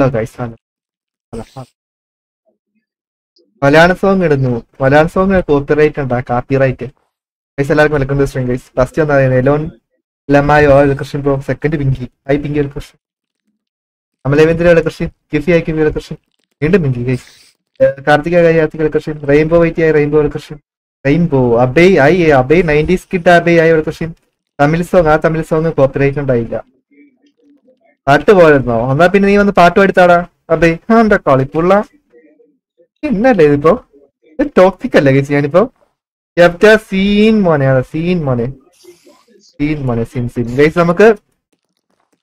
Hello guys hello Malayala song ഇടുന്നു. മലയാള song copyright ഉണ്ടാ കാപ്പി റൈറ്റ് ഗൈസ് എല്ലാവർക്കും welcome to stream guys first എന്താ എലോൺ ലമായോ കൃഷ്ണൻ ബ്രോ സെക്കൻഡ് പിങ്കി ഐ പിങ്കി കൃഷ്ണൻ അമലേവേന്ദ്ര കൃഷി കിഫി ഐ കിഫിയുടെ കൃഷി വീണ്ടും പിങ്കി ഗൈസ് കാർത്തിക കാർത്തിക കൃഷി റെയിൻബോ വൈറ്റി ആയ റെയിൻബോ കൃഷി റെയിൻബോ അബേ ഐ അബേ നയന്റീസ് കിഡ് അബേ ഒരു കൃഷി തമിഴ് സോങ് ആ തമിഴ് സോങ് കോപ്പിറൈറ്റ് ഉണ്ടായില്ല. പാട്ട് പോയിരുന്നോ എന്നാ പിന്നെ നീ വന്ന് പാട്ട് പാടിത്താടാ. അതെ ആ എന്താ കളിപ്പുള്ള? എന്നല്ലേ ഇതിപ്പോ? ടോക്സിക് അല്ലേ കേസ് ഞാനിപ്പോ? സീൻ മോനെ അതെ സീൻ മോനെ. സീൻ മോനെ സീൻ സീൻ. ഗൈസ് നമുക്ക്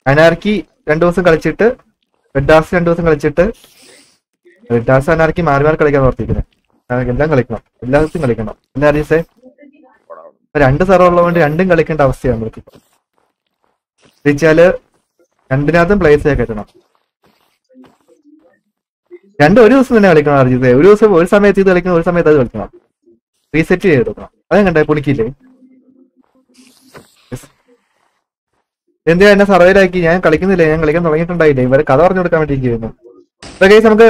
അനാർക്കി രണ്ടു ദിവസം കളിച്ചിട്ട് റെഡ് ഡാസ് രണ്ടു ദിവസം കളിച്ചിട്ട് റെഡ് ഡാസ് അനാർക്കി മാറി മാറി കളിക്കാൻ ഓർത്തിരിക്കുന്നത് എല്ലാം കളിക്കണം. എല്ലാ ദിവസവും കളിക്കണം. എന്താ അറിയസേ രണ്ട് സെർവർ ഉള്ളതുകൊണ്ട് രണ്ടും കളിക്കേണ്ട അവസ്ഥയാണ് നമുക്ക് വെച്ചാൽ രണ്ടിനകത്തും പ്ലേസ് കയറ്റണം രണ്ട് ഒരു ദിവസം തന്നെ കളിക്കണം അർജിത് ഒരു ദിവസം ഒരു സമയത്ത് ഇത് കളിക്കണം ഒരു സമയത്ത് അത് കളിക്കണം. റീസെറ്റ് ചെയ്തെടുക്കണം. അതെ കണ്ടേ പുളിക്കില്ലേ? എന്തിനാ എന്നെ സർവേലാക്കി ഞാൻ കളിക്കുന്നില്ല? ഞാൻ കളിക്കാൻ തുടങ്ങിയിട്ടുണ്ടായില്ലേ? ഇവരെ കഥ പറഞ്ഞു കൊടുക്കാൻ വേണ്ടി ഇരിക്കുന്നു. കേസ് നമുക്ക്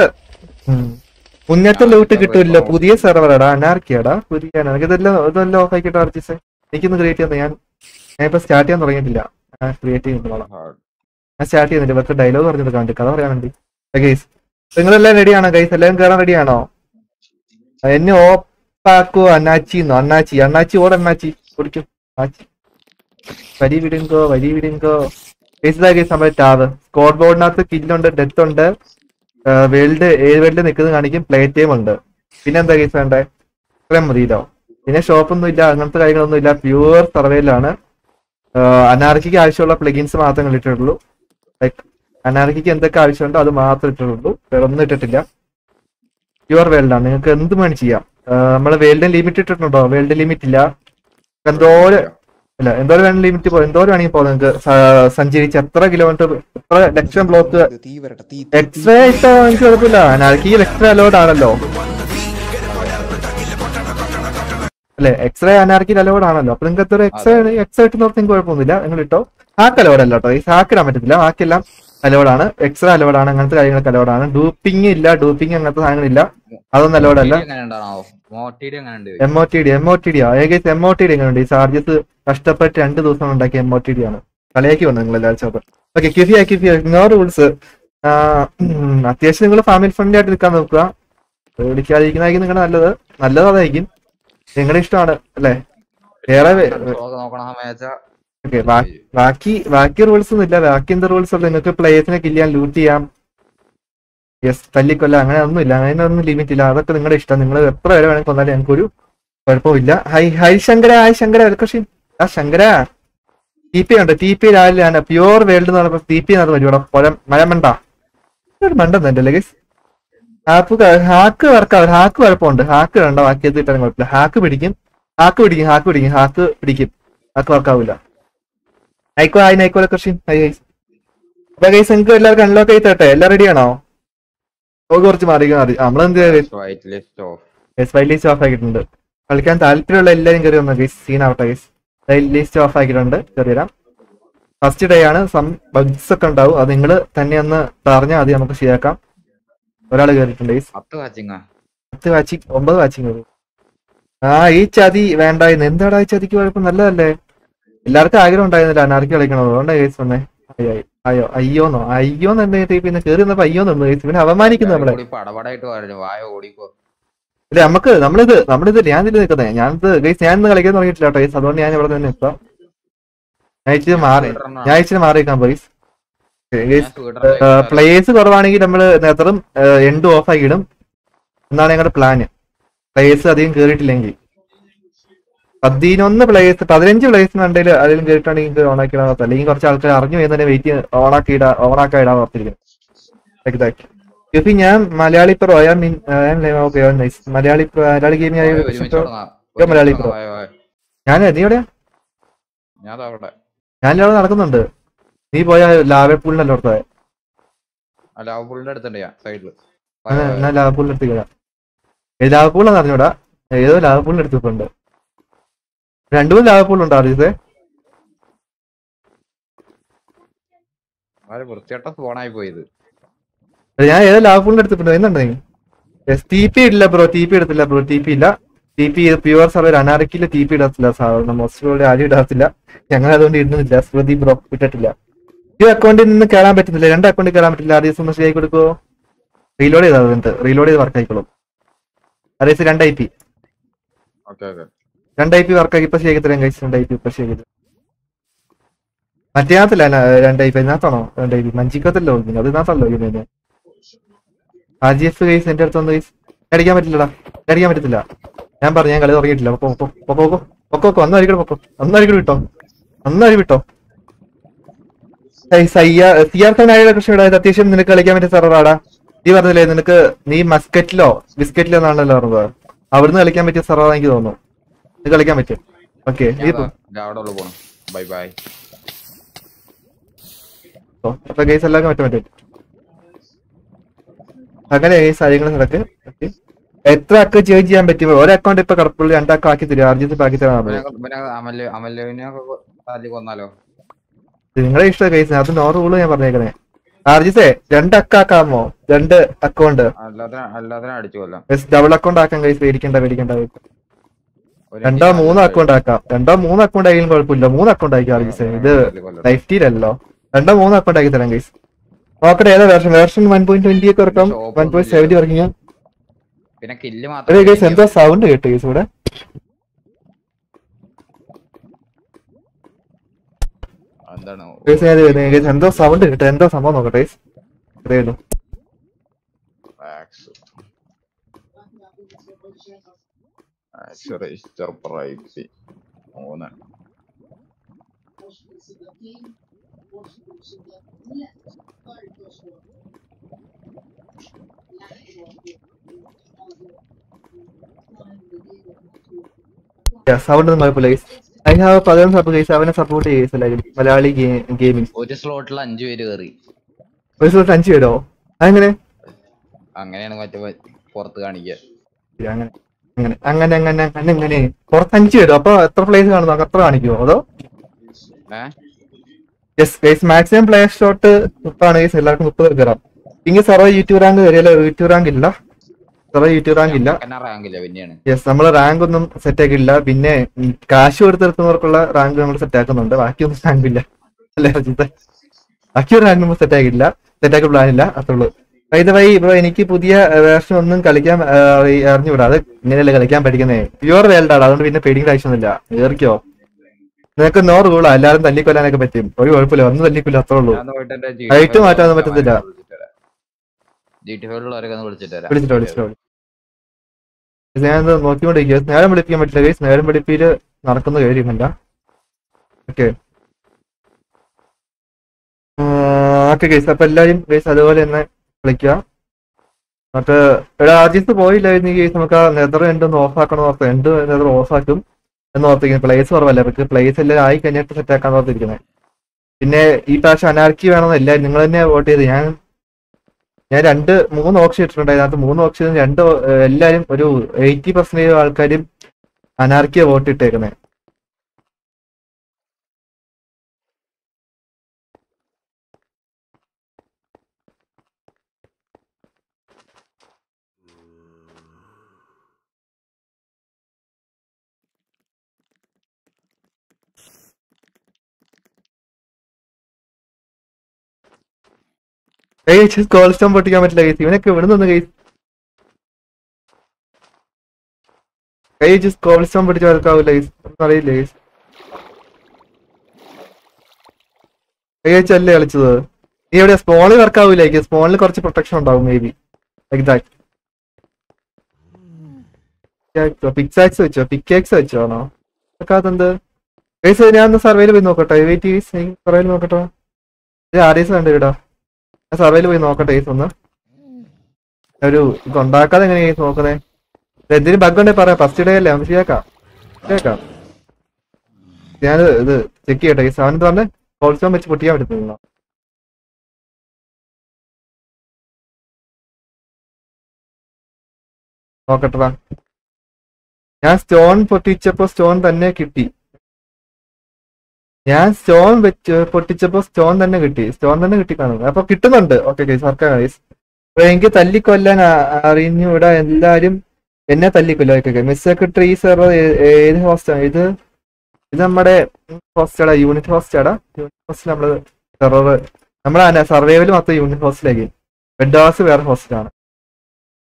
മുന്നേറ്റ ലൂട്ട് കിട്ടൂല്ലോ പുതിയ സെർവറടാ അനാർക്കിയാടാ പുതിയ എനിക്ക് ഇതെല്ലാം ഓഫ് അർജിസെ എനിക്കൊന്ന് ക്രിയേറ്റ് ചെയ്യാൻ ഞാൻ ഞാൻ ഇപ്പൊ സ്റ്റാർട്ട് ചെയ്യാൻ തുടങ്ങിയിട്ടില്ല. ക്രിയേറ്റ് ചെയ്യുന്നുള്ളതാണ് സ്റ്റാർട്ട് ചെയ്യുന്നില്ല ഇവർക്ക് ഡയലോഗ് പറഞ്ഞെടുക്കാൻ വേണ്ടി കഥ പറയാൻ വേണ്ടി ഗൈസ് നിങ്ങളെല്ലാം റെഡിയാണോ ഗൈസ് എല്ലാവരും കയറാൻ റെഡിയാണോ എന്നെ ഓപ്പാക്കോ അണ്ണാച്ചി എന്നോ അണ്ണാച്ചി അണ്ണാച്ചി ഓട് അണ്ണാച്ചി. കുടിക്കും വരി വിടുങ്കോ വരി വിടുങ്കോ. ഗൈസ് ഗൈസ് നമ്മുടെ ടാവ് സ്കോഡ് ബോർഡിനകത്ത് കില്ലുണ്ട് ഡെത്ത് ഉണ്ട്. വേൾഡ് ഏഴ് വേൾഡ് നിൽക്കുന്നത് കാണിക്കും. പ്ലേ ടൈം ഉണ്ട്. പിന്നെ എന്താ ഗൈസ് വേണ്ടേ? ഇത്രയും മതിയിലോ പിന്നെ ഷോപ്പൊന്നും ഇല്ല അങ്ങനത്തെ കാര്യങ്ങളൊന്നും ഇല്ല. പ്യൂർ സർവേയിലാണ് അനാർക്കിക്ക് ആവശ്യമുള്ള പ്ലഗിൻസ് മാത്രം ഇട്ടിട്ടുള്ളൂ ലൈക്ക് അനാർക്കിക്ക് എന്തൊക്കെ ആവശ്യമുണ്ടോ അത് മാത്രം ഇട്ടിട്ടുള്ളൂ. വേറെ ഒന്നും ഇട്ടിട്ടില്ല. യുവർ വേൾഡ് ആണ്. നിങ്ങൾക്ക് എന്ത് വേണം ചെയ്യാം. നമ്മൾ വേൾഡ് ലിമിറ്റ് ഇട്ടിട്ടുണ്ടോ? വേൾഡ് ലിമിറ്റ് ഇല്ല. എന്തോരം അല്ല എന്തോരം വേണം ലിമിറ്റ് പോ എന്തോരം വേണമെങ്കിൽ പോകും നിങ്ങൾക്ക്. സഞ്ചരിച്ച് എത്ര കിലോമീറ്റർ എത്ര ലക്ഷം ബ്ലോക്ക് എക്സ്ട്രാ ഇട്ടോ എനിക്ക് കുഴപ്പമില്ല. അനാർക്കിക്ക് എക്സ്ട്രാ അലോഡ് ആണല്ലോ. അല്ലെ എക്സ്റേ അനാർക്കിൽ അലോഡ് ആണല്ലോ. അപ്പൊ നിങ്ങൾക്ക് എത്ര എക്സ്റേ എക്സ്റേ ഇട്ട് നോക്കി കുഴപ്പമൊന്നുമില്ല. നിങ്ങൾ ഇട്ടോ? ഹാക്ക് അലോഡ് അല്ല കേട്ടോ. ഈ ഹാക്ക് ഇടാൻ പറ്റത്തില്ല. ബാക്കിയെല്ലാം അലോഡാണ് എക്സ്ട്രാ അലോഡാണ് അങ്ങനത്തെ കാര്യങ്ങളൊക്കെ അലോഡാണ് ഡൂപ്പിംഗ് ഇല്ല. ഡൂപ്പിംഗ് അങ്ങനത്തെ സാധനങ്ങളില്ല അതൊന്നും അലോഡല്ല M O T D M O T D ഏകദേശം എം ഒ ടി ഡി എങ്ങനെയുണ്ട്? ഈ ചാർജസ് കഷ്ടപ്പെട്ട് രണ്ട് ദിവസം ഉണ്ടാക്കിയ എം ഒ ടി ഡി ആണ്. കളിയാക്കി വന്നു നിങ്ങൾ എല്ലാവരും ചോപ്പ്. ഓക്കെ കിഫിയ കിഫിയ നോ റൂൾസ് അത്യാവശ്യം നിങ്ങൾ ഫാമിലി ഫ്രണ്ട്ലി ആയിട്ട് നിൽക്കാൻ നോക്കുക. വിളിക്കാതിരിക്കുന്നതായിരിക്കും നിങ്ങളുടെ നല്ലത്. നല്ലത് അതായിരിക്കും നിങ്ങളുടെ ഇഷ്ടമാണ് അല്ലേ? വേറെ ബാക്കി ബാക്കി റൂൾസ് ഒന്നും ഇല്ല. ബാക്കി എന്ത് റൂൾസ് ഉള്ളു നിങ്ങൾക്ക് പ്ലേയേഴ്സിനെ കില്ല് ചെയ്യാൻ ലൂട്ട് ചെയ്യാം. യെസ് തല്ലിക്കൊല്ല. അങ്ങനെ ഒന്നും ഇല്ല. അങ്ങനെ ഒന്നും ലിമിറ്റ് ഇല്ല. അതൊക്കെ നിങ്ങളുടെ ഇഷ്ടം. നിങ്ങൾ എത്ര വരെ വേണമെങ്കിൽ കൊന്നാലും ഞങ്ങൾക്കൊരു കുഴപ്പമില്ല. Hi hi Shankara hi Shankara വെൽക്കഷി ആ ശങ്കര. ടി പി ഉണ്ട്. ടി പി രാവിലെയാണ്. പ്യൂർ വേൾഡ് എന്ന് പറയുമ്പോൾ ടി പി നടന്ന പരിപാടി. പുഴം മഴമണ്ട മണ്ടെന്നല്ലേ ലഗേസ് ഹാക്ക് ഹാക്ക് വർക്കാവും ഹാക്ക് കുഴപ്പമുണ്ട്. ഹാക്ക് വേണ്ട. ബാക്കി എത്തിയിട്ടാണ് കുഴപ്പമില്ല. ഹാക്ക് പിടിക്കും. ഹാക്ക് പിടിക്കും. ഹാക്ക് പിടിക്കും. ഹാക്ക് പിടിക്കും. ഹാക്ക് വർക്കാവില്ല നൈക്കോ ഹായ് ആയിക്കോളെ കൃഷി അപ്പൊ ഗൈസ് നിങ്ങൾക്ക് എല്ലാവർക്കും അൺലോക്ക് ആയി തട്ടെ എല്ലാം റെഡി ആണോ? ഓ കുറച്ച് മാറി മാറി. നമ്മളെന്ത് വൈറ്റ് ലിസ്റ്റ് ഓഫ് ആക്കിയിട്ടുണ്ട്. കളിക്കാൻ താല്പര്യമുള്ള എല്ലാവരും കയറി വന്നു ഗൈസ് സീൻ ആവട്ടെ ഗൈസ് വൈറ്റ് ലിസ്റ്റ് ഓഫ് ആക്കിയിട്ടുണ്ട്. കയറി വരാം ഫസ്റ്റ് ഡേ ആണ്. സം ബഗ്സ് ഒക്കെ ഉണ്ടാവും. അത് നിങ്ങൾ തന്നെ ഒന്ന് പറഞ്ഞാൽ അത് നമുക്ക് ശരിയാക്കാം. ഒരാൾ കയറിയിട്ടുണ്ട് ഗൈസ് പത്ത് വാച്ചിങ് ഒമ്പത് വാച്ചിങ് ആ ഈ ചതി വേണ്ടായിരുന്നു എന്താടാ ഈ ചതിക്ക് കുഴപ്പം? നല്ലതല്ലേ? എല്ലാവർക്കും ആഗ്രഹം ഉണ്ടായിരുന്നില്ല. അനാർക്കി കളിക്കണം. അതുകൊണ്ട് കേസ് വന്നേ. അയ്യോ അയ്യോന്നോ അയ്യോന്ന് എന്താ പിന്നെ കേറി വന്നപ്പോ അയ്യോന്ന് കേസ് പിന്നെ അവമാനിക്കുന്നു നമ്മളെ. ഇല്ല നമുക്ക് നമ്മളിത് നമ്മളിത് ഞാൻ ഇതിൽ നിൽക്കുന്നത് ഞാനിത് ഗൈസ് ഞാൻ ഇന്ന് കളിക്കാൻ തുടങ്ങിയിട്ടില്ല കേട്ടോ. ഗൈസ് അതുകൊണ്ട് ഞാൻ ഇവിടെ നിന്ന് ഇപ്പം ഞാൻ ഇച്ചിരി മാറി. ഞാൻ ഇച്ചിരി മാറി നിൽക്കാം ഗൈസ് പ്ലേയേഴ്സ് കുറവാണെങ്കിൽ നമ്മൾ നേത്രം എൻഡ് ഓഫ് ആക്കിയിടും എന്നാണ് ഞങ്ങളുടെ പ്ലാന് പ്ലേയേഴ്സ് അധികം കേറിയിട്ടില്ലെങ്കിൽ. പതിനൊന്ന് പ്ലേയേഴ്സ് പതിനഞ്ച് പ്ലേയേഴ്സിന് ഉണ്ടെങ്കിൽ അതിലും കേട്ടിട്ടുണ്ടെങ്കിൽ ഓൺ ആക്കി ഇടാൻ അല്ലെങ്കിൽ കുറച്ച് ആൾക്കാർ അറിഞ്ഞു തന്നെ വെയിറ്റ് ഓൺ ആക്കി ഇടാ ഓൺ ആക്കാൻ ഇടാൻ ഓർത്തിരിക്കുന്നത് യുഫി ഞാൻ Malayali pro I am okay nice Malayali Malayali ആയി മലയാളി പ്രോ ഞാൻ നീ എവിടെയാ? ഞാൻ ഇവിടെ നടക്കുന്നുണ്ട്. നീ പോയ ലാവേ പൂളിനല്ലോ അടുത്തുണ്ട് ഞാൻ ലാവ പൂളിന്റെ അടുത്ത് ലാവ പൂളാന്ന് അറിഞ്ഞൂടാ. ഏതോ ലാവ പൂളിന്റെ അടുത്തിട്ടുണ്ട് രണ്ടു മൂന്ന് ലാവ പൂളുണ്ടോ അറിയത്തെ പോയത്. ഞാൻ ഏതാ ലാഭ എടുത്തിട്ടുണ്ട്? എന്നുണ്ടോ നീ? ടി പി ഇല്ല ബ്രോ ടി പി എടുത്തില്ല ബ്രോ ടി പി ഇല്ല. ടി പി പ്യുവർ സർവർ അനാരക്കിൽ ടി പി ഇടത്തില്ല സാധാരണ മോസ്റ്റോടെ ആരും ഇടാത്തില്ല. ഞങ്ങൾ അതുകൊണ്ട് ഇടുന്നില്ല. ശ്രുതി ബ്രോ ഇട്ടിട്ടില്ല. ഈ അക്കൗണ്ടിൽ നിന്ന് കയറാൻ പറ്റുന്നില്ല. രണ്ട് അക്കൗണ്ടിൽ കയറാൻ പറ്റില്ല. ആദ്യം ഒന്ന് ശരിയായി കൊടുക്കോ റീലോഡ് ചെയ്താൽ റീലോഡ് ചെയ്ത് വർക്ക് ആയിക്കോളും. അതേ രണ്ട് ഐ പി ഓക്കെ ഓക്കെ രണ്ട് ഐ പി വർക്കാക്കി ഇപ്പൊ ശരിയാക്കി തരാം കഴിച്ചു രണ്ട് ഐ പി ഇപ്പൊ ശരിയാക്കി തരാം. മറ്റേതിനകത്തല്ല ന- രണ്ട് ഐ പി അതിനകത്താണോ രണ്ട് ഐ പി മഞ്ചിക്കത്തല്ലോ അത് ഇതിനകത്തല്ലോ ഇതിന് ആ ജി എഫ് കേസ് എന്റെ അടുത്ത് വന്ന് കേസ് അടിക്കാൻ പറ്റില്ലടാ. അടിക്കാൻ പറ്റത്തില്ല. ഞാൻ പറഞ്ഞു ഞാൻ കളി തുടങ്ങിയിട്ടില്ല. പൊക്കോ പൊക്കോ പൊക്കോ പൊക്കോ പൊക്കോ ഒന്ന് അരിക്കട് പൊക്കോ അന്ന് അരിക്കട് വിട്ടോ. അന്ന് അരി വിട്ടോ. സി ആർ ഖാൻ ആയ കൃഷ്ണയുടെ അത്യാവശ്യം നിനക്ക് കളിക്കാൻ പറ്റിയ സെർവറാടാ നീ പറഞ്ഞില്ലേ നിനക്ക് നീ മസ്കറ്റിലോ ബിസ്ക്കറ്റിലോ എന്നാണല്ലോ പറഞ്ഞത്. അവിടുന്ന് കളിക്കാൻ പറ്റിയ എനിക്ക് തോന്നുന്നു. ഇത് കളിക്കാൻ പറ്റും. ഓക്കെ ബൈ ബൈ അപ്പൊ ഗൈസ് എല്ലാവർക്കും മറ്റേ പറ്റും. അങ്ങനെ ഗൈസ് കാര്യങ്ങൾ നടക്ക്. ഓക്കെ എത്ര അക്കൗണ്ട് ചേഞ്ച് ചെയ്യാൻ പറ്റും? ഒരു അക്കൗണ്ട് ഇപ്പൊ കടപ്പുള്ളി രണ്ടാക്കം ആക്കി തരും. അർജിത് ആക്കി തരാൻ നിങ്ങളെ ഇഷ്ടം കേസ് അത് നോ റൂൾ ഞാൻ പറഞ്ഞേക്കണേ. ആർജിത്തെ രണ്ട് അക്ക ആക്കാമോ? രണ്ട് അക്കൗണ്ട് ഡബിൾ അക്കൗണ്ട് ആക്കാൻ ഗൈസ് പേടിക്കണ്ട പേടിക്കണ്ട. രണ്ടോ മൂന്നോ അക്കൗണ്ട് ആക്കാം രണ്ടോ മൂന്ന് അക്കൗണ്ട് ആയാലും കുഴപ്പമില്ല. മൂന്ന് അക്കൗണ്ട് ആക്കി ആർജിത്തെ ഇത് തല്ലി അല്ലോ ലൈഫ് രണ്ടോ മൂന്നോ അക്കൗണ്ട് ആക്കി തരാം ഗൈസ് നോക്കട്ടെ ഏതാ version version one point twenty ഒക്കെ ഇറക്കാം വൺ പോയിന്റ് സെവന്റി ഇറങ്ങിയ പിന്നെ കില്ല് അതെ മാത്രം ഗൈസ് എന്തോ സൗണ്ട് കേട്ടു ഗൈസ് ഇവിടെ? എന്തോ സൗണ്ട് കേട്ടു? എന്തോ സംഭവം നോക്കട്ടെ ഗൈസ് ഉള്ളൂ ആക്സ് ആക്സ് രജിസ്റ്റർ പ്രൈവസി മൂന്ന് സൗണ്ട് ഐ ഹാവ് പതിനൊന്ന് സപ്പോർട്ട് ഗൈസ് അവനെ സപ്പോർട്ട് ചെയ്യും എല്ലാവരും മലയാളി ഗെയിമിംഗ് ഒരു സ്ലോട്ടിൽ അഞ്ചു പേര് കയറി ഒരു സ്ഥലത്ത് അഞ്ച് പേരോ? അതെങ്ങനെ? അങ്ങനെയാണ് മറ്റേ പുറത്ത് കാണിക്കുക അങ്ങനെ. അങ്ങനെ അങ്ങനെ അങ്ങനെ അങ്ങനെ അങ്ങനെ. പുറത്ത് അഞ്ച് വരും. അപ്പൊ എത്ര പ്ലേസ് കാണുന്നു? അത്ര കാണിക്കുമോ അതോ? Yes guys maximum play shot മുപ്പാണ് guys എല്ലാവർക്കും മുപ്പത് കയറാം ഇങ്ങനെ സർവേ യൂട്യൂബ് റാങ്ക് കയറിയല്ലോ യൂട്യൂബ് റാങ്ക് ഇല്ല. സർവേ യൂട്യൂബ് റാങ്ക് ഇല്ല. യെസ് നമ്മൾ റാങ്ക് ഒന്നും സെറ്റ് ആക്കിയില്ല പിന്നെ കാശ് കൊടുത്തെടുക്കുന്നവർക്കുള്ള റാങ്ക് നമ്മൾ സെറ്റ് ആക്കുന്നുണ്ട്. ബാക്കിയൊന്നും റാങ്ക് ഇല്ല. അല്ലേ അജിത്ത് ബാക്കി ഒരു റാങ്ക് നമ്മൾ സെറ്റ് ആക്കിയില്ല സെറ്റ് ആക്കി പ്ലാൻ ഇല്ല. അത്രേ ഉള്ളൂ ഇത് വൈ ഇപ്പൊ എനിക്ക് പുതിയ വേർഷൻ ഒന്നും കളിക്കാൻ അറിഞ്ഞുകൂടാ? അത് ഇങ്ങനെയല്ലേ കളിക്കാൻ പഠിക്കുന്നേ? പ്യുവർ വേൾഡാണ് അതുകൊണ്ട് പിന്നെ പേടിക്കേണ്ട ആവശ്യമൊന്നുമില്ല. ഏറിക്കോ നിനക്ക് നോ റൂളാ എല്ലാരും തല്ലിക്കൊല്ലാനൊക്കെ പറ്റും. ഒരു കുഴപ്പമില്ല ഒന്നും തല്ലിക്കൊല്ല അത്രേ ഉള്ളൂ. ഹൈറ്റ് മാറ്റാൻ മാറ്റാനൊന്നും പറ്റത്തില്ല. വിളിച്ചിട്ട് വിളിച്ചിട്ടോ നോക്കിക്കൊണ്ടിരിക്കുക നേരം വിളിപ്പിക്കാൻ പറ്റില്ല ഗൈസ്. നേരം വിളിപ്പിയിൽ നടക്കുന്ന കാര്യമല്ല ഓക്കെ. Okay guys. അപ്പൊ എല്ലാരും ഗൈസ് അതുപോലെ തന്നെ വിളിക്കുക. എന്നിട്ട് ഇവിടെ ആദ്യത്ത് പോയില്ലായിരുന്നു ഗൈസ് നമുക്ക് നെതർ എൻഡ് ഒന്ന് ഓഫ് ആക്കണം ഓർത്ത് എൻഡ് നെതർ ഓഫ് ആക്കും എന്ന് ഓർത്തിരിക്കുന്നത് പ്ലേസ് കുറവല്ല? അവർക്ക് പ്ലേസ് എല്ലാം ആയി കഴിഞ്ഞിട്ട് സെറ്റ് ആക്കാൻ ഓർത്തിരിക്കുന്നത് പിന്നെ ഈ പ്രാവശ്യം അനാർക്കി വേണമെന്നല്ല നിങ്ങൾ തന്നെ വോട്ട് ചെയ്ത് ഞാൻ ഞാൻ രണ്ട് മൂന്ന് ഓപ്ഷൻ ഇട്ടിട്ടുണ്ട്. അതിനകത്ത് മൂന്ന് ഓപ്ഷൻ രണ്ട് എല്ലാവരും ഒരു എയ്റ്റി പെർസെന്റേജ് ആൾക്കാരും അനാർക്കിയ വോട്ട് ഇട്ടേക്കുന്നത് സ്റ്റോൺ പൊട്ടിക്കാൻ പറ്റില്ല കേസ് ഇവനൊക്കെ ഇവിടെ നിന്ന് കേസ് കൈ വെച്ച് കോൾ സ്റ്റോൺ വർക്കാവില്ല കേസ് ഒന്നും അറിയില്ല കേസ് കൈ കളിച്ചത്? നീ എവിടെയാ? സ്പോണിൽ വർക്കാവില്ല കേസ് സ്പോണിൽ കുറച്ച് പ്രൊട്ടക്ഷൻ ഉണ്ടാവും maybe like that pickaxe വെച്ചോ? പിക്കാക്സ് വെച്ചോ ആണോ? വെക്കാത്തെന്ത് കേസ് ഞാൻ സർവേയിൽ പോയി നോക്കട്ടെ. വെയിറ്റ് സർവേയിൽ നോക്കട്ടെ. ഇത് ആരീസ് കണ്ടു ഇടാ ഞാൻ സർവേയിൽ പോയി നോക്കട്ടെ കേസ് ഒന്ന്. ഒരു ഇത് ഉണ്ടാക്കാതെ എങ്ങനെ കേസ് നോക്കുന്നേ? എന്തിനും ബഗ് ഉണ്ടെങ്കിൽ പറയാം. ഫസ്റ്റ് ഡേ അല്ലേ? ശരിയാക്കാം. ശരിയാക്കാം. ഞാൻ ഇത് ചെക്ക് ചെയ്യട്ടെ. കേസ് അവൻ പറഞ്ഞ് ഹോൾസ്റ്റോൺ വെച്ച് പൊട്ടിക്കാൻ പറ്റുന്നില്ല നോക്കട്ടെടാ ഞാൻ സ്റ്റോൺ പൊട്ടിച്ചപ്പോ സ്റ്റോൺ തന്നെ കിട്ടി. ഞാൻ സ്റ്റോൺ വെച്ച് പൊട്ടിച്ചപ്പോ സ്റ്റോൺ തന്നെ കിട്ടി. സ്റ്റോൺ തന്നെ കിട്ടി കാണും അപ്പൊ കിട്ടുന്നുണ്ട്. ഓക്കെ ഗൈസ് അപ്പൊ എനിക്ക് തല്ലിക്കൊല്ലാൻ അറിഞ്ഞു ഇവിടെ എല്ലാരും എന്നെ തല്ലിക്കൊല്ല ഓക്കെ മിസ് സെക്രട്ടറി ഈ സെർവർ ഏത് ഹോസ്റ്റാണ് ഇത് ഇത് നമ്മുടെ ഹോസ്റ്റാടാ യൂണിറ്റ് ഹോസ്റ്റാടാ യൂണിറ്റ് ഹോസ്റ്റിൽ നമ്മൾ സെർവർ നമ്മളെ സർവൈവൽ മാത്രം യൂണിറ്റ് ഹോസ്റ്റിലേക്ക് ബെഡാസ് വേറെ ഹോസ്റ്റലാണ്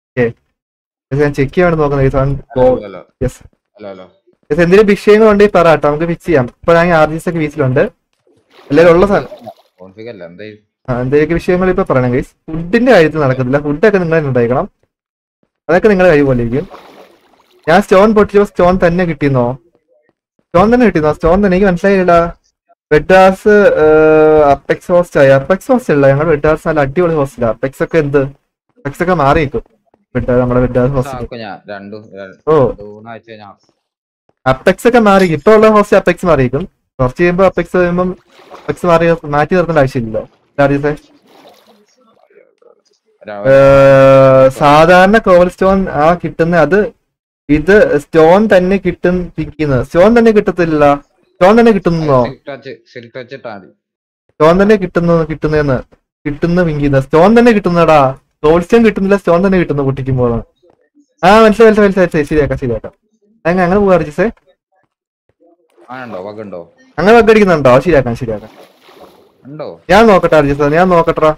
ഓക്കെ ഞാൻ ചെക്ക് ചെയ്യാൻ നോക്കുന്നത് എന്തെങ്കിലും വിഷയങ്ങൾ ഉണ്ടെങ്കിൽ പറ കേട്ടോ. നമുക്ക് ഫിക്സ് ചെയ്യാം. ഇപ്പോഴാണെങ്കിൽ ആർ ജി എസ് ഒക്കെ വീട്ടിലുണ്ട്. എല്ലാവരും ഉള്ള സാധനം. എന്തെങ്കിലും വിഷയങ്ങൾ ഇപ്പൊ പറയണം ഗൈസ് ഫുഡിന്റെ കാര്യത്തിൽ നടക്കത്തില്ല. ഫുഡൊക്കെ നിങ്ങൾ ഉണ്ടായിക്കണം. അതൊക്കെ നിങ്ങളുടെ കഴിവ് പോലെ ഇരിക്കും. ഞാൻ സ്റ്റോൺ പൊട്ടിച്ചപ്പോ സ്റ്റോൺ തന്നെ കിട്ടിയെന്നോ? സ്റ്റോൺ തന്നെ കിട്ടിയെന്നോ? സ്റ്റോൺ തന്നെ. എനിക്ക് മനസ്സിലായില്ല. വെഡാസ് അപ്പെക്സ് ഹോസ്റ്റ് ആയി. അപ്പെക്സ് ഹോസ്റ്റ് അല്ല. ഞങ്ങൾ വെഡാസ് നല്ല അടിപൊളി ഹോസ്റ്റലാ അപ്പെക്സ് ഒക്കെ എന്ത്? അപ്പെക്സ് ഒക്കെ മാറി നിൽക്കും നമ്മുടെ വെഡാസ് ഹോസ്റ്റൽ ഹോസ്റ്റ് ഓ. അപ്പെക്സ് ഒക്കെ മാറി. ഇപ്പൊ ഉള്ള ഹോസ്റ്റ് അപ്പെക്സ് മാറിയിരിക്കും. കുറച്ച് കഴിയുമ്പോ അപ്പെക്സ് കഴിയുമ്പോൾ അപ്പെക്സ് മാറി മാറ്റി നിർത്തേണ്ട ആവശ്യമില്ലല്ലോ. ഏഹ് സാധാരണ കോവൽ സ്റ്റോൺ ആ കിട്ടുന്ന അത് ഇത് സ്റ്റോൺ തന്നെ കിട്ടും പിക്കുന്നത് സ്റ്റോൺ തന്നെ കിട്ടത്തില്ല സ്റ്റോൺ തന്നെ കിട്ടുന്നോ? സ്റ്റോൺ തന്നെ കിട്ടുന്നു കിട്ടുന്നതെന്ന് കിട്ടുന്ന പിങ്കിന്ന് സ്റ്റോൺ തന്നെ കിട്ടുന്നടാ. കോവൽ സ്റ്റോൺ കിട്ടുന്നില്ല സ്റ്റോൺ തന്നെ കിട്ടുന്നു പൊട്ടിക്കുമ്പോൾ ആ മനസ്സിലായി മനസ്സിലായി മനസ്സിലായി. ശരിയാക്കാം ശരിയാക്കാം. അങ്ങനെ അങ്ങനെ പോവാ അർജിസേ അങ്ങനെ വക്കടിക്കുന്നുണ്ടോ ശരിയാക്കാം ശരിയാക്കാം. ഉണ്ടോ? ഞാൻ നോക്കട്ടെ അർജിസ് ഞാൻ നോക്കട്ടെ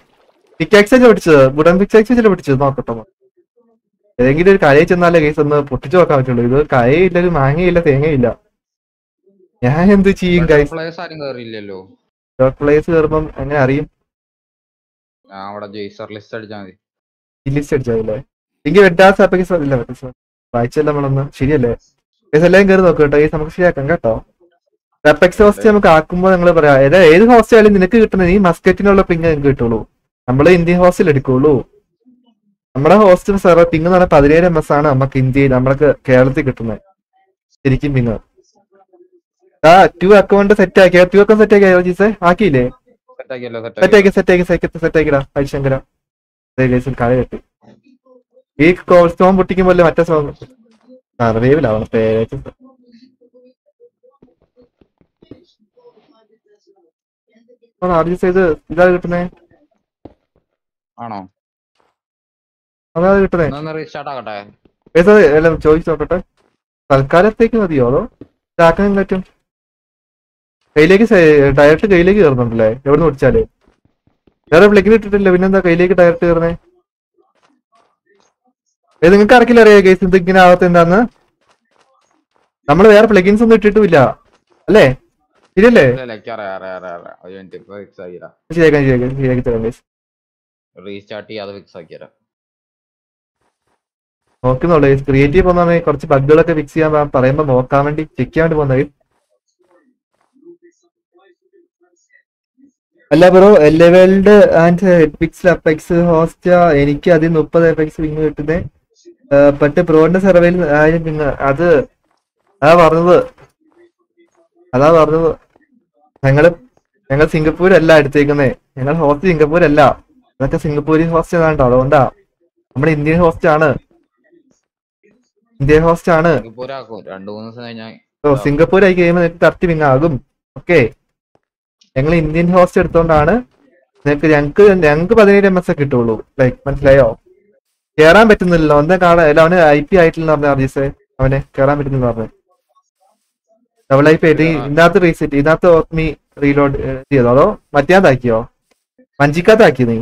പിക്കാക്സ് പിടിച്ചത് വുഡൻ പിക്കാക്സ് പിടിച്ചത് നോക്കട്ടോ ഏതെങ്കിലും ഒരു കരയിൽ ചെന്നാലേ കേസ് ഒന്ന് പൊട്ടിച്ചു നോക്കാൻ പറ്റുള്ളൂ. ഇത് കരയില്ല ഒരു മാങ്ങയില്ല തേങ്ങയില്ല. ഞാൻ എന്ത് ചെയ്യും ഗൈസ് പ്ലേസ് കയറുമ്പം എങ്ങനെ അറിയും? അവിടെ ലിസ്റ്റ് അടിച്ചാൽ മതി. ലിസ്റ്റ് അടിച്ചാലേ എനിക്ക് വെഡാസ് അപ്പക്ക് ഇല്ല വായിച്ചല്ല നമ്മളൊന്ന് ശരിയല്ലേ കേസ് എല്ലാം കയറി നോക്ക് കേട്ടോ കേസ് നമുക്ക് ശരിയാക്കാം കേട്ടോ റെപ്പെക്സ് ഹോസ്റ്റ് നമുക്ക് ആക്കുമ്പോൾ നിങ്ങൾ പറയാം ഏതാ ഏത് ഹോസ്റ്റ് ആയാലും നിനക്ക് കിട്ടുന്ന ഈ മസ്കറ്റിനുള്ള പിങ് നിങ്ങൾക്ക് കിട്ടുള്ളൂ നമ്മൾ ഇന്ത്യൻ ഹോസ്റ്റിൽ എടുക്കുള്ളൂ നമ്മുടെ ഹോസ്റ്റൽ സെർവർ പിങ് എന്ന് പറഞ്ഞാൽ പതിനേഴ് എം എസ് ആണ് നമുക്ക് ഇന്ത്യയിൽ നമ്മൾക്ക് കേരളത്തിൽ കിട്ടുന്നത് ശരിക്കും പിങ് ആ ടു അക്കൗണ്ട് സെറ്റ് ആക്കിയ ടു അക്കൗണ്ട് സെറ്റ് ആക്കിയോ ജീസേ ആക്കിയില്ലേ സെറ്റ് ആക്കി സെറ്റ് ആക്കി സെറ്റ് സെറ്റ് ആക്കിടാ ഹരിശങ്കര കളി കെട്ടി ഈ സ്റ്റോൺ പൊട്ടിക്കുമ്പോൾ മറ്റേ സ്റ്റോൺ സർവേവിലാവണം പേര് ആദ്യം ചെയ്ത് ഇതാ കിട്ടുന്നേ? ആണോ? അതാ കിട്ടുന്നേ? ഒന്ന് റീസ്റ്റാർട്ട് ഏതാ എല്ലാം തൽക്കാലത്തേക്ക് മതിയോ? അതോ ഇതാക്കാൻ പറ്റും കയ്യിലേക്ക് ഡയറക്റ്റ് കയ്യിലേക്ക് കയറുന്നുണ്ടല്ലേ? എവിടെ നിന്ന് പിടിച്ചാൽ? വേറെ പ്ലഗിന് ഇട്ടിട്ടില്ല. പിന്നെന്താ കയ്യിലേക്ക് ഡയറക്റ്റ് കയറുന്നേ? ഏത് നിങ്ങൾക്ക് ആർക്കില്ല അറിയാം ഗൈസ് ഇത് ഇങ്ങനെ ആവത്ത എന്താന്ന്? നമ്മൾ വേറെ പ്ലഗിൻസ് ഒന്നും ഇട്ടിട്ടില്ല. അല്ലേ? ശരിയല്ലേ ശരിയാക്കി തരാം. റീസ്റ്റാർട്ട് ചെയ്യാതെ ഫിക്സ് നോക്കുന്നുള്ളൂ ക്രിയേറ്റീവ് പോകുന്ന കുറച്ച് ബഗ്ഗുകളൊക്കെ ഫിക്സ് ചെയ്യാൻ പ- പറയുമ്പോ നോക്കാൻ വേണ്ടി ചെക്ക് ചെയ്യാൻ വേണ്ടി പോകുന്നത് അല്ല bro leveled and picks apex host എനിക്ക് അതിൽ മുപ്പത് എഫക്സ് വിങ് കിട്ടുന്നേ. പട്ട് പ്രോന്റെ സർവേയിൽ ആയാലും പിന്നെ അത് അതാ പറഞ്ഞത്. അതാ പറഞ്ഞത്. ഞങ്ങൾ ഞങ്ങൾ സിംഗപ്പൂർ അല്ല എടുത്തേക്കുന്നേ. ഞങ്ങൾ ഹോസ്റ്റ് സിംഗപ്പൂർ അല്ല അതൊക്കെ സിംഗപ്പൂരി ഹോസ്റ്റ് ഏതാണ്ടോ? അതുകൊണ്ടാ. നമ്മുടെ ഇന്ത്യൻ ഹോസ്റ്റ് ആണ്. ഇന്ത്യൻ ഹോസ്റ്റ് ആണ്. ഓ സിംഗപ്പൂർ ആയി കഴിയുമ്പോൾ നിനക്ക് തർത്തി വിങ് ആകും. ഓക്കെ. ഞങ്ങൾ ഇന്ത്യൻ ഹോസ്റ്റ് എടുത്തോണ്ടാണ് നിനക്ക് ഞങ്ങൾക്ക് ഞങ്ങൾക്ക് പതിനേഴ് എം എസ് ഒക്കെ കിട്ടുള്ളൂ. ലൈക്ക് മനസ്സിലായോ? കേറാൻ പറ്റുന്നില്ല അവന്റെ കാണാൻ അല്ല അവന് ഐ പി ആയിട്ടില്ലെന്ന് പറഞ്ഞ അർജീസെ അവനെ കേറാൻ പറ്റുന്നില്ല പറഞ്ഞു. ഡബിൾ ഐ പി ആയിട്ട് ഇതിനകത്ത് റീസെറ്റ് ഇതിനകത്ത് ഓർമ്മി റീലോഡ് ചെയ്തോ? അതോ മറ്റേതാക്കിയോ? വഞ്ചിക്കാത്താക്കി നീ?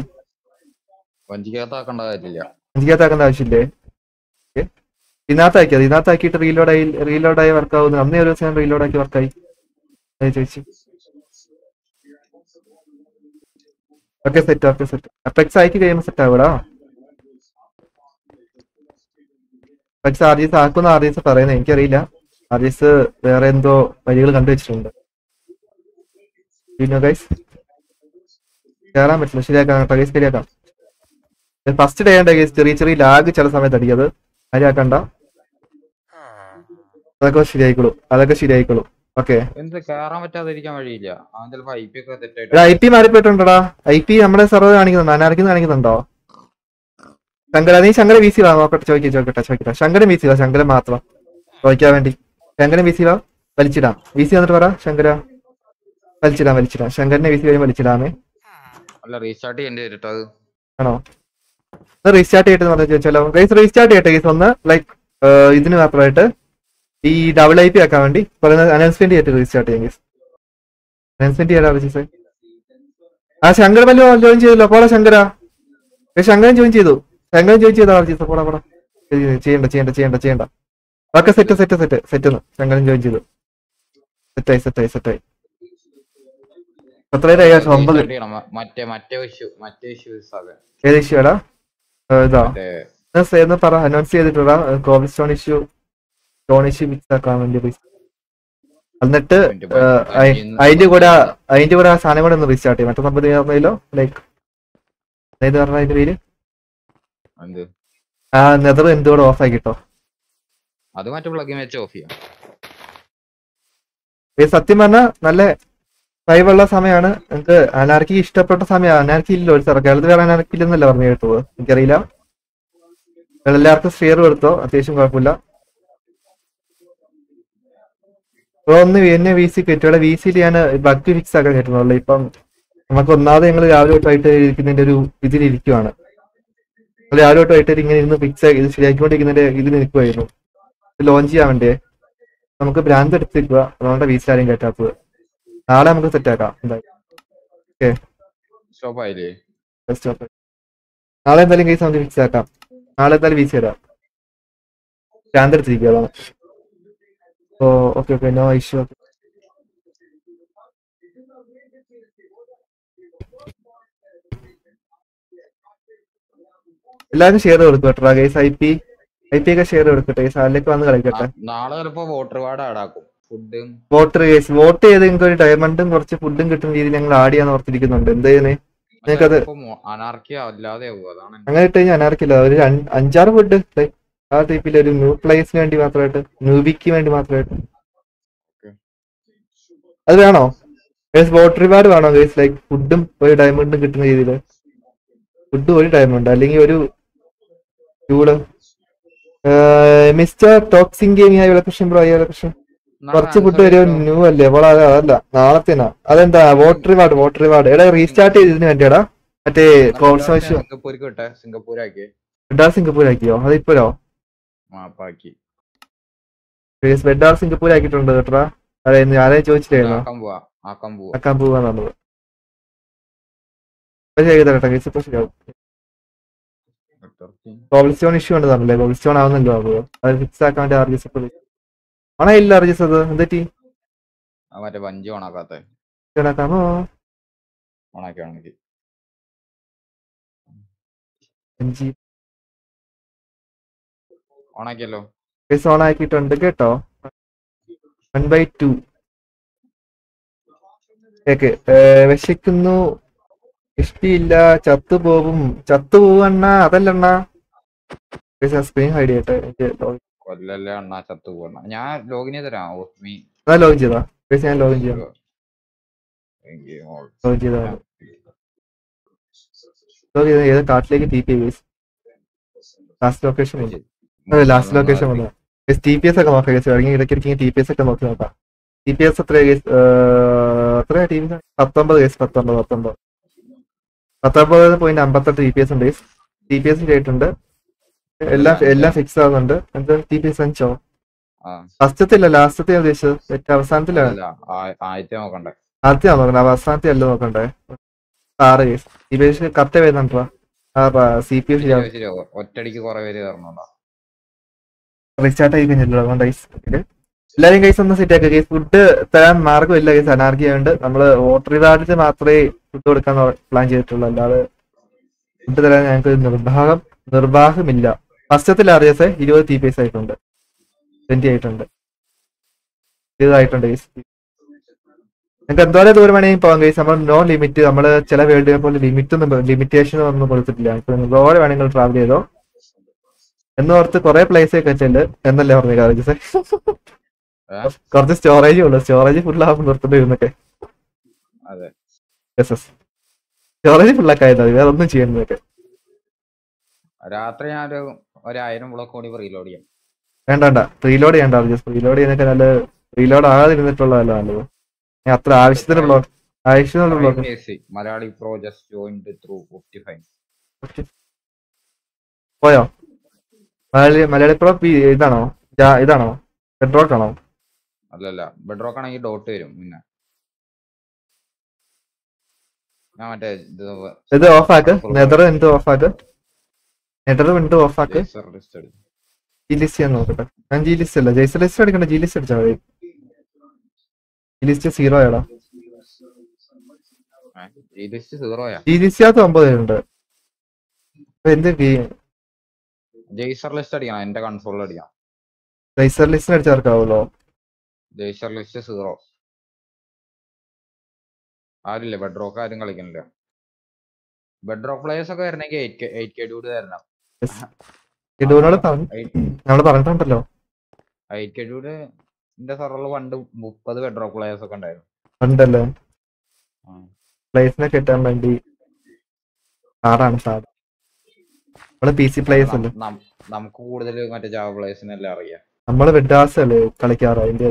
വഞ്ചിക്കാത്താക്കേണ്ട കാര്യമില്ല. ആവശ്യമില്ലേ? ഇതിനകത്താക്കിയത് ഇതിനകത്താക്കിയിട്ട് റീലോഡ് ആയി റീലോഡ് ആയി വർക്ക് ആവുന്നു. അന്നേ ഒരു ദിവസം റീലോഡ് ആക്കി വർക്കായി അത് ചോദിച്ചു. Okay set okay set apex ആക്കി കഴിയുമ്പോൾ സെറ്റ് ആവൂടാ. അപ്പെക്സ് ആർജീസ് ആക്കുന്ന ആർജീസ് പറയുന്നത് എനിക്കറിയില്ല. ആർജീസ് വേറെ എന്തോ വഴികൾ കണ്ടുവച്ചിട്ടുണ്ട്. ഗൈസ് കയറാൻ പറ്റില്ല. ശരിയാക്കാം കേട്ടോ ഗൈസ് ശരിയാക്കാം. ഫസ്റ്റ് ഡേ ഉണ്ട് ഗൈസ് ചെറിയ ചെറിയ ലാഗ് ചില സമയത്ത് അടിക്കത് ആരാക്കണ്ട അതൊക്കെ ശരിയായിക്കോളൂ. അതൊക്കെ ശരിയായിക്കോളൂ. ഓക്കെ ഐ പി മാറിപ്പോയിട്ടുണ്ടോടാ? ഐ പി നമ്മുടെ സെർവർ കാണിക്കുന്നുണ്ടോ? അനാർക്കിന്ന് കാണിക്കുന്നുണ്ടോ? ശങ്കര നീ ശങ്കര വി സി വാ നോക്കട്ടെ ചോദിക്കട്ടെ ചോദിക്കട്ടെ ചോദിക്കട്ടെ. ശങ്കരൻ വി സി വാ ശങ്കരൻ മാത്രം. ചോദിക്കാൻ വേണ്ടി. ശങ്കരൻ വി സി വാ വലിച്ചിടാം. വി സി വന്നിട്ട് പറ ശങ്കര. വലിച്ചിടാം വലിച്ചിടാം. ശങ്കരനെ വീസി കഴിയുമ്പോൾ വലിച്ചിടാമേ. അല്ല റീസ്റ്റാർട്ട് ചെയ്യേണ്ടി വരും അത്. ആണോ? റീസ്റ്റാർട്ട് ചെയ്തിട്ട് പറഞ്ഞു ചോദിച്ചാലോ ഗൈസ് റീസ്റ്റാർട്ട് ചെയ്യട്ടെ ഗൈസ് ഒന്ന് ലൈക്ക് ഇതിന് മാത്രമായിട്ട് ഈ ഡബിൾ ഐ പി ആക്കാൻ വേണ്ടി പറയുന്നത് അനൗൺസ്മെന്റ് ചെയ്തിട്ട് റീസ്റ്റാർട്ട് ചെയ്യാം ഗൈസ് അനൗൺസ്മെന്റ് ആ ശങ്കർ വല്ലോ ജോയിൻ ചെയ്തല്ലോ. പോലെ ശങ്കര. ശങ്കരൻ ജോയിൻ ചെയ്തു. ശങ്കരൻ ജോയിൻ ചെയ്താ പോടാ പോടാ. ചെയ്യണ്ട ചെയ്യണ്ട ചെയ്യണ്ട ചെയ്യണ്ട. Okay set set set set ചങ്ങലും join ചെയ്തു. സെറ്റായി സെറ്റായി സെറ്റായി എത്രയായി? ഒമ്പത് മറ്റേ മറ്റേ ഇഷ്യൂ മറ്റേ ഇഷ്യൂസ് ആകെ ഏത് ഇഷ്യൂ എടാ? ഇതാ. എന്നാ എന്ന് പറ. അനൗൺസ് ചെയ്തിട്ടുള്ള Covid stone issue stone issue mix ആക്കാൻ വേണ്ടി എന്നിട്ട് അതിന്റെ കൂടെ അതിന്റെ കൂടെ ആ സാധനം കൂടെ ഒന്ന് റീസ്റ്റാർട്ട് ചെയ്യും. മറ്റേ സംഭവം ലൈക്ക് അതായത് പറഞ്ഞ അതിന്റെ പേര്? ആ നെതർ എന്തുകൂടെ ഓഫ് ആക്കിട്ടോ അത് മറ്റേ പ്ലഗിൻ വെച്ച് ഓഫ് ചെയ്യാം. ഈ സത്യം പറഞ്ഞാൽ നല്ല വൈബുള്ള സമയമാണ് എനിക്ക് അനാർക്കി ഇഷ്ടപ്പെട്ട സമയമാണ് അനാർക്കി ഇല്ല ഒരു സ്ഥലം കേരളത്തിൽ വേറെ അനാർക്കി ഇല്ലെന്നല്ല പറഞ്ഞു കേട്ടോ എനിക്കറിയില്ല. എല്ലാവർക്കും ഷെയർ കൊടുത്തോ? അത്യാവശ്യം കുഴപ്പമില്ല. ഇപ്പൊ ഒന്ന് എന്നെ വി സി കയറ്റുള്ള വി സിയിൽ ഞാൻ ബഗ് ഫിക്സ് ആക്കാൻ കയറ്റുന്നുള്ളൂ ഇപ്പം നമുക്ക് ഒന്നാമത് ഞങ്ങൾ രാവിലെ തൊട്ടായിട്ട് ഇരിക്കുന്നതിന്റെ ഒരു ഇതിലിരിക്കുവാണ് രാവിലെ തൊട്ടായിട്ട് ഇങ്ങനെ ഇരുന്ന് ഫിക്സ് ഇത് ശരിയാക്കിക്കൊണ്ടിരിക്കുന്നതിന്റെ ഇതിൽ നിൽക്കുമായിരുന്നു ലോഞ്ച് ചെയ്യാൻ വേണ്ടേ നമുക്ക് ഭ്രാന്ത് എടുത്തിരിക്കുക. അതുകൊണ്ട് വീസ് ആരെയും കയറ്റാത്തത് നാളെ നമുക്ക് സെറ്റ് ആക്കാം. എന്തായാലും. നാളെ എന്തായാലും കേസ് നമുക്ക് ഫിക്സ് ആക്കാം. നാളെ എന്തായാലും വീസ് തരാം ഭ്രാന്ത് എടുത്തിരിക്കുക അതാണ്. ഓ okay okay no issue okay എല്ലാവരും ഷെയർ കൊടുക്കും കേട്ടോ guys I P I P ഒക്കെ ഷെയർ കൊടുക്കട്ടെ ഗൈസ് അതിലേക്ക് വന്ന് കളിക്കട്ടെ നാളെ ചിലപ്പോ വോട്ടർ കാർഡ് ആടാക്കും ഫുഡും വോട്ടർ കേസ് വോട്ട് ചെയ്ത് നിങ്ങൾക്ക് ഒരു ഡയമണ്ടും കുറച്ച് ഫുഡും കിട്ടുന്ന രീതിയിൽ ഞങ്ങൾ ആഡ് ചെയ്യാൻ ഓർത്തിരിക്കുന്നുണ്ട്. എന്ത് ചെയ്യുന്നേ? നിങ്ങൾക്കത് അങ്ങനെ ഇട്ട് കഴിഞ്ഞാൽ അനാർക്കില്ല ഒരു അഞ്ചാറ് ഫുഡ് ആ ടൈപ്പിൽ ഒരു ന്യൂ പ്ലേസിന് വേണ്ടി മാത്രമായിട്ട് ന്യൂബിക്ക് വേണ്ടി മാത്രമായിട്ട്. അത് വേണോ? വോട്ടർ റിവാർഡ് വേണോ ഗൈസ് ലൈക്ക് ഫുഡും ഒരു ഡയമണ്ടും കിട്ടുന്ന രീതിയിൽ. ഫുഡ് ഒരു ഡയമണ്ട് അല്ലെങ്കിൽ ഒരു ചൂട്. മിസ്റ്റർ ടോക്സിംഗ് ഗെയിമിംഗ് ആയ വിളകൃഷ്ണൻ ബ്രോ അയ്യോ വിളകൃഷ്ണൻ കുറച്ച് ഫുഡ് വരും ന്യൂ അല്ലേ? അത് അതല്ല നാളത്തേനാ. അതെന്താ വോട്ടർ റിവാർഡ് വോട്ടർ റിവാർഡ് എടാ റീസ്റ്റാർട്ട് ചെയ്തതിന് വേണ്ടിയാടാ. മറ്റേ സിംഗപ്പൂർ ആക്കിയോ അതിപ്പോഴോ ബെഡാർ സിംഗപ്പൂർ ആക്കിയിട്ടുണ്ട് കേട്ടോ. അതെ ആരെയും ചോദിച്ചില്ലായിരുന്നോ ആക്കാൻ പോവാ ആക്കാൻ പോവാ. ആക്കാൻ പോവാന്നുള്ളത് ശരിയാവും. കോബിൾ സ്റ്റോൺ ഇഷ്യൂ ഉണ്ട് പറഞ്ഞില്ലേ? കോബിൾ സ്റ്റോൺ ആവുന്നല്ലോ അത് അത് ഫിക്സ് ആക്കാൻ വേണ്ടി ആർജിസ് ഇപ്പോൾ ആണോ ഇല്ല ആർജിസ് അത്? എന്തെറ്റി മറ്റേ വഞ്ചി ഓണാക്കാത്ത. കേടാക്കാമോ ഓണാക്കി അഞ്ച് ഓണാക്കിയല്ലോ. കേസ് ഓൺ ആക്കിയിട്ടുണ്ട് കേട്ടോ? One by two cake. വിശക്കുന്നു. ഇഷ്ടിയില്ല. ചത്തുപോകും ചത്തുപോകണ്ണ അതല്ലണ്ണ. സ്ക്രീൻ ഹൈഡ് ചെയ്യട്ടെ കൊല്ലല്ലേ അണ്ണാ ചത്തു പോകണ ഞാൻ ലോഗിൻ ചെയ്തരാം ഓ, മീ. ലോഗിൻ ചെയ്താ? കേസ് ഞാൻ ലോഗിൻ all. ലോഗിൻ ചെയ്താ ലോഗിൻ ചെയ്ത ഏത് കാട്ടിലേക്ക് ടി പി ലാസ്റ്റ് ലൊക്കേഷൻ ഉണ്ട് അതെ ലാസ്റ്റ് ലൊക്കേഷൻ വന്നു. ടി പി എസ് ഒക്കെ നോക്കാം കേസ് ഇറങ്ങി ഇടയ്ക്കിടയ്ക്ക് ടി പി എസ് ഒക്കെ നോക്കി നോക്കാം. ടി പി എസ് എത്ര കേസ് എത്ര ടി പി പത്തൊമ്പത് കേസ് പത്തൊമ്പത് പത്തൊമ്പത്. പത്തൊമ്പത് പോയിന്റ് അമ്പത്തെട്ട് ടി പി എസ് ഉണ്ട് ടി പി എസ് ആയിട്ടുണ്ട് എല്ലാം എല്ലാം ഫിക്സ് ആവുന്നുണ്ട്. എന്താ? ടി പി ആ. ഫസ്റ്റത്തില്ല ലാസ്റ്റത്തെ ഉദ്ദേശിച്ചത്? ഏറ്റവും അവസാനത്തിലാണ് അല്ല ആ- ആദ്യത്തെ നോക്കണ്ടേ. നോക്കണ്ടേ? അവസാനത്തെ അല്ല നോക്കണ്ടേ? ആറ്. ടി പി കറക്റ്റ് വരുന്നുണ്ടോ സി പി എസ് ശരി, ശരി, ഒ- കുറെ പേര് കയറണുണ്ടോ റീസ്റ്റാർട്ട് ആയി കഴിഞ്ഞല്ലോ അതുകൊണ്ട് എല്ലാരും കൈസ് ഒന്ന് സെറ്റ് ആക്കുക കേസ് ഫുഡ് തരാൻ മാർഗമില്ല കേസ് അനാർക്കി ആയതുകൊണ്ട് നമ്മൾ വോട്ടർ റിവാർഡിന് മാത്രമേ ഫുഡ് കൊടുക്കാൻ പ്ലാൻ ചെയ്തിട്ടുള്ളൂ. അല്ലാതെ ഫുഡ് തരാൻ ഞങ്ങൾക്ക് നിർഭാഗം നിർവാഹമില്ല. ഫസ്റ്റത്തിൽ എസ് ഇരുപത് ടി പി എസ് ആയിട്ടുണ്ട്. ട്വന്റി ആയിട്ടുണ്ട്. ഇതായിട്ടുണ്ട് നിങ്ങൾക്ക് എന്തോരം ദൂരം വേണമെങ്കിൽ പോകാം കഴിയും നമ്മൾ നോ ലിമിറ്റ് നമ്മൾ ചില വേൾഡ് പോലെ ലിമിറ്റ് ഒന്നും ലിമിറ്റേഷൻ ഒന്നും കൊടുത്തിട്ടില്ല. ഇപ്പൊ എന്തോരം വേണമെങ്കിൽ ട്രാവൽ ചെയ്തോ. എന്ന് ഓർത്ത് കുറെ പ്ലേസ് ഒക്കെ ചെല്ല് എന്നല്ലേ പറഞ്ഞു കാർജസ്? കുറച്ച് സ്റ്റോറേജ് ഉള്ളു. സ്റ്റോറേജ് ഫുൾ ആകുമ്പോൾ നിർത്തേണ്ടി വരുന്നൊക്കെ അതെ. യെസ് എസ് സ്റ്റോറേജ് ഫുള്ളൊക്കെ മതി. വേറെ ഒന്നും ചെയ്യുന്നതൊക്കെ രാത്രി ഞാനൊരു ഒരായിരം ബ്ലോക്ക് കൂടി റീലോഡ് ചെയ്യാം. വേണ്ട വേണ്ട. റീലോഡ് ചെയ്യണ്ട റീലോഡ് ചെയ്യുന്നൊക്കെ നല്ല റീലോഡ് ആകാതിരുന്നിട്ടുള്ളതല്ല നല്ലത്. ഞാൻ അത്ര ആവശ്യത്തിന് ബ്ലോക്ക് ആവശ്യത്തിനുള്ള block Malayali pro just joined through fifty five പോയോ? മലയാളി മലയാളി പ്രോ പി ഇതാണോ? ഇതാണോ? ബെഡ്റോക്ക് ആണോ? അല്ലല്ല ബെഡ്റോക്ക് ആണെങ്കിൽ ഡോട്ട് വരും പിന്നെ. ഇത് ഓഫ് ആക്ക്. നെതർ എന്ത് ഓഫ് ആക്ക്? നെതർ വിൻഡോ ഓഫ് ആക്ക്. ജി ലിസ്റ്റ് ഞാൻ നോക്കട്ടെ. ഞാൻ ജി ലിസ്റ്റ് അല്ല. ജയ്സർ ലിസ്റ്റ് എടുക്കണ്ട. ജി ലിസ്റ്റ് അടിച്ചാൽ മതി. ജി ലിസ്റ്റ് സീറോ ആടാ ജി ലിസ്റ്റ് അകത്ത് ഒമ്പത് ഉണ്ട് എന്ത് ജയ്സർ ലിസ്റ്റ് അടിക്കണം. എന്റെ കൺസോളിൽ അടിക്കാം ജയ്സർ ലിസ്റ്റ് അടിച്ചവർക്കാവുള്ളൂ ജയ്സർ ലിസ്റ്റ് സീറോ ആരില്ല ബെഡ്റോക്ക് ആരും കളിക്കണില്ല. ബെഡ്റോക്ക് പ്ലേയേഴ്സ് ഒക്കെ വരണമെങ്കിൽ eight K eight K dude തരണം പറഞ്ഞു. നമ്മൾ പറഞ്ഞിട്ടുണ്ടല്ലോ. പണ്ട് മുപ്പത് പ്ലേയേഴ്സ് ഒക്കെ ഉണ്ടായിരുന്നു. ഉണ്ടല്ലോ. ആ. പ്ലേസിനെ കിട്ടാൻ വേണ്ടി പാടാണ് സാധനം നമ്മൾ പി സി പ്ലേയേഴ്സ് അല്ലേ? നം- നം- നമുക്ക് കൂടുതൽ മറ്റേ ജാവ പ്ലേയേഴ്സിനെല്ലാം അറിയാം? നമ്മൾ വിഡാസ് അല്ലേ കളിക്കാറ് അതിന്റെ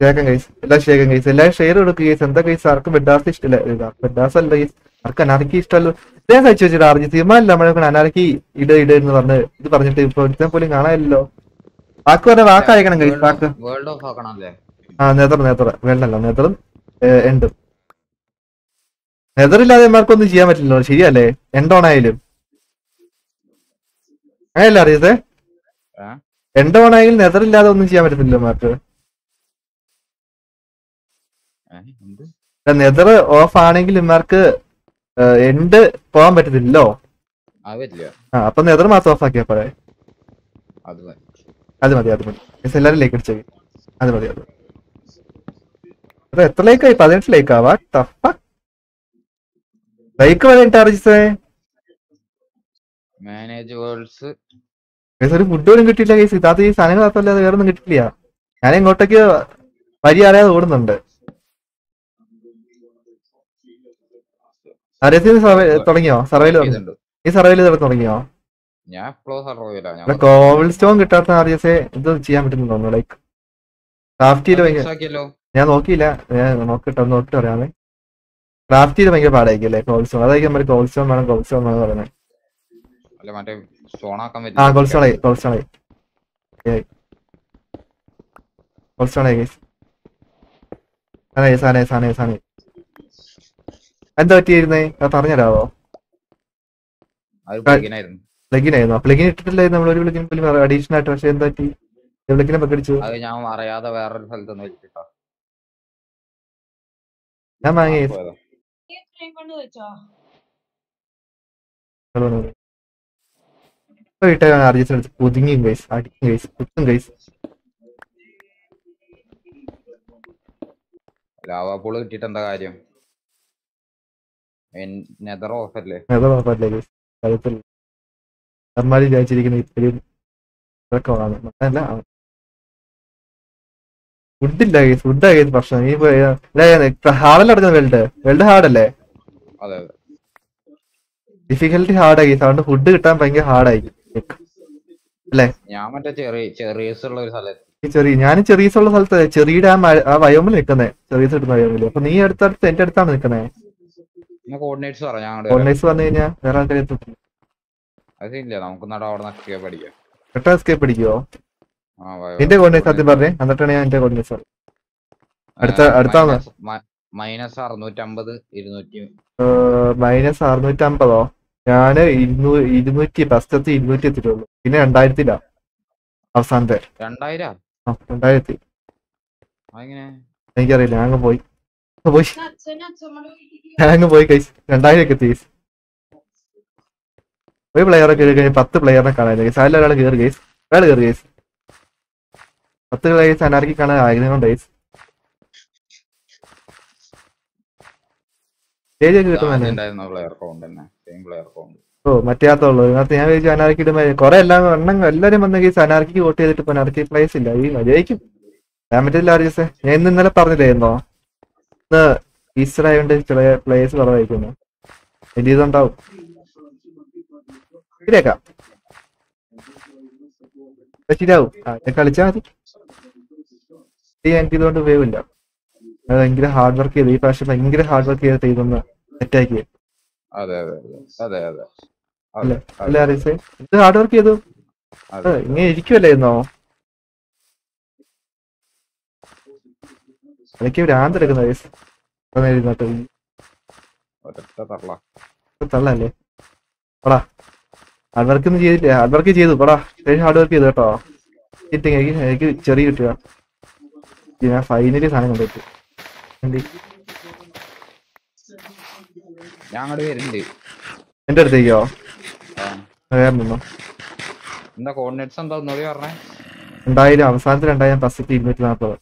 ഷേക്കൻ കേസ് എല്ലാം ഷേക്കൻ കേസ് എല്ലാരും ഷെയർ കൊടുക്കുക എന്താ കേസ് ആർക്കും വിഡാസ് ഇഷ്ടമില്ല വിഡാസ് അല്ല കേസ് ആർക്കും അനാർക്കി ഇഷ്ടമല്ലോ. ഞാൻ സഹിച്ചു വെച്ചിട്ട് ആർജി തീരുമാനമില്ല. നമ്മളെ അനാർക്കി ഇട ഇട എന്ന് പറഞ്ഞ് ഇത് പറഞ്ഞിട്ട് ഇപ്പൊ ഒരുത്തൻ പോലും കാണാനില്ലല്ലോ. വാക്ക് പറഞ്ഞ വാക്ക് അയക്കണം വാക്ക്. ആ നെതർ നെതർ. വേണ്ടല്ലോ നെതറും എണ്ട്. നെതറില്ലാതെ ഇമാർക്കൊന്നും ചെയ്യാൻ പറ്റില്ലല്ലോ. ശരിയല്ലേ? എൻഡോൺ ആയാലും അങ്ങനെയല്ല അറിയത്തെ? എൻഡോൺ ആയാലും നെതറില്ലാതെ ഒന്നും ചെയ്യാൻ പറ്റത്തില്ല മാർക്ക് നെതർ ഓഫ് ആണെങ്കിൽ ഇമാർക്ക് എൻഡ് പോകാൻ ആ അപ്പൊ നെതർ മാത്രം ഓഫ് ആക്കിയാ പോരെ. അത് മതി. അത് മതി എല്ലാരും ലൈക്ക് അടിച്ചു. അത് മതി അത് എത്ര ലൈക്കായി പതിനെട്ട് ലൈക്കാവാ ടഫ ലൈക്ക് പതിനെട്ട് അർജിസേ മാനേജ് വേൾഡ്സ് ഒരു ഫുഡ് പോലും കിട്ടിയില്ല കേസ് ഇതാത്ത ഈ സാധനങ്ങൾ അത്തല്ലാതെ വേറെ ഒന്നും കിട്ടില്ല ഞാൻ ഇങ്ങോട്ടേക്ക് വരി അറിയാതെ ഓടുന്നുണ്ട് അറിയത്തിന് സർവേ തുടങ്ങിയോ? ചെയ്തിട്ടുണ്ട് ഈ സർവേയിൽ തുടങ്ങിയോ? ഞാൻ കോവിൽ സ്റ്റോൺ കിട്ടാത്ത ആർജിസെ ഇത് ചെയ്യാൻ പറ്റുന്നു തോന്നുന്നു ലൈക്ക് ക്രാഫ്റ്റ് ചെയ്ത് ഞാൻ നോക്കിയില്ല. ഞാൻ നോക്കിട്ടോ നോക്കിട്ട് പറയാമേ ക്രാഫ്റ്റ് ചെയ്ത് ഭയങ്കര പാടായിരിക്കും അല്ലേ? കോവിൽ സ്റ്റോൺ അതായിരിക്കും നമ്മൾ കോവിൽ സ്റ്റോൺ വേണം കോവിൽ സ്റ്റോൺ വേണം പറയുന്നത് ആ കോവിൽ സ്റ്റോൺ ആയി സ്റ്റോൺ സ്റ്റോൺ സാധനമായി സാധനമായി സാധനമായി എന്താ പറ്റിയിരുന്നേ? പറഞ്ഞുതരാവോ? പ്ലഗിനായിരുന്നു. പ്ലഗിൻ ഇട്ടിട്ടില്ലായിരുന്നു നമ്മൾ ഒരു പ്ലഗിൻ പോലും അഡീഷണൽ ആയിട്ട്. പക്ഷെ എന്താ പറ്റി? പ്ലഗിനെ പക്കടിച്ചു അത് ഞാൻ അറിയാതെ വേറൊരു സ്ഥലത്തൊന്നും വെച്ചിട്ടോ ഞാൻ വാങ്ങി. ഇട്ട അർജിസ് എടുത്ത് ഒതുങ്ങിയും ഗൈസ് അടിക്കും ഗൈസ് കുത്തും ഗൈസ് ലാവാ പൂൾ കിട്ടിയിട്ട് എന്താ കാര്യം? നെതർ ഓഫ് അല്ലേ? അത് കുഴപ്പമില്ല ഗൈസ് കഴുത്തിൽ അമ്മാരി വിചാരിച്ചിരിക്കുന്ന ഇത്രയും ഇറക്കമാണ് അല്ല ഫുഡില്ല ഗൈസ് ഫുഡാ പ്രശ്നം ഈ ഹാർഡല്ല നടക്കുന്നത് വെൽഡ് വെൽഡ് ഹാർഡല്ലേ ഡിഫിക്കൽട്ടി ഹാർഡായി അതുകൊണ്ട് ഫുഡ് കിട്ടാൻ ഭയങ്കര ഹാർഡായി ഞാൻ മറ്റേ ചെറിയ ചെറിയസ് ഉള്ള ഒരു സ്ഥലത്ത്. ചെറിയ ഞാൻ ചെറിയസ് ഉള്ള സ്ഥലത്ത് ചെറിയുടെ ആ വയോമിൽ നിൽക്കുന്നേ. ചെറിയസ് കിട്ടുന്ന വയോമിൽ. അപ്പൊ നീ അടുത്തടുത്ത് എന്റെ അടുത്താണ് നിൽക്കുന്നേ. കോർഡിനേറ്റ്സ് പറഞ്ഞു കഴിഞ്ഞാൽ വേറെ അതില്ല നമുക്ക് നട അവിടെ നക്കിയാ പഠിക്കാം. പെട്ട എസ്കേപ്പ് അടിക്കുവോ ആ, വാ, വാ. നിന്റെ കോർഡിനേറ്റ് സത്യം പറഞ്ഞേ എന്നിട്ടാണ് ഞാൻ എന്റെ കോർഡിനേറ്റ് അടുത്ത-. മൈനസ്- അറുന്നൂറ്റമ്പത് ഇരുന്നൂറ്റി മൈനസ് ഞാൻ ഇരുന്നൂറ്റി ഫസ്റ്റത്തെ ഇരുന്നൂറ്റി എത്തിയിട്ടുള്ളൂ. പിന്നെ രണ്ടായിരത്തിലാ അവസാനത്തെ. രണ്ടായിരത്തി. എനിക്കറിയില്ല അങ്ങ് പോയി. പോയി. ഹാങ് പോയി കൈസ് രണ്ടായിരം ഒക്കെ തീസ് ഒരു പ്ലെയറെ കയറി കഴിഞ്ഞാൽ പത്ത് പ്ലെയറിനെ കാണാൻ ഗൈസ് അതിൽ ഒരാൾ കയറി ഗൈസ് ഒരാൾ കയറി ഗൈസ് പത്ത് പ്ലെയേഴ്സ് അനാർക്കി കാണാൻ ആഗ്രഹം ഗൈസ് ഓ മറ്റേ ആത്തുള്ളൂ ഞാൻ വിചാരിച്ചു അനാർക്കി ഇടുമ്പോ കുറെ എല്ലാം എണ്ണം വന്ന കേസ് അനാർക്കി വോട്ട് ചെയ്തിട്ട് ഇപ്പൊ അനാർക്കി പ്ലേസ് ഇല്ല. ഈ മര്യാദയ്ക്കും. ഞാൻ ഇന്നലെ പറഞ്ഞില്ലായിരുന്നോ? ഇന്ന് ഈസ്റ്റർ ആയതുകൊണ്ട് ചില പ്ലേയേഴ്സ് കുറവായിരിക്കുന്നു എന്റെ ഇതുണ്ടാവും ശരിയാക്കാം. ശരിയാവും. ആ ഇത് കളിച്ചാ മതി. എനിക്ക് ഇതുകൊണ്ട് ഉപയോഗമില്ല. ഭയങ്കര ഹാർഡ് വർക്ക് ചെയ്ത്. ഈ പ്രാവശ്യം ഭയങ്കര ഹാർഡ് വർക്ക് ചെയ്ത് ചെയ്തൊന്ന് അറ്റാക്ക് ചെയ്യും അല്ല? അറിയിച്ചേ ഇത് ഹാർഡ് വർക്ക് ചെയ്തു. ഇങ്ങനെ ഇരിക്കുവല്ലായിരുന്നോ എനിക്ക് ഭ്രാന്ത് എടുക്കുന്ന വയസ്സ് ഇരുന്നിട്ട് ഒരൊറ്റ തള്ള. തള്ളല്ലേ പടാ ഹാർഡ് വർക്ക് ഒന്നും ചെയ്തില്ല. ഹാർഡ് വർക്ക് ചെയ്തു. പടാ ഹാർഡ് വർക്ക് ചെയ്തു കേട്ടോ. കിട്ടിങ് എനിക്ക് എനിക്ക് ചെറിയ കിട്ടുക ഞാൻ ഫൈനലി സാധനം കൊണ്ടുപോയി എന്റെ അടുത്തേക്കോ? എന്താ കോർഡിനേറ്റ്സ് എന്താ ഒന്നുകൂടി പറഞ്ഞേ? രണ്ടായിരം അവസാനത്തിൽ രണ്ടായിരം ഫസ്റ്റ് ഇരുന്നൂറ്റി നാൽപ്പത്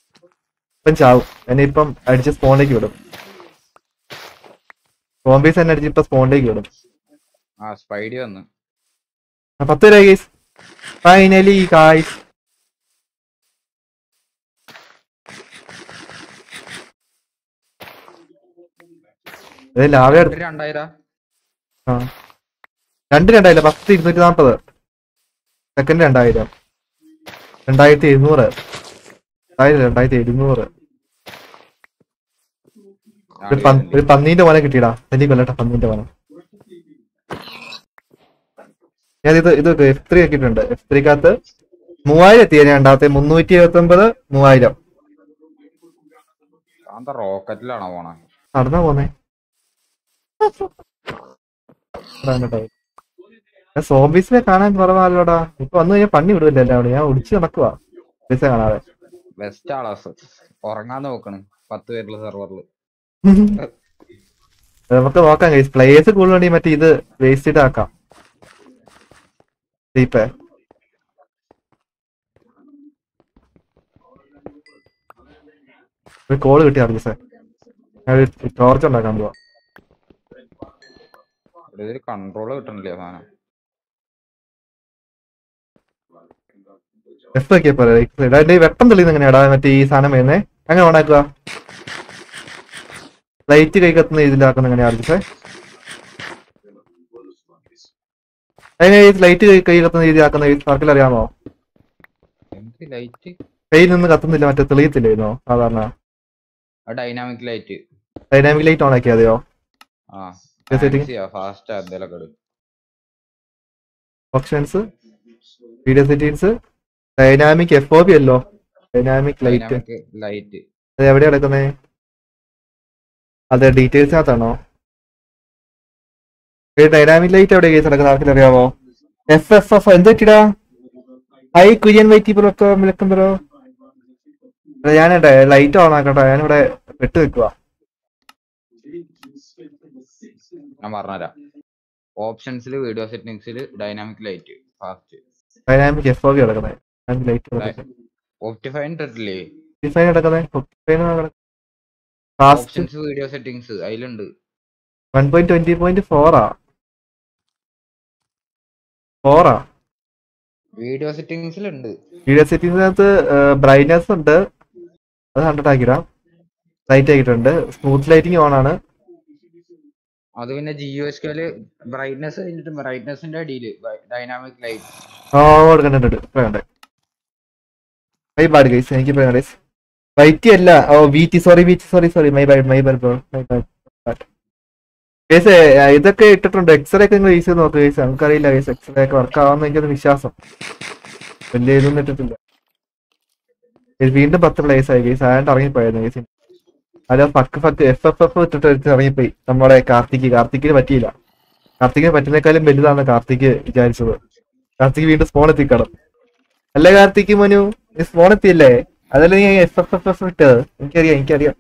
ഇപ്പം ചാവും. എന്നെ ഇപ്പം അടിച്ച് സ്പോണിലേക്ക് വിടും. കോമ്പീസ് തന്നെ അടിച്ച് ഇപ്പൊ സ്പോണിലേക്ക് വിടും. ആ സ്പൈഡി വന്ന്. ആ, പത്ത് രൂപ ഗൈസ് ഫൈനലി ഗായ്സ് ലാവ രണ്ട് രണ്ടായിരം പത്ത് ഇരുന്നൂറ്റി നാൽപ്പത്. സെക്കൻഡ് രണ്ടായിരം. രണ്ടായിരത്തി എഴുന്നൂറ് രണ്ടായിരം രണ്ടായിരത്തി എഴുന്നൂറ് ഒരു പന്നീന്റെ മോനെ കിട്ടിയടാ. എനിക്ക് കൊല്ലട്ടെ പന്നീന്റെ മോനെ ഞാൻ ഇത് ഇത് എഫ് ത്രീ ആക്കിയിട്ടുണ്ട്. എഫ് ത്രീക്കകത്ത് മൂവായിരം എത്തിയ. രണ്ടാമത്തെ മുന്നൂറ്റി എഴുപത്തി ഒമ്പത് മൂവായിരം റോക്കറ്റിലാണോ പോണേ? നടന്നാ പോന്നെ. ഞാൻ സോംബീസിനെ കാണാൻ കുറവാണല്ലോടാ. ഇപ്പൊ വന്നു കഴിഞ്ഞാൽ പണി വിടുമല്ലോ എല്ലാവരും? ഞാൻ ഒടിച്ചു നടക്കുവാ. കാണാതെ. ബെസ്റ്റ് ആളാ സ- ഉറങ്ങാൻ നോക്കണ്. പത്ത് പേരുള്ള സെർവറിൽ നമുക്ക് നോക്കാം ഗൈസ് പ്ലേയേഴ്സ് കൂടുതലുണ്ടെങ്കിൽ മറ്റേ ഇത് വേസ്റ്റ് ആക്കാം. ഇപ്പേ ഒരു കോൾ കിട്ടി അറിഞ്ഞു സാർ ടോർച്ച് ഉണ്ടാക്കാൻ പോവാ. ഇതിൽ കൺട്രോൾ കിട്ടണില്ല സാധനം എഫ് ഒക്കെ പോലെ വെട്ടം തെളിയുന്ന എങ്ങനെയാടാ മറ്റേ ഈ സാധനം വരുന്നേ. അങ്ങനെ ഓണാക്കുക ലൈറ്റ് കൈ കത്തുന്ന ഇതിലാക്കുന്ന എങ്ങനെ അറിയിച്ചേ അതിനെ ലൈറ്റ് കൈ കത്തുന്ന കത്തുന്ന ആക്കുന്ന സാർക്കിൽ അറിയാമോ? കയ്യിൽ നിന്ന് കത്തുന്നില്ല മറ്റേ തെളിയത്തില്ലായിരുന്നോ? സാധാരണ. Dynamic light dynamic light on ആക്കിയാ മതിയോ? ആ ഏത് setting? ഫാസ്റ്റ് എന്തേലൊക്കെ options video settings dynamic F O V അല്ലോ. ഡൈനാമിക് ലൈറ്റ് ലൈറ്റ് അത് എവിടെ കിടക്കുന്നേ? അതെ ഡീറ്റെയിൽസ് അകത്താണോ? ഡൈനാമിക് ലൈറ്റ് എവിടെ കേസ് നടക്കുന്ന ആർക്കും അറിയാമോ? എഫ് എഫ് എഫ് എന്ത് പറ്റിടാ ഹൈ കുര്യൻ വൈറ്റി പുറത്തോ വിളിക്കുമ്പോഴോ ഞാൻ ലൈറ്റ് ഓൺ ആക്കട്ടെ. ഞാനിവിടെ പെട്ട് നിൽക്കുക ഞാൻ പറഞ്ഞുതരാം. ഓപ്ഷൻസിൽ video സെറ്റിംഗ്സിൽ dynamic light fast dynamic F O കിടക്കണേ ലൈറ്റ് ഓപ്റ്റിഫൈൻ ഇട്ടിട്ടില്ലേ ഓപ്റ്റിഫൈൻ കിടക്കുന്നത് OptiFine fast options video settings അതിലുണ്ട്. വൺ പോയിന്റ് ട്വന്റി പോയിന്റ് ഫോറാ ഫോറാ വീഡിയോ സെറ്റിംഗ്സിലുണ്ട് വീഡിയോ സെറ്റിംഗ്സിനകത്ത് ബ്രൈറ്റ്നസ് ഉണ്ട്. അത് ഹൺഡ്രഡ് ആക്കിടാം. ലൈറ്റ് ആക്കിയിട്ടുണ്ട്. സ്മൂത്ത് ലൈറ്റിംഗ് ഓൺ ആണ്. അത് പിന്നെ ജിയോ സ്കേൽ ബ്രൈറ്റ്നസ് കഴിഞ്ഞിട്ട് ബ്രൈറ്റ്നസിന്റെ അടിയിൽ ഡൈനാമിക് ലൈറ്റ് ഓ കണ്ടിട്ടുണ്ട് ഇപ്പൊ കണ്ടേ. മൈ ബാഡ് ഗൈസ് എനിക്ക് ഇപ്പൊ ഗൈസ് വൈറ്റി അല്ല. ഓ വീറ്റി sorry VT sorry sorry my bad my bad my bad ഇതൊക്കെ ഇട്ടിട്ടുണ്ട്. എക്സ്റേ ഒക്കെ നിങ്ങൾ യൂസ് ചെയ്ത് നോക്ക് ഗൈസ് നമുക്കറിയില്ല കേസ് എക്സ്റേ ഒക്കെ വർക്ക് ആവുന്ന എനിക്കൊന്ന് വിശ്വാസം. വലിയ ഇതൊന്നും ഇട്ടിട്ടില്ല. വീണ്ടും പത്ത് പ്ലേസ് ആയി കേസ് ആയതുകൊണ്ട് ഇറങ്ങിപ്പോയായിരുന്നു കേസിന് അല്ല fuck fuck F F F ഇട്ടിട്ട് എടുത്ത് ഇറങ്ങിപ്പോയി. നമ്മുടെ കാർത്തിക്. കാർത്തിക്കിന് പറ്റിയില്ല. കാർത്തിക്കിന് പറ്റുന്നേക്കാളും വലുതാണ് കാർത്തിക് വിചാരിച്ചത്. കാർത്തിക് വീണ്ടും സ്പോൺ എത്തിക്കണം. അല്ല കാർത്തിക് മനു? സ്പോൺ എത്തിയല്ലേ? അതല്ല നീ എഫ് എഫ് എഫ് എഫ് ഇട്ടത് എനിക്കറിയാം എനിക്കറിയാം.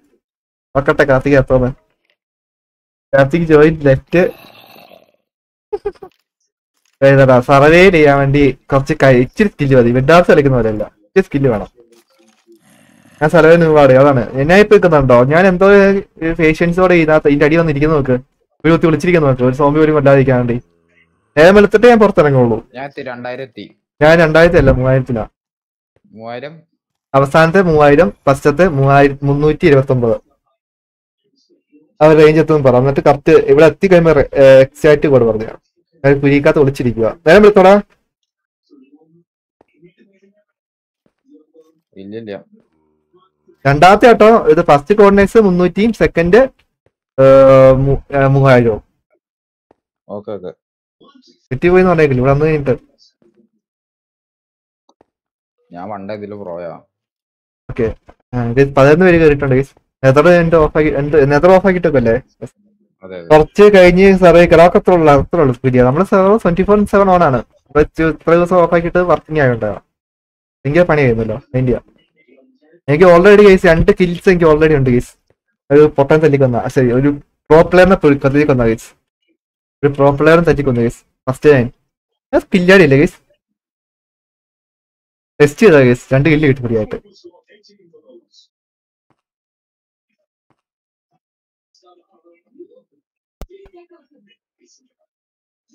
നോക്കട്ടെ കാർത്തിക് എത്തോന്ന് കാർത്തിക് ജോയിൻ ലെറ്റ്. എഴുതടാ സർവേ ചെയ്യാൻ വേണ്ടി കുറച്ച് ഇച്ചിരി സ്കില്ല് മതി. വിഡാസ് കളിക്കുന്ന പോലെയല്ല ഇച്ചിരി സ്കില്ല് വേണം. ഞാൻ സർവേ നിവാട് അതാണ്. എന്നെ ഇപ്പൊ നിൽക്കുന്നുണ്ടോ? ഞാൻ എന്തോ പേഷ്യൻസോടെ ഇതിനകത്ത് ഇതിന്റെ അടി വന്നിരിക്കുന്നു നോക്ക്. ഒരു കുത്തി വിളിച്ചിരിക്കുന്നു നോക്ക്. ഒരു സോമ്പി പോലും കൊല്ലാതിരിക്കാൻ വേണ്ടി. നേരം വെളുത്തിട്ടേ ഞാൻ പുറത്തിറങ്ങുള്ളൂ. ഞാൻ രണ്ടായിരത്തി അല്ല മൂവായിരത്തിലാ. മൂവായിരം? അവസാനത്തെ മൂവായിരം ഫസ്റ്റത്തെ മൂവായിരം മുന്നൂറ്റി ഇരുപത്തി ഒമ്പത് ആ റേഞ്ച് എത്തുമെന്ന് പറ. എന്നിട്ട് കറക്റ്റ് ഇവിടെ എത്തി കഴിയുമ്പോ എക്സാക്ട് കോഡ് പറഞ്ഞു ഞാൻ കുരിക്കാത്ത ഒളിച്ചിരിക്കുക നേരം വിളിത്തോടാ രണ്ടാമത്തെ ആട്ടോ. ഇത് ഫസ്റ്റ് കോർഡിനേറ്റ്സ് മുന്നൂറ്റിയും സെക്കൻഡ് മൂവായിരവും. Okay okay. തെറ്റി പോയി എന്ന് പറഞ്ഞേക്കില്ല. ഇവിടെ വന്ന് കഴിഞ്ഞിട്ട്. ഞാൻ വണ്ട ഇതിൽ പ്രോയാ ഇത് പതിനൊന്ന് പേര് കയറിയിട്ടുണ്ട് നെതർ എന്റെ ഓഫ് ആക്കി നെതർ ഓഫ് ആക്കിയിട്ടൊക്കെ അല്ലേ അതെ അതെ. കുറച്ച് കഴിഞ്ഞ് സർവേ അതൊക്കെ അത്ര ഉള്ള നമ്മൾ server twenty four seven on ആണ് ഇത്ര ദിവസം ഓഫ് ആക്കിയിട്ട് വർക്കിംഗ് ആയതുകൊണ്ടാണ് എനിക്ക് പണി ചെയ്യുന്നല്ലോ ഇന്ത്യ എനിക്ക് ഓൾറെഡി കേസ് രണ്ട് കിൽസ് എനിക്ക് ഓൾറെഡി ഉണ്ട് കേസ് ഒരു പൊട്ടൻ തല്ലിക്കൊന്ന ശരി ഒരു പ്രോ പ്ലെയറിനെ തല്ലിക്കൊന്ന കേസ് ഒരു പ്രോ പ്ലെയറിനെ തല്ലിക്കൊന്ന കേസ് ഫസ്റ്റ് ഞാൻ ഞാൻ കില്ലാടിയില്ല കേസ് ടെസ്റ്റ് ചെയ്താ കേസ് രണ്ട് കില്ല് കിട്ടി ഫ്രീ ആയിട്ട് എന്തൊരു ഒറ്റയടിക്ക് എല്ലാ ഏഹ്.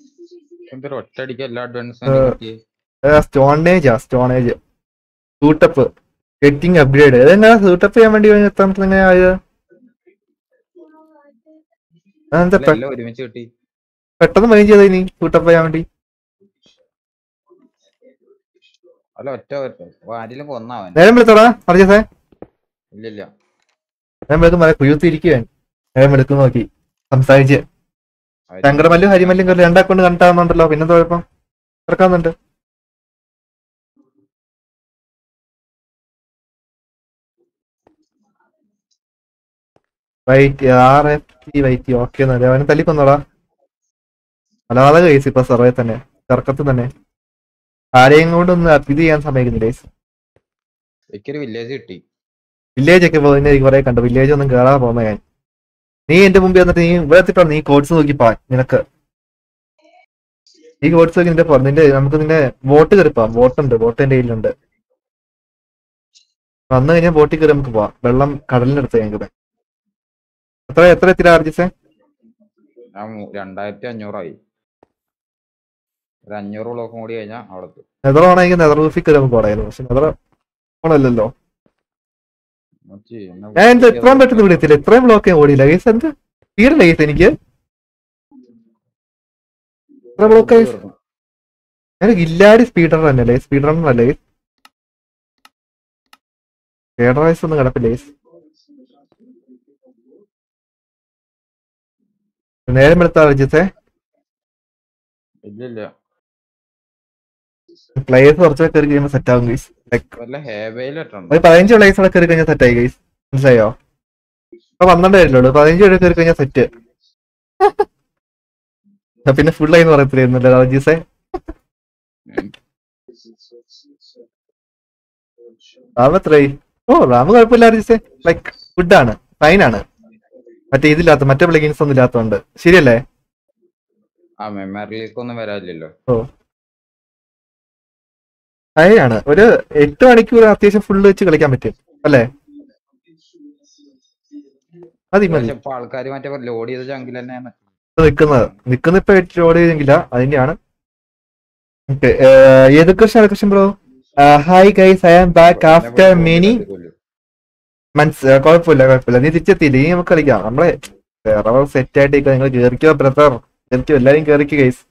അഡ്വാൻസും സ്റ്റോണേജ് ആ stone age suit up getting upgrade suit up ചെയ്യാൻ വേണ്ടി എത്താമത്തെ പെട്ടെന്ന് മൈൻഡ് ചെയ്ത ഇനി സൂട്ടപ്പ് ചെയ്യാൻ വേണ്ടി? നേരം വിളിക്കും നോക്കി. സംസാരിച്ച്. ശങ്കരമല്ലും ഹരിമല്ലും കയറി രണ്ടാക്കൊണ്ട് കണ്ടാകുന്നുണ്ടല്ലോ പിന്നെന്താ കുഴപ്പം ഇറക്കാന്നുണ്ട് white R F T white okay എന്നല്ലേ അവനെ തല്ലിക്കൊന്നോടാ അല്ലാതെ കേസ് ഇപ്പൊ സർവേ തന്നെ. ചെറുക്കത്ത് തന്നെ. ആരെയും കൊണ്ടൊന്ന് ഇത് ചെയ്യാൻ എനിക്കൊരു വില്ലേജ് കിട്ടി. വില്ലേജ് ഒക്കെ പോകുന്ന കുറെ കണ്ടു. വില്ലേജ് ഒന്നും കേറാൻ പോകുന്ന ഞാൻ. നീ എന്റെ മുമ്പിൽ വന്നിട്ട് നീ ഇവിടെ നീ കോഡ്സ് നോക്കി പാ നിനക്ക്. ഈ കോഡ്സ് നോക്കി നിന്റെ നിന്റെ നമുക്ക് നിന്റെ വോട്ട് കയറിപ്പോവാം വോട്ടുണ്ട് വോട്ട് എന്റെ കയ്യിലുണ്ട്. വന്നു കഴിഞ്ഞാൽ ബോട്ടിൽ കയറി നമുക്ക് പോവാം. വെള്ളം കടലിനടുത്ത് ഞങ്ങൾക്ക് എത്ര എത്ര എത്തില്ല ആർജിസേ? രണ്ടായിരത്തി അഞ്ഞൂറായി. ഒരു അഞ്ഞൂറ് ബ്ലോക്കും കൂടി കഴിഞ്ഞാൽ അവിടെ നെതറാണെങ്കിൽ നെതർ റൂഫിൽ കയറി നമുക്ക് പോടായിരുന്നു. പക്ഷെ നെതർ ഞാൻ എന്താ ഇത്രയും പെട്ടെന്ന് വിളിയത്തില്ല? ഇത്രയും ബ്ലോക്ക് ഞാൻ ഓടിയില്ല. കേസ് എന്താ? തീരല്ല കേസ് എനിക്ക്. ഇത്ര ബ്ലോക്ക്. ഞാൻ ഗില്ലാടി സ്പീഡ് റണ്ണർ അല്ലേ സ്പീഡ് റണ്ണർ അല്ലേ കേഡർ റൈസ് ഒന്നും കിടപ്പില്ല നേരം എടുത്താ അർജിത്തെ ഇല്ലില്ല. പ്ലേയേഴ്സ് കുറച്ച് കയറി കഴിയുമ്പോൾ സെറ്റ് ആവും ഗൈസ് ലൈക്ക് ഒരു പതിനഞ്ച് പ്ലേയേഴ്സ് അവിടെ കയറി കഴിഞ്ഞാൽ സെറ്റ് ആയി ഗൈസ് മനസ്സിലായോ? ഇപ്പൊ പന്ത്രണ്ട് പേരിലുള്ളൂ പതിനഞ്ച് പേര് കയറി കഴിഞ്ഞാൽ സെറ്റ് പിന്നെ ഫുൾ ആയി പറയത്തില്ലേ അർജീസെ റാം എത്രയായി? ഓ റാം കുഴപ്പമില്ല അർജീസെ ലൈക്ക് ഗുഡാണ് ഫൈനാണ് മറ്റേ ഇതില്ലാത്ത മറ്റേ പ്ലഗിൻസ് ഒന്നും ഇല്ലാത്തതുകൊണ്ട്. ശരിയല്ലേ? ആ മെമ്മറിയിലേക്ക് ഒന്നും വരാനില്ലല്ലോ. ഫൈനാണ് ഒരു എട്ട് മണിക്കൂർ അത്യാവശ്യം ഫുള്ള് വെച്ച് കളിക്കാൻ പറ്റും. അല്ലേ? മതി മതി. പക്ഷെ ഇപ്പൊ ആൾക്കാർ മറ്റേ ലോഡ് ചെയ്ത ചങ്കിൽ തന്നെയാണ്. ഇപ്പൊ നിക്കുന്നത്. നിക്കുന്ന ഇപ്പൊ ലോഡ് ചെയ്തെങ്കില അതിന്റെയാണ്. ഓക്കെ ഏത് question question bro hi guys I am back after many months കുഴപ്പമില്ല കുഴപ്പമില്ല. നീ തിരിച്ചെത്തിയില്ല ഇനി നമുക്ക് കളിക്കാം. നമ്മളെ സെറ്റ് ആയിട്ട് നിങ്ങൾ കേറിക്കോ ബ്രദർ കേറിക്കോ എല്ലാരും കേറിക്കോ ഗൈസ്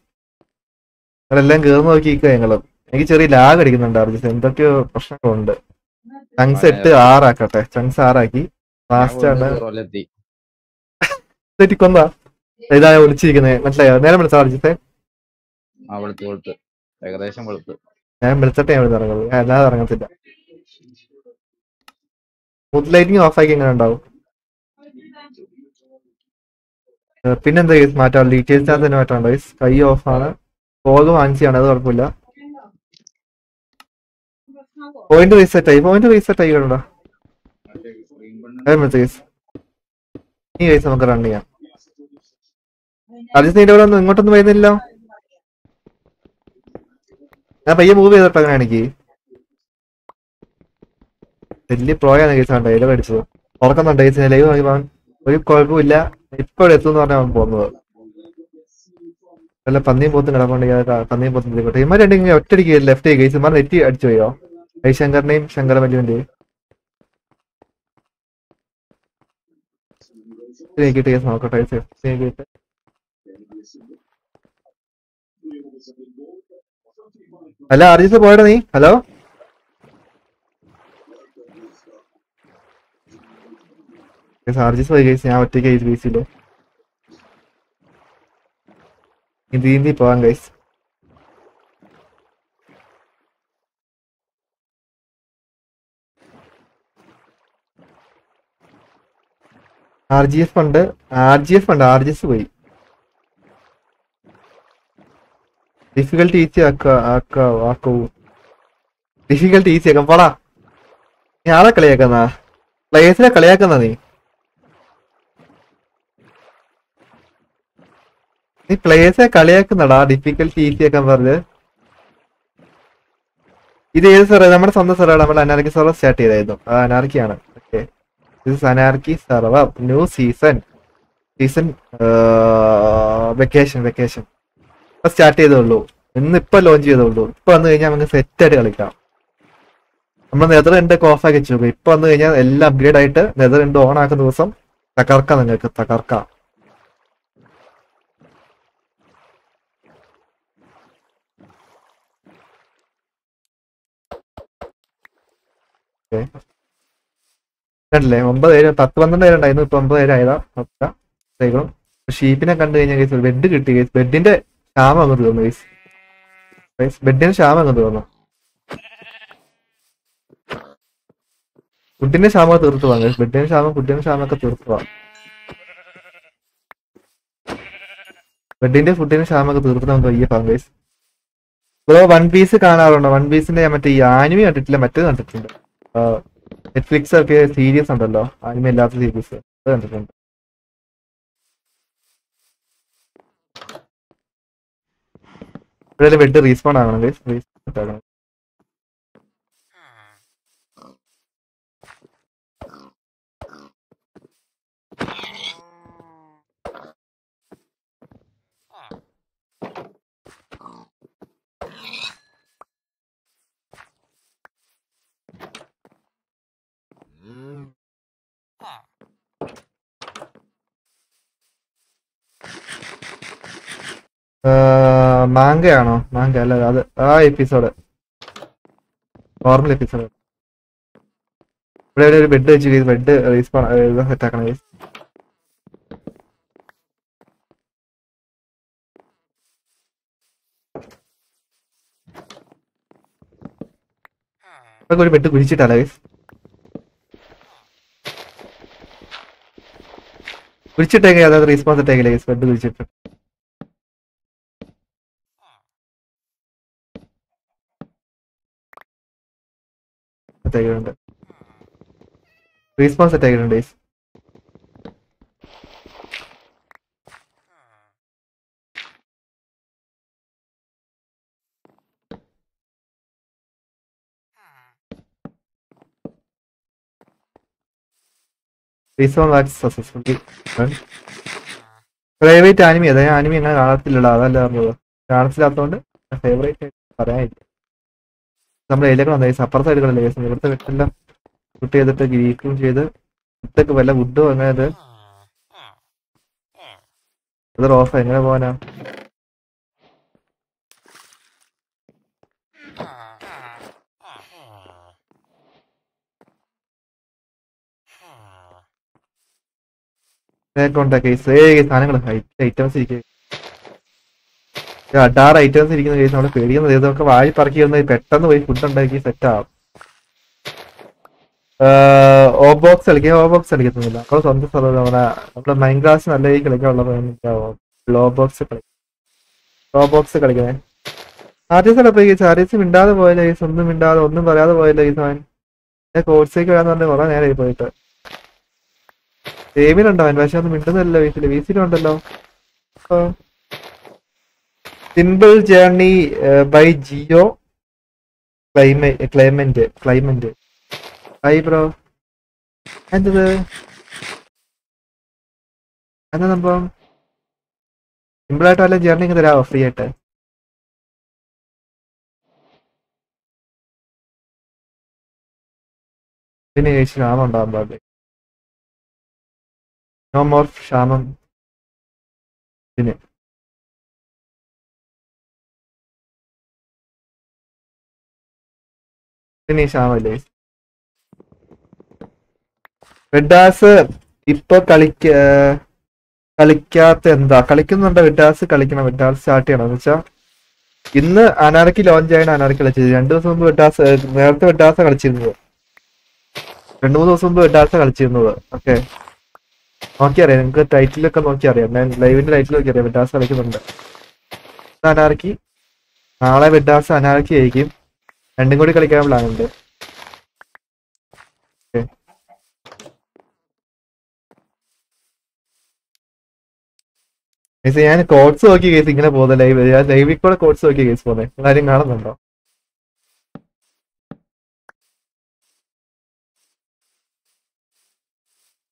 നിങ്ങളെല്ലാം കേറി നോക്കിയിരിക്കുക ഞങ്ങൾ. എനിക്ക് ചെറിയ ലാഗ് അടിക്കുന്നുണ്ട് അർജിസ് എന്തൊക്കെയോ പ്രശ്നങ്ങളുണ്ട്. ചങ്സ് എട്ട് ആറാക്കട്ടെ. ചങ്സ് ആറാക്കി. ലാസ്റ്റ് ആണ്. തെറ്റിക്കൊന്ന? ഇതാ വിളിച്ചിരിക്കുന്നത് മനസ്സിലായോ? നേരം വിളിച്ചാ അർജിത്തെ? ഏകദേശം ഞാൻ വിളിച്ചിട്ടേ ഞാൻ ഇവിടെ ഇറങ്ങുള്ളൂ. ഞാൻ അല്ലാതെ ഇറങ്ങത്തില്ല. മുത് ലൈറ്റിംഗ് ഓഫ് ആക്കി എങ്ങനെ ഉണ്ടാവും? പിന്നെന്താ മാറ്റാ? ഡീറ്റെയിൽസ് തന്നെ മാറ്റാണ്ടോ കൈ ഓഫ് ആണ്. ഫോഗ് വാങ്ങിച്ചാണ് അത് കുഴപ്പമില്ല. പോയിന്റ് റീസെറ്റ് ആയി. പോയിന്റ് റീസെറ്റ് ആയി കണ്ടോ? ഈ കേസ് നമുക്ക് റൺ ചെയ്യാം. അജിത് നീന്റെ ഇവിടെ ഒന്നും ഇങ്ങോട്ടൊന്നും വരുന്നില്ലല്ലോ. ഞാൻ പയ്യെ മൂവ് ചെയ്തിട്ട് അങ്ങനെ എനിക്ക് വലിയ പ്രോയാണ് കേസ് കണ്ടോ ഡയലോഗ് അടിച്ചത്. ഉറക്കുന്നുണ്ട് കേസ് ലൈവ് നോക്കിയപ്പോൾ ഒരു കുഴപ്പമില്ല ഇപ്പൊ ഇവിടെ എത്തും എന്ന് പറഞ്ഞാൽ പോകുന്നത്. വല്ല പന്നിയും പോത്തും കിടപ്പുണ്ട്. പന്നിയും പോത്തും ഇമാർ രണ്ടെങ്കിൽ ഒറ്റടിക്ക് ലെഫ്റ്റ് കേസ് ഇമാർ നെറ്റി അടിച്ചു പോയോ? ശങ്കറിനെയും ശങ്കരമല്ലുവിന്റെയും നോക്കിയിട്ട് കേസ് നോക്കട്ടെ safety നോക്കിയിട്ട്. ഹലോ ആർജിസ് പോയടാ നീ. ഹലോ? ചാർജസ് പോയി കഴിച്ച് ഞാൻ ഒറ്റയ്ക്ക് കഴിച്ച് ബീച്ചിൽ നീന്തി നീന്തി പോവാൻ കഴിച്ച് ആർ ജി എഫ് ഉണ്ട്. ആർ ജി എഫ് ഉണ്ട്. ആർ ജി എസ് പോയി. ഡിഫിക്കൽട്ട് ഈസി ആക്ക ആക്ക ആക്കൂ. ഡിഫിക്കൽട്ട് ഈസി ആക്കാം. പടാ. നീ ആളെ കളിയാക്കുന്ന? പ്ലേയേഴ്സിനെ കളിയാക്കുന്ന നീ? നീ പ്ലേയേഴ്സിനെ കളിയാക്കുന്നടാ. ഡിഫിക്കൽട്ട് ഈസി ആക്കാൻ പറഞ്ഞ്. ഇത് ഏത് സാറേ? നമ്മുടെ സ്വന്തം സാറേ. നമ്മൾ അനാർക്കി സെർവർ സ്റ്റാർട്ട് ചെയ്തായിരുന്നു. ആ അനാർക്കിയാണ്. ഓക്കെ ഇത് anarchy server new season season vacation vacation ഇപ്പൊ സ്റ്റാർട്ട് ചെയ്തോളൂ ഇന്ന് ഇപ്പൊ ലോഞ്ച് ചെയ്തോളൂ ഇപ്പൊ വന്നു കഴിഞ്ഞാൽ നമുക്ക് സെറ്റ് ആയിട്ട് കളിക്കാം. നമ്മൾ നെതർ രണ്ട് കോഫ് ആക്കി വെച്ചു ഇപ്പൊ വന്നു കഴിഞ്ഞാൽ എല്ലാം അപ്ഗ്രേഡ് ആയിട്ട് നെതർ രണ്ട് ഓൺ ആക്കുന്ന ദിവസം തകർക്കാം നിങ്ങൾക്ക്. തകർക്കാം. Okay. കണ്ടില്ലേ? ഒമ്പത് പേര് പത്ത് പന്ത്രണ്ട് പേരുണ്ടായിരുന്നു. ഇപ്പൊ ഒമ്പത് പേരായതാ. നോക്കാം ഷീപ്പിനെ കണ്ടു കഴിഞ്ഞാൽ കേസ് ബെഡ് കിട്ടി കേസ് ബെഡിന്റെ ക്ഷാമം അങ്ങ് തീർന്നു കേസ് ബെഡിന്റെ ക്ഷാമം അങ്ങ് തീർന്നു. ഫുഡിന്റെ ക്ഷാമം തീർത്തു വാങ്ങ. ബെഡിന്റെ ക്ഷാമം ഫുഡിന്റെ ക്ഷാമൊക്കെ തീർത്തു വാ ബെഡിന്റെ ഫുഡിന്റെ ക്ഷാമൊക്കെ തീർത്ത് നമുക്ക് വയ്യ ഫാങ്കേസ് ബ്രോ വൺ പീസ് കാണാറുണ്ടോ? വൺ പീസിന്റെ മറ്റേ ഈ ആനിമി കണ്ടിട്ടില്ല? മറ്റേത് കണ്ടിട്ടുണ്ട്. നെറ്റ്ഫ്ലിക്സ് ഒക്കെ സീരീസ് ഉണ്ടല്ലോ. ആനിമ ഇല്ലാത്ത സീരീസ് അത് കണ്ടിട്ടുണ്ട്. ഇവിടെ ബെഡ് റീസ്പോൺ ആകണം റീസ്പോൺ ആകണം മാങ്കയാണോ? മാങ്ക അല്ല അത് ആ എപ്പിസോഡ് നോർമൽ എപ്പിസോഡ് ഇവിടെ ഒരു ബെഡ് വെച്ച് ബെഡ് റീസ്പോൺ സെറ്റ് ആക്കണം. guys. ഇതൊക്കെ ഒരു ബെഡ് കുഴിച്ചിട്ടല്ല ഗൈസ് കുഴിച്ചിട്ടേക്ക് അതായത് റീസ്പോൺസ് ഇട്ടേക്കില്ല ഗൈസ് ബെഡ് കുഴിച്ചിട്ട്. ഇട്ടേക്കുന്നുണ്ട് റീസ്പോൺസ് ഇട്ടേക്കുന്നുണ്ട് ഗൈസ് പ്രൈവറ്റ് ആനിമി അതായത് ആനിമി അങ്ങനെ കാണത്തില്ലല്ലോ അതല്ല പറഞ്ഞത്. കാണത്തില്ലാത്തതുകൊണ്ട് ഫേവറേറ്റ് പറയാനില്ല. നമ്മുടെ ഇലകൾ വന്നത് അപ്പുറ സൈഡുകളിലെ ഇവിടുത്തെ വെട്ടെല്ലാം ഷൂട്ട് ചെയ്തിട്ട് ഗ്രീക്കും ചെയ്ത് ഇതൊക്കെ വല്ല വുഡും അങ്ങനെ ഇത് റോഫ എങ്ങനെ പോവാനാ? കേസ് ഏ സാധനങ്ങൾ ഐറ്റംസ് ഇരിക്കും. അഡാറ് ഐറ്റംസ് ഇരിക്കുന്ന കേസ് നമ്മൾ പേടിക്കുന്നത്. നമുക്ക് വാഴി പറക്കി വന്ന് പെട്ടെന്ന് പോയി ഫുഡ് ഉണ്ടാക്കി സെറ്റ് ആവും. ഓ ബോക്സ് കളിക്കുക ഓ ബോക്സ് കളിക്കുന്നില്ല നമ്മൾ സ്വന്തം സ്ഥലം നമ്മുടെ നമ്മുടെ മൈൻഡ് ക്ലാസ് നല്ല രീതിയിൽ കളിക്കാനുള്ളത് ലോ ബോക്സ് കളിക്കും ലോ ബോക്സ് കളിക്കണേ. ആദ്യം സ്ഥലം പോയി മിണ്ടാതെ പോയല്ലേ കേസ് ഒന്നും മിണ്ടാതെ ഒന്നും പറയാതെ പോയല്ലേ കേസ് അവൻ കോഴ്സിലേക്ക് വരാന്ന് പറഞ്ഞ കുറെ നേരമായി പോയിട്ട്. സേവിനുണ്ടോ അവൻ? പക്ഷെ ഒന്നും മിണ്ടുന്നില്ല വീട്ടിൽ. വീസിലുണ്ടല്ലോ സിമ്പിൾ ജേർണി ബൈ ജിയോ ക്ലൈമേ ക്ലൈമന്റ് ക്ലൈമന്റ് ഹായ് ബ്രോ എന്തത് എന്താ സംഭവം? സിമ്പിൾ ആയിട്ട് വല്ല ജേർണി തരാമോ ഫ്രീ ആയിട്ട്. പിന്നെ ക്ഷാമം ഉണ്ടാവാൻ പാടില്ല? നോ മോർ ക്ഷാമം. പിന്നെ പിന്നെ ക്ഷാമല്ലേ റെഡാസ് ഇപ്പൊ കളിക്ക കളിക്കാത്ത എന്താ? കളിക്കുന്നുണ്ട് വിഡാസ് കളിക്കണം? വിഡാസ് സ്റ്റാർട്ട് ചെയ്യണം? എന്ന് വെച്ചാ ഇന്ന് അനാർക്കി ലോഞ്ച് ആയാണ് അനാർക്കി കളിച്ചത്. രണ്ടു ദിവസം മുമ്പ് വിഡാസ് നേരത്തെ വിഡാസ കളിച്ചിരുന്നത്. രണ്ടു മൂന്ന് ദിവസം മുമ്പ് വിഡാസ കളിച്ചിരുന്നത്. ഓക്കെ. നോക്കി അറിയാം നിങ്ങൾക്ക് ടൈറ്റിലൊക്കെ നോക്കി അറിയാം ഞാൻ ലൈവിന്റെ ടൈറ്റിൽ നോക്കി അറിയാം വിഡാസ് കളിക്കുന്നുണ്ട് അനാർക്കി നാളെ വിഡാസ് അനാർക്കി ആയിരിക്കും. രണ്ടും കൂടി കളിക്കാൻ പ്ലാൻ ഉണ്ട്. ഞാൻ കോഡ്സ് നോക്കി കേസ് ഇങ്ങനെ പോകുന്നത് ലൈവ് ഞാൻ ലൈവിൽ കൂടെ കോഡ്സ് നോക്കി കേസ് പോകുന്നത് നിങ്ങളാരും കാണുന്നുണ്ടോ?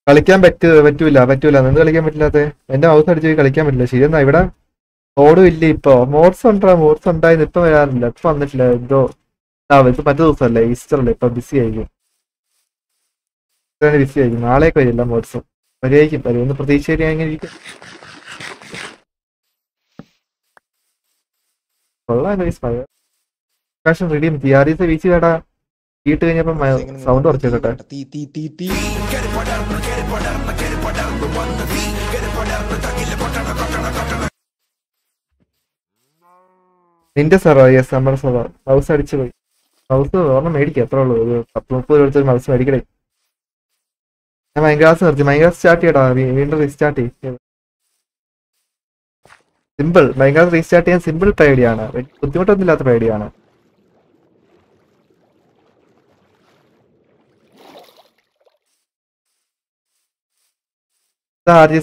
കളിക്കാൻ പറ്റൂ പറ്റൂല പറ്റൂല. എന്ത് കളിക്കാൻ പറ്റില്ലാത്ത എന്റെ മൗസ് അടിച്ച് പോയി കളിക്കാൻ പറ്റില്ല. ശരിയെന്നാ ഇവിടെ ഓടും ഇല്ല ഇപ്പൊ. മോഡ്സ് ഉണ്ടാ? മോഡ്സ് ഉണ്ടായിരുന്നു ഇപ്പൊ വരാറില്ല. ഇപ്പൊ വന്നിട്ടില്ല. എന്തോ ആ ഇത് മറ്റേ ദിവസമല്ലേ ഈസ്റ്റർ അല്ലേ? ഇപ്പൊ ബിസി ആയിരിക്കും. ബിസി ആയിരിക്കും. നാളെയൊക്കെ വരില്ല വാട്സപ്പ് വരുമായിരിക്കും വരുമെന്ന് പ്രതീക്ഷ ഇങ്ങനെ ഇരിക്കും. കൊള്ളാം റെഡിയും ടി ആർ തിയാറീസ് വീച്ച് കേടാ വീട്ട് കഴിഞ്ഞപ്പോ സൗണ്ട് കുറച്ച് കേട്ടെ. നിന്റെ സാറോ യെസ് നമ്മുടെ സാറോ ഹൗസ് അടിച്ചു പോയി. മൗസ് ഒരെണ്ണം മേടിക്കുക എത്ര ഉള്ളൂ. ഒരു പത്ത് മുപ്പത് രൂപ എടുത്തൊരു മൗസ് മേടിക്കണേ. ഞാൻ മൈൻഗ്രാസ് നിർത്തി. മൈൻഗ്രാസ് സ്റ്റാർട്ട് ചെയ്യടാ. വീണ്ടും റീസ്റ്റാർട്ട് ചെയ്യും. സിമ്പിൾ മൈൻഗ്രാസ് റീസ്റ്റാർട്ട് ചെയ്യാൻ സിമ്പിൾ പേടിയാണ്. ബുദ്ധിമുട്ടൊന്നും ഇല്ലാത്ത പേടിയാണ്.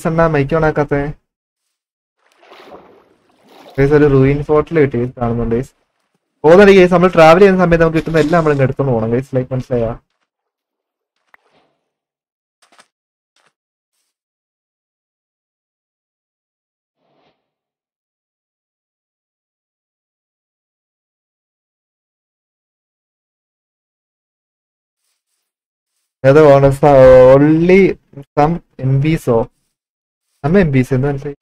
എന്നാ മൈക്ക് ഒരു റൂയിൻ ഫോർട്ടിൽ കിട്ടി. കാണുന്നുണ്ട് ഗൈസ് പോകുന്നുണ്ട് കേസ് നമ്മൾ ട്രാവൽ ചെയ്യുന്ന സമയത്ത് നമുക്ക് കിട്ടുന്ന എല്ലാം നമ്മൾ എടുത്തോണ്ട് പോകണം ഗൈസ് ലൈക്ക് മനസ്സിലായാ? ഏതോ ഓൺലി സം എം ബിസോ സം എം ബിസ് എന്ന് മനസ്സിലായി?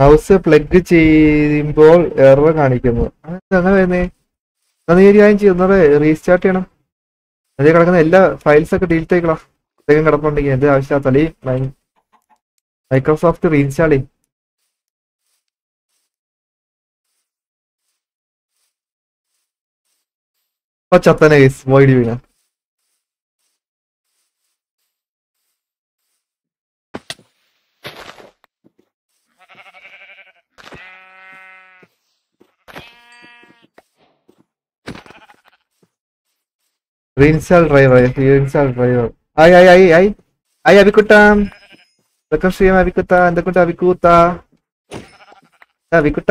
മൗസ് പ്ലഗ് ചെയ്യുമ്പോൾ എറർ കാണിക്കുന്നു. അങ്ങനെ വരുന്നേ നീ ഒരു ചെയ്യുന്നത്? റീസ്റ്റാർട്ട് ചെയ്യണം. അതിൽ കിടക്കുന്ന എല്ലാ ഫയൽസ് ഒക്കെ ഡിലീറ്റ് ആയിക്കളാം. അദ്ദേഹം കിടപ്പുണ്ടെങ്കിൽ എന്ത് ആവശ്യമില്ലാത്ത അല്ലെങ്കിൽ മൈക്രോസോഫ്റ്റ് റീഇൻസ്റ്റാൾ ചെയ്യും. പച്ചത്തനെ ചത്തനെ കേസ് വോയിഡ് വീണ റീഇൻസ്റ്റാൾ ഡ്രൈവർ റീഇൻസ്റ്റാൾ ഡ്രൈവർ ആയി ആയി ആയി ആയി ആയി അവിക്കുട്ടാം ഇതൊക്കെ ശ്രീം അവിക്കുത്ത എന്തൊക്കെ അവിക്കൂത്ത അവിക്കുട്ട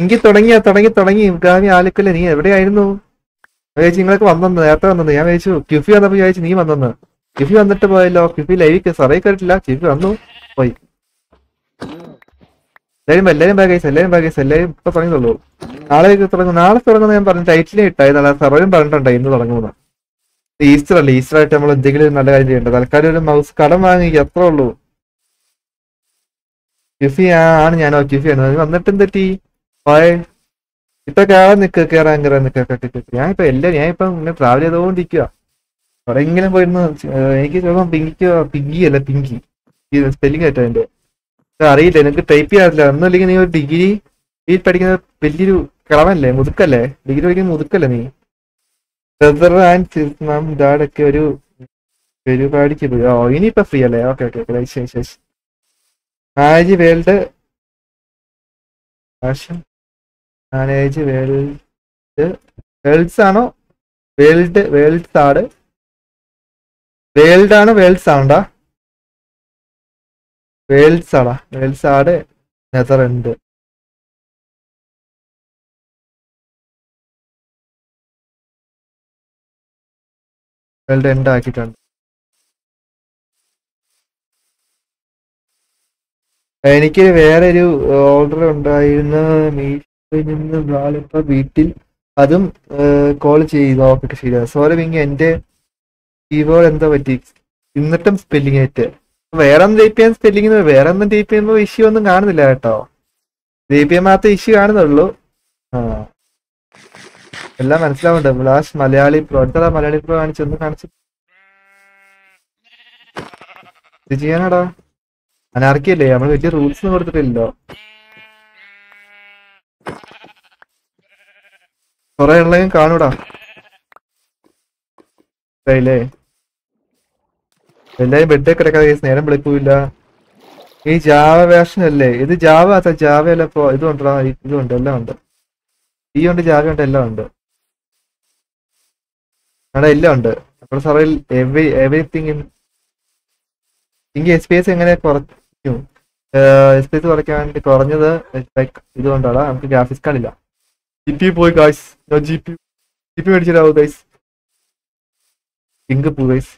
എങ്കിൽ തുടങ്ങിയ തുടങ്ങി തുടങ്ങി. ഗാമി ആലുക്കല്ലേ നീ എവിടെയായിരുന്നു? വിചാരിച്ചു നിങ്ങളൊക്കെ വന്നെന്ന് നേരത്തെ വന്നെന്ന്. ഞാൻ വിചാരിച്ചു ക്യുഫി വന്നപ്പോ വിചാരിച്ചു നീ വന്നെന്ന്. ക്യുഫി വന്നിട്ട് പോയല്ലോ. ക്യുഫി ലൈവ് സറേ കയറിട്ടില്ല ക്യുഫി വന്നു. പോയി. എല്ലാരും എല്ലാരും ബാഗേസ് എല്ലാരും ബാഗേസ് എല്ലാരും ഇപ്പൊ തുടങ്ങിയുള്ളൂ നാളെ തുടങ്ങും നാളെ തുടങ്ങുന്ന ഞാൻ പറഞ്ഞു ടൈറ്റിലേ ഇട്ടായി നാളെ സർവരും പറഞ്ഞിട്ടുണ്ടായി ഇന്ന് തുടങ്ങുന്ന ഈസ്റ്റർ അല്ലേ? ഈസ്റ്റർ ആയിട്ട് നമ്മൾ എന്തെങ്കിലും നല്ല കാര്യം ചെയ്യേണ്ടത്. തൽക്കാലം ഒരു മൗസ് കടം വാങ്ങി എത്ര ഉള്ളൂ. ക്യുഫി ആ ആണ് ഞാനോ? ക്യുഫി ആണ്? വന്നിട്ട് എന്തെറ്റി? പോയെ ഇപ്പൊ കേറാൻ നിക്ക് കേറാൻ കയറാൻ നിൽക്കുക ഞാൻ ഇപ്പൊ എല്ലാരും ഞാൻ ഇപ്പൊ ഇങ്ങനെ ട്രാവൽ ചെയ്തുകൊണ്ടിരിക്കുക എവിടെയെങ്കിലും പോയിരുന്നു എനിക്ക് ചോദിക്കാം പിങ്കിക്കോ? പിങ്കി അല്ല പിങ്കി. സ്പെല്ലിംഗ് ആയിട്ടോ എന്റെ അറിയില്ല എനിക്ക് ടൈപ്പ് ചെയ്യാറില്ല ഒന്നുമില്ലെങ്കിൽ നീ ഒരു ഡിഗ്രി ഈ പഠിക്കുന്ന വലിയൊരു കിളവല്ലേ മുതുക്കല്ലേ? ഡിഗ്രി പഠിക്കുന്ന മുതുക്കല്ലേ നീ? ഡാഡൊക്കെ ഒരു പരിപാടിക്ക് പോയി ഓ ഇനിയിപ്പോ ഫ്രീ അല്ലേ? ഓക്കെ ഓക്കെ ഓക്കെ ശരി ശരി marriage world manage world worlds ആണോ? വേൾഡ് വേൾഡ്സ് ആണ് വേൾഡ് ആണോ വേൾഡ്സ് ആണോടാ വേൾഡ്സ് ആടാ വേൾഡ്സ് ആട് നെതർണ്ട് വേൾഡ് എൻഡ് ആക്കിയിട്ടുണ്ട്. എനിക്ക് വേറെ ഒരു ഓർഡർ ഉണ്ടായിരുന്ന. മീഷോയിൽ നിന്ന് നാളിപ്പോ വീട്ടിൽ അതും കോൾ ചെയ്ത്. ഓക്കെ ശരിയാ. സോറി വിങ് എന്റെ കീബോർഡ് എന്താ പറ്റി? എന്നിട്ടും സ്പെല്ലിംഗ് ആയിട്ട്. വേറെ ഒന്നും പി എം സ്പെല്ലിംഗ് വേറെ ഒന്നും ജെ പി എം ഇഷ്യൂ ഒന്നും കാണുന്നില്ല കേട്ടോ. ജെ പി എം മാത്രം ഇഷ്യൂ കാണുന്നുള്ളൂ. ആ. എല്ലാം മനസ്സിലാവുന്നുണ്ട്. ബ്ലാസ് മലയാളി പ്രോ അടുത്ത മലയാളി പ്രോ കാണിച്ചൊന്ന് കാണിച്ചു. ചെയ്യാനാടാ. അനാർക്കിയല്ലേ? നമ്മൾ വലിയ റൂൾസ് ഒന്നും കൊടുത്തിട്ടില്ലല്ലോ. കൊറേ ഉള്ളതും കാണൂടാ. എല്ലാരും ബെഡ് കിടക്കാതെ guys, നേരം വിളിക്കൂല. ഈ ജാവ വേർഷൻ അല്ലേ? ഇത് ജാവ അത്ത ജാവ അല്ല ഇപ്പൊ. ഇതുണ്ടോ ഇതുണ്ട് എല്ലാം ഉണ്ട്. ഈ ഉണ്ട് ജാവ ഉണ്ട് എല്ലാം ഉണ്ട്. അവിടെ എല്ലാം ഉണ്ട്. അപ്പോൾ സാറിൽ എവറി എവറിത്തിങ് ഇൻ എനിക്ക് എസ് പി എസ് എങ്ങനെ കുറയ്ക്കും? എസ് പി എസ് കുറയ്ക്കാൻ വേണ്ടി കുറഞ്ഞത് ലൈക്ക് ഇതുകൊണ്ടാണ് നമുക്ക് ഗ്രാഫിക്സ് കാണില്ല ജി പി പോയി guys G P G P മേടിച്ചിട്ടാവും guys ink പോയി ഗൈസ്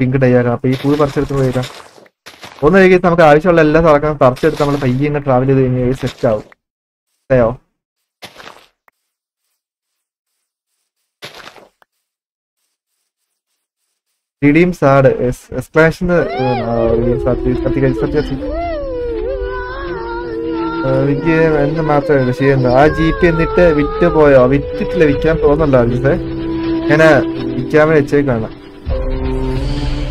പിങ്ക് ഡൈ ആക്കാം അപ്പൊ ഈ പൂ പറിച്ചെടുത്ത് പോയേക്കാം. ഒന്ന് കഴിക്കും നമുക്ക് ആവശ്യമുള്ള എല്ലാ സ്ഥലങ്ങളും പറിച്ചെടുത്ത് നമ്മൾ പയ്യെ ഇങ്ങനെ ട്രാവൽ ചെയ്ത് കഴിഞ്ഞാൽ സെറ്റ് ആവും. അതെയോ? റിഡീം സാഡ് എക്സ്പ്ലാഷന് എനിക്ക് എന്ന് മാത്രമേ ചെയ്യുന്നത്. ആ ജി പി എന്നിട്ട് വിറ്റ് പോയോ? വിറ്റിട്ടില്ല. വിൽക്കാൻ അജിസേ ഞാൻ വിൽക്കാൻ വേണ്ടി വെച്ചേക്കാണ്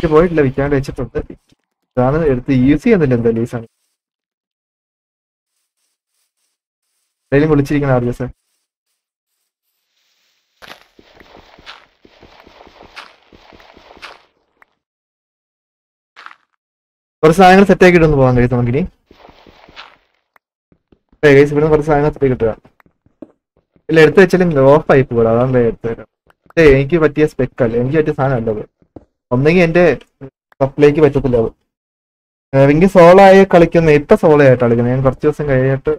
വിറ്റ് പോയിട്ടില്ല. വിൽക്കാണ്ട് വെച്ചിട്ടുണ്ട്. ഇതാണ് എടുത്ത് യൂസ് ചെയ്യുന്നില്ല എന്തായാലും ഈ സാധനം വിളിച്ചിരിക്കണ വിളിച്ചിരിക്കണം ആർജസേ കുറച്ച് സാധനങ്ങൾ സെറ്റ് ആക്കിയിട്ടൊന്ന് പോകാൻ കഴിയും നമുക്കിനി? കുറച്ച് സാധനങ്ങൾ സെറ്റ് കിട്ടുക ഇല്ല എടുത്ത് വെച്ചാലും ഓഫ് ആയി പോകാം അതാണ് എടുത്ത് തരാം എനിക്ക് പറ്റിയ സ്പെക്കല്ലേ എനിക്ക് പറ്റിയ സാധനം അല്ല അത്. ഒന്നെങ്കിൽ എന്റെ സപ്ലൈക്ക് പറ്റത്തില്ല അത്. എനിക്ക് സോളോ ആയി കളിക്കുന്ന ഇപ്പൊ സോളോ ആയിട്ട് കളിക്കുന്നത്. ഞാൻ കുറച്ച് ദിവസം കഴിഞ്ഞിട്ട്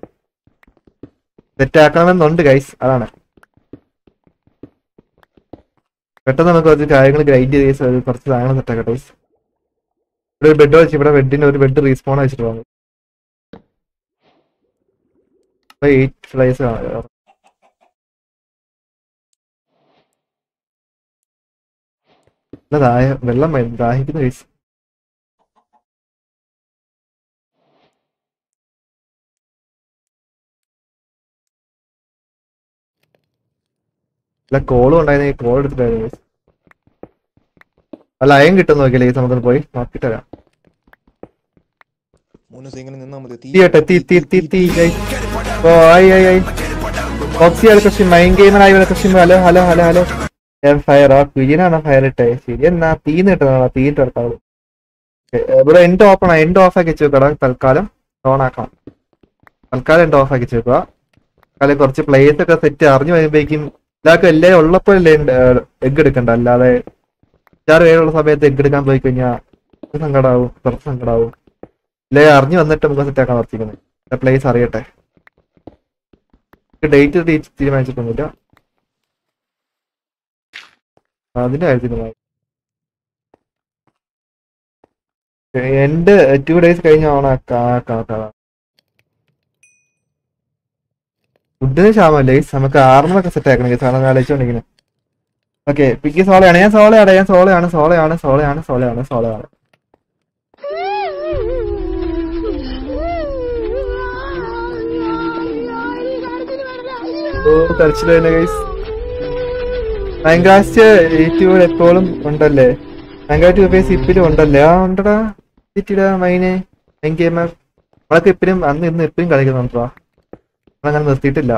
സെറ്റാക്കണമെന്നുണ്ട് ഗൈസ് അതാണ്. പെട്ടെന്ന് നമുക്ക് കുറച്ച് കാര്യങ്ങൾ ഗ്രൈൻഡ് ചെയ്ത് കുറച്ച് സാധനങ്ങൾ സെറ്റാക്കട്ടെ ഗൈസ് ഇവിടെ ഒരു ബെഡ് വെച്ച് ഇവിടെ ബെഡിന്റെ ഒരു ബെഡ് റീസ്പോൺ വെച്ചിട്ട് വാങ്ങും എയ്റ്റ് ഫ്ലൈസ് ദാഹ വെള്ളം. ദാഹിക്കുന്ന കേസ് അല്ല കോളും ഉണ്ടായിരുന്നു കോൾ എടുത്തിട്ടായിരുന്നു. അല്ല അയം കിട്ടും നോക്കിയല്ലേ ഈ നമുക്കൊന്ന് പോയി? നോക്കിട്ട് വരാം. Hello hello hello hello. ഞാൻ ഫയർ ആ കുയിനാണ് ഫയർ ഇട്ടേ? ശരി എന്നാ തീ കിട്ടുന്നതാ തീ എടുത്താൽ ഇവിടെ എൻഡ് ഓപ്പൺ ആ എൻഡ് ഓഫ് ആക്കി വെച്ചേക്കടാ തൽക്കാലം ഓൺ ആക്കണം. തൽക്കാലം എൻഡ് ഓഫ് ആക്കി വെച്ചേക്കുക തൽക്കാലം കുറച്ച് പ്ലേസ് ഒക്കെ സെറ്റ് അറിഞ്ഞു വരുമ്പോഴേക്കും എല്ലാവർക്കും എല്ലാം ഉള്ളപ്പോഴല്ലേ എഗ് എടുക്കണ്ട. അല്ലാതെ അഞ്ചാറ് പേരുള്ള സമയത്ത് എഗ് എടുക്കാൻ പോയി കഴിഞ്ഞാൽ സങ്കടാവും കുറച്ച് സങ്കടാവും. ഇല്ലേ അറിഞ്ഞു വന്നിട്ട് നമുക്ക് സെറ്റ് ആക്കാൻ വർത്തിക്കുന്നത് പ്ലേസ് അറിയട്ടെ. ഡേറ്റ് തീരുമാനിച്ചിട്ടൊന്നുമില്ല. അതിന്റെ കാര്യത്തിൽ എന്റെ ടു ഡേയ്സ് കഴിഞ്ഞ ഓണ ഫുഡിന് ക്ഷാമല്ലേ? നമുക്ക് ആർമൊക്കെ സെറ്റ് ആക്കണം. സാധനം ആലോചിച്ചോണ്ടിരിക്കുന്നത് ഓക്കെ പിക്ക് സോളയാണ്. ഞാൻ സോളയാണ്. ഞാൻ സോളയാണ്. സോളയാണ്. സോളയാണ്. സോളയാണ്. സോളയാണ്. ഓ തരച്ചില്ല ഗൈസ് യൂട്യൂബിൽ എപ്പോഴും ഉണ്ടല്ലേ? മൈൻക്രാഫ്റ്റ് സിപ്പിലും ഉണ്ടല്ലേ? ആ ഉണ്ടടാ. സിറ്റിടാ മൈനെ. മൈൻ ഗെയിമർ നമ്മളൊക്കെ എപ്പോഴും അന്ന് ഇന്ന് ഇപ്പഴും കളിക്കുന്നുണ്ടോ നമ്മളങ്ങനെ നിർത്തിയിട്ടില്ല.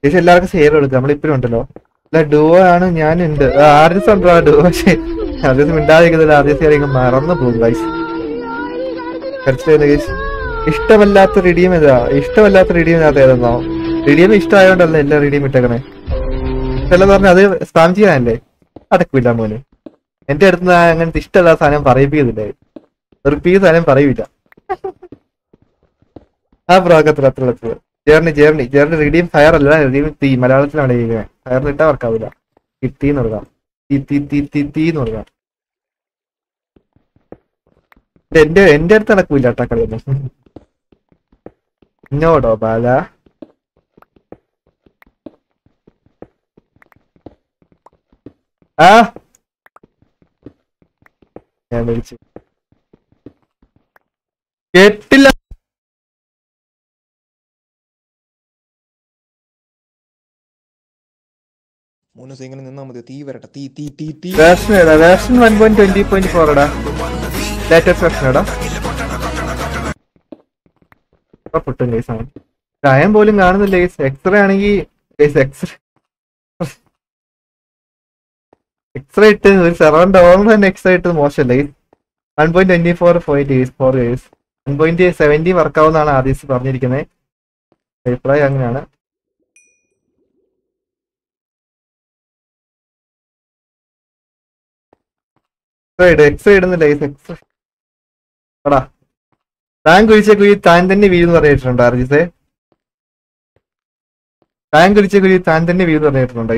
ചേച്ചി എല്ലാവർക്കും ഷെയർ കൊടുക്കുക നമ്മളിപ്പോഴും ഉണ്ടല്ലോ. അല്ല ഡുവോ ആണ് ഞാനുണ്ട് ആർജിസ് ഉണ്ടോ ഡുവോ. പക്ഷേ ആർജിസ് മിണ്ടാതിരിക്കുന്നില്ല ആർജിസ് ആരെങ്കിലും മറന്നു പോകും ഗൈസ് ഗൈസ് ഇഷ്ടമല്ലാത്ത റിഡീം ഏതാ? ഇഷ്ടമല്ലാത്ത റിഡീം ഏതാ ഏതെന്നോ? റിഡീം ഇഷ്ടമായോണ്ടല്ല എല്ലാ റിഡീം ഇട്ടേക്കണേ? ഇഷ്ടമല്ലെന്ന് പറഞ്ഞാൽ അത് സ്പാം ചെയ്യാനല്ലേ? അടക്കില്ല മോന്. എന്റെ അടുത്ത് അങ്ങനത്തെ ഇഷ്ടമല്ലാത്ത സാധനം പറയിപ്പിക്കുന്നില്ലേ. റിപ്പീറ്റ് സാധനം പറയൂല ആ ബ്രോക്കത്ര അത്ര അത്ര ജേർണി ജേർണി ജേർണി റീഡിയും ഫയർ അല്ല റീഡിയും തീ മലയാളത്തിലാണ് ചെയ്യുന്നത് ഫയർ ഇട്ടാ വർക്കാവില്ല തീ എന്ന് കൊടുക്കാം തീ തീ തീ തീ തീ എന്ന് കൊടുക്കാം എന്റെ എന്റെ അടുത്ത് നടക്കൂല കേട്ടോ കളിയൊന്നും. ഇന്നോടോ ബാല? ആ? ഞാൻ വിളിച്ചു. കേട്ടില്ല. മൂന്ന് സിംഗിൽ നിന്നാ മതി. തീ വരട്ടെ. തീ തീ തീ തീ. വേർഷൻ ഏതാ? Version one point twenty point four എടാ. ലേറ്റസ്റ്റ് വേർഷൻ എടാ. പൊട്ടും കേസ് ആണ്. ചായം പോലും കാണുന്നില്ല കേസ് എക്സ്റേ ആണെങ്കിൽ guys x ray x ray ഇട്ട് ഒരു സെറൗണ്ട് ഓർമ്മ തന്നെ എക്സ്ട്രാ ഇട്ട് മോശമല്ലേ. One point twenty four point four years one point seventy വർക്കാവുന്നതാണ് ആദ്യം പറഞ്ഞിരിക്കുന്നത് അഭിപ്രായം അങ്ങനെയാണ്. എടാ താൻ കുഴിച്ച കുഴി താൻ തന്നെ വീഴുന്ന് പറഞ്ഞിട്ടുണ്ടോ അർജിസെ താൻ കുഴിച്ച കുഴി താൻ തന്നെ വീഴുന്ന് പറഞ്ഞിട്ടുണ്ടോ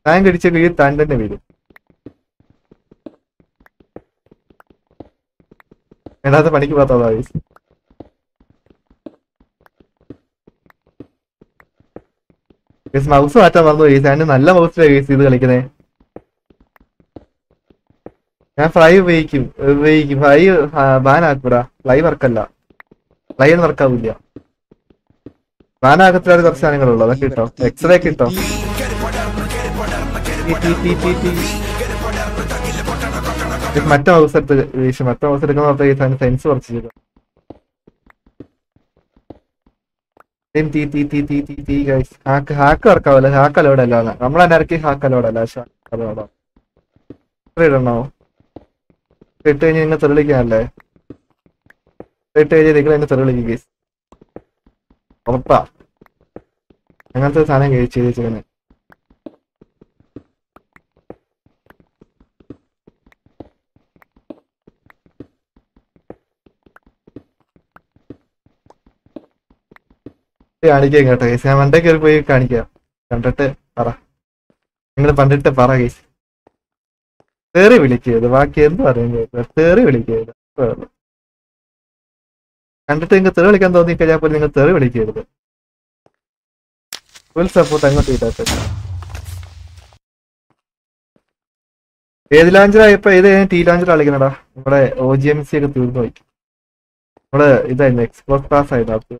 ഈ താൻ കുഴിച്ച കുഴി താൻ തന്നെ വീഴും വേണ്ടാത്ത പണിക്ക് പോകാത്ത ഗൈസ് മൗസ് മാറ്റാൻ മറന്നു ഗൈസ് ഞാൻ നല്ല മൗസ് ഗൈസ് ഇത് കളിക്കുന്നേ. ഞാൻ ഫ്ലൈ ഉപയോഗിക്കും. ഉപയോഗിക്കും. ഫ്ലൈ ബാൻ ആക്കൂടാ. ഫ്ലൈ വർക്കല്ല ഫ്ലൈ ഒന്നും വർക്കാവില്ല ബാൻ ആക്കത്തിലാണ് കുറച്ച് സാധനങ്ങളുള്ളൂ. അതൊക്കെ കിട്ടോ. എക്സ്റേ കിട്ടോ. മറ്റേ ഹൗസ് എടുത്ത് വീശും മറ്റേ ഹൗസ് സെൻസ് കുറച്ച് ചെയ്തു. ഹാക്ക് ഹാക്ക് ഹാക്ക് അലോഡ് അല്ല? നമ്മൾ തന്നെ ഇറക്കി ഹാക്ക് അലോഡ് അല്ല. പക്ഷെ ഇടണോ? ഇട്ട് കഴിഞ്ഞ് തെളിക്കാനല്ലേ ഇട്ട് കഴിഞ്ഞ് നിങ്ങൾ എന്നെ തെളിക്കും ഉറപ്പാ. അങ്ങനത്തെ സാധനം കഴിച്ചു ചെയ്തേക്കുന്നത് കാണിക്കാം കേട്ടോ കേസ് ഞാൻ മണ്ടേ കയറി പോയി കാണിക്കാം. കണ്ടിട്ട് പറ. നിങ്ങൾ കണ്ടിട്ട് പറ കേസ് തേറി വിളിക്കരുത്. ബാക്കി എന്ത് പറയുന്നത് തേറി വിളിക്കരുത്. കണ്ടിട്ട് നിങ്ങൾക്ക് തെറി വിളിക്കാൻ തോന്നി കഴിഞ്ഞാൽ പോലും നിങ്ങൾ തെറി വിളിക്കരുത്. ഫുൾ സപ്പോർട്ട് അങ്ങോട്ട് ഇല്ലാത്ത ഏത് ലാഞ്ചറായപ്പോ ഏത് ടി ലാഞ്ചർ കളിക്കണടാ. നമ്മുടെ ഒ ജി എം സി ഒക്കെ തീർന്നു പോയി. നമ്മൾ ഇതായിരുന്നു എക്സ്പോർട്ട് ക്ലാസ് ആയിരുന്നു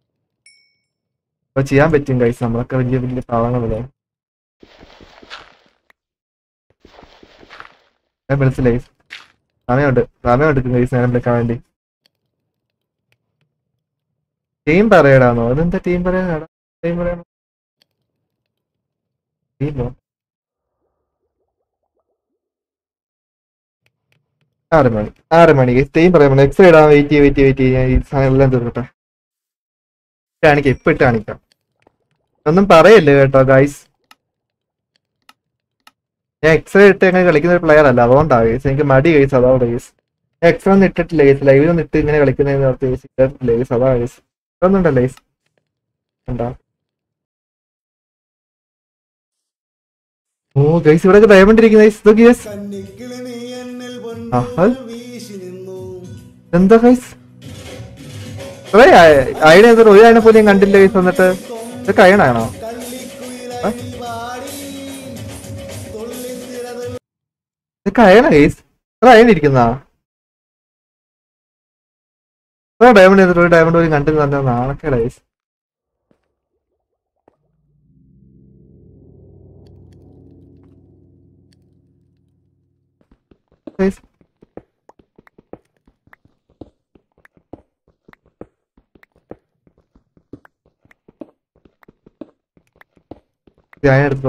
അപ്പൊ ചെയ്യാൻ പറ്റും കൈസ് നമ്മളൊക്കെ വലിയ വലിയ പാവങ്ങളല്ലേ ഞാൻ മനസ്സിലായി സമയമുണ്ട്. സമയമുണ്ട് കൈസ് നേരം വിളിക്കാൻ വേണ്ടി. ടീം പറയടാന്നോ? അതെന്താ ടീം പറയാനാടാ ടീം പറയണോ ടീമോ ആറ് മണി. ആറ് മണി. ടീം പറയാം എക്സ്റേ ഇടാൻ വെയിറ്റ് ചെയ്ത് വെയിറ്റ് വെയിറ്റ് ചെയ്യാൻ ഈ സാധനം എല്ലാം തീർക്കട്ടെ. കാണിക്കാം ഇപ്പൊ ഇട്ട് കാണിക്കാം ഒന്നും പറയല്ലേ കേട്ടോ ഗൈസ് ഞാൻ എക്സ്റേ ഇട്ട് എങ്ങനെ കളിക്കുന്ന ഒരു പ്ലെയർ അല്ല അതുകൊണ്ടാ ഗൈസ് എനിക്ക് മടി ഗൈസ് അതാ ഗൈസ് എക്സ് എക്സ്റേ ഒന്നും ഇട്ടിട്ടില്ല ഗൈസ് ലൈവിൽ ഒന്നും ഇട്ട് ഇങ്ങനെ കളിക്കുന്നതെന്ന് ഓർത്ത് ഗൈസ് ഇട്ടിട്ടില്ല ഗൈസ് അതാ ഗൈസ് ഒന്നുണ്ടോ ഗൈസ് എന്താ ഓ ഗൈസ് ഇവിടെ ഡയമണ്ട് ഇരിക്കുന്ന ഗൈസ് ഇതൊക്കെ ഗൈസ്. എന്താ ഗൈസ് അയണ ഒരു അയണ പോലും കണ്ടില്ല ഗൈസ് വന്നിട്ട് ഇതൊക്കെ അയണാണോ? ഇതൊക്കെ അയണ കേസ് ഇത്ര അയണ ഡയമണ്ട് ചെയ്തിട്ട് ഒരു ഡയമണ്ട് പോലും കണ്ടില്ല പറഞ്ഞ നാണക്കേട കേസ് ഗൈസ് ഞാൻ എടുത്തു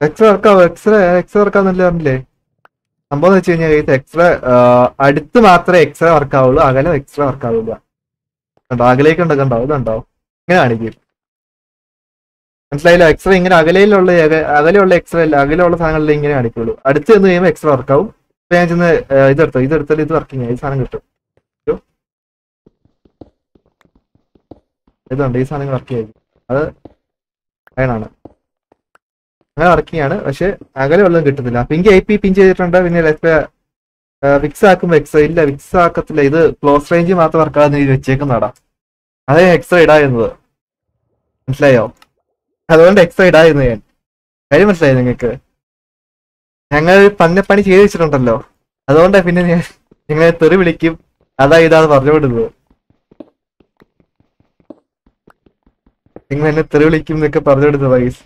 എക്സ്റേ എക്സ്ട്രാ വർക്കാവുന്നില്ല പറഞ്ഞില്ലേ? സംഭവം വെച്ച് കഴിഞ്ഞാൽ ഇത് എക്സ്റേ അടുത്ത് മാത്രമേ എക്സ്റേ വർക്കാവുള്ളൂ അകലെ എക്സ്റേ വർക്കാവില്ല കണ്ടോ? അകലേക്ക് ഉണ്ടോ കണ്ടോ? ഇതുണ്ടോ? ഇങ്ങനെ കാണിക്കും. മനസ്സിലായില്ല? എക്സ്റേ ഇങ്ങനെ അകലയിലുള്ള അക- അകലെയുള്ള എക്സ്റേ അല്ല അകലെയുള്ള സാധനങ്ങളിൽ ഇങ്ങനെ കാണിക്കുള്ളൂ. അടുത്ത് ചെന്ന് കഴിയുമ്പോൾ എക്സ്റേ വർക്കാവും ഞാൻ ചെന്ന് ഇതെടുത്തോ ഇതെടുത്താൽ ഇത് വർക്കിംഗ് ആയി സാധനം കിട്ടും. ഇതുണ്ട്. ഈ സാധനങ്ങൾ വർക്ക് ചെയ്യും. അത് അയണാണ് അങ്ങനെ വർക്കിംഗ് ആണ് പക്ഷെ അകലെ വെള്ളം കിട്ടുന്നില്ല. പിങ്ക് ഐ പി പിൻ ചെയ്തിട്ടുണ്ട്. പിന്നെ വിക്സ് ആക്കുമ്പോൾ എക്സ് ഇല്ല. വിക്സ് ആക്കത്തില്ല. ഇത് ക്ലോസ് റേഞ്ച് മാത്രം വർക്കാതെ നീ വെച്ചേക്കുന്നതാടാ. അതേ എക്സ് ഇടായിരുന്നത് മനസ്സിലായോ? അതുകൊണ്ട് എക്സ് ഇടായിരുന്നു ഞാൻ. കാര്യം മനസ്സിലായി നിങ്ങൾക്ക്? ഞങ്ങൾ പന്ന പണി ചെയ്ത് വെച്ചിട്ടുണ്ടല്ലോ. അതുകൊണ്ടാ പിന്നെ ഞാൻ നിങ്ങളെ തെറി വിളിക്കും. അതാ പറഞ്ഞു പറഞ്ഞുകൊണ്ടിരുന്നത്. നിങ്ങൾ എന്നെ തെറി വിളിക്കും എന്നൊക്കെ പറഞ്ഞെടുത്ത വൈസ്.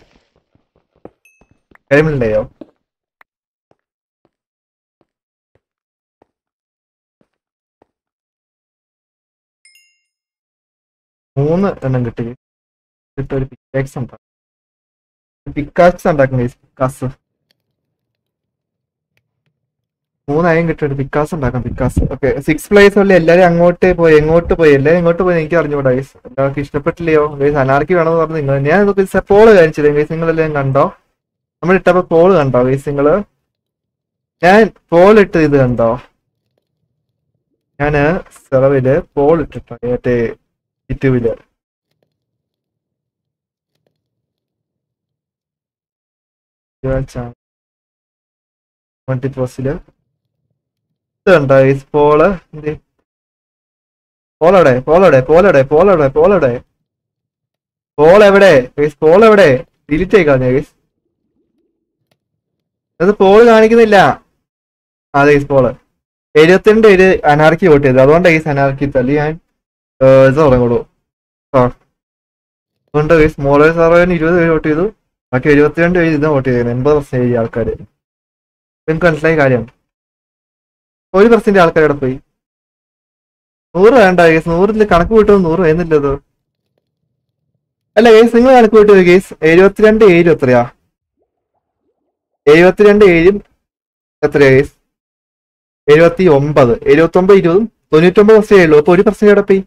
കാര്യമില്ലയോ മൂന്ന് എണ്ണം കിട്ടി. ഒരു പിക്കാക്സ് ഉണ്ടാക്കും. പിക്കാക്സ് ഉണ്ടാക്കും പിക്കാസ് മൂന്നായും കിട്ടും വികാസ് ഉണ്ടാക്കാം പിക്കാസ് ഓക്കെ സിക്സ് പ്ലേസ് ഉള്ള എല്ലാരും അങ്ങോട്ട് പോയി എങ്ങോട്ട് പോയി? എല്ലാരും ഇങ്ങോട്ട് പോയി എനിക്ക് അറിഞ്ഞൂടാ ഗൈസ് എല്ലാവർക്കും ഇഷ്ടപ്പെട്ടില്ലയോ? ഗൈസ് അനാർക്കി വേണമെന്ന് പറഞ്ഞു നിങ്ങൾ ഞാൻ ഇതൊക്കെ പോൾ കാണിച്ചില്ലേ? ഗൈസ് നിങ്ങളെല്ലാം കണ്ടോ? നമ്മൾ ഇട്ടപ്പോൾ പോൾ കണ്ടോ ഗൈസ് നിങ്ങൾ ഞാൻ പോൾ ഇട്ട് ഇത് കണ്ടോ? ഞാൻ സെറവിൽ പോൾ ഇട്ടിട്ടോ മറ്റേ യൂട്യൂബിൽ. ഇത് കണ്ടോ? ഗൈസ് പോൾ എന്ത്? പോളെവിടെ പോളെവിടെ പോളെവിടെ പോളെവിടെ പോൾ എവിടെ? പോൾ എവിടെ? ഡിലീറ്റ് ഗൈസ് അത് പോൾ കാണിക്കുന്നില്ല. അതെ ഗൈസ് പോൾ. എഴുപത്തിരണ്ട് പേര് അനാർക്കി വോട്ട് ചെയ്തു. അതുകൊണ്ട് ഗൈസ് അനാർക്കി തല്ലി ഞാൻ ഇത് അതുകൊണ്ട് ഗൈസ് മോളെ സർവേന് ഇരുപത് പേര് വോട്ട് ചെയ്തു. ബാക്കി എഴുപത്തിരണ്ട് പേര് ഇതും വോട്ട് ചെയ്തു എൺപത് പെർസെന്റേജ് ആൾക്കാർ നിങ്ങൾക്ക് മനസ്സിലായ കാര്യം? ഒരു പെർസെന്റ് ആൾക്കാർ ഇവിടെ പോയി. നൂറ് വേണ്ട കേസ് നൂറിൽ കണക്ക് കൂട്ടുന്നത് നൂറ് വരുന്നില്ലതോ അല്ല കേസ് നിങ്ങൾ കണക്ക് കൂട്ടുക കേസ് എഴുപത്തിരണ്ട് ഏഴും എത്രയാ? എഴുപത്തിരണ്ട് ഏഴും എത്രയാ കേസ് എഴുപത്തി ഒമ്പത് എഴുപത്തി ഒമ്പത് ഇരുപതും തൊണ്ണൂറ്റൊമ്പത് പെർസെന്റ് ഉള്ളൂ അപ്പൊ ഒരു പെർസെന്റ് അവിടെ പോയി?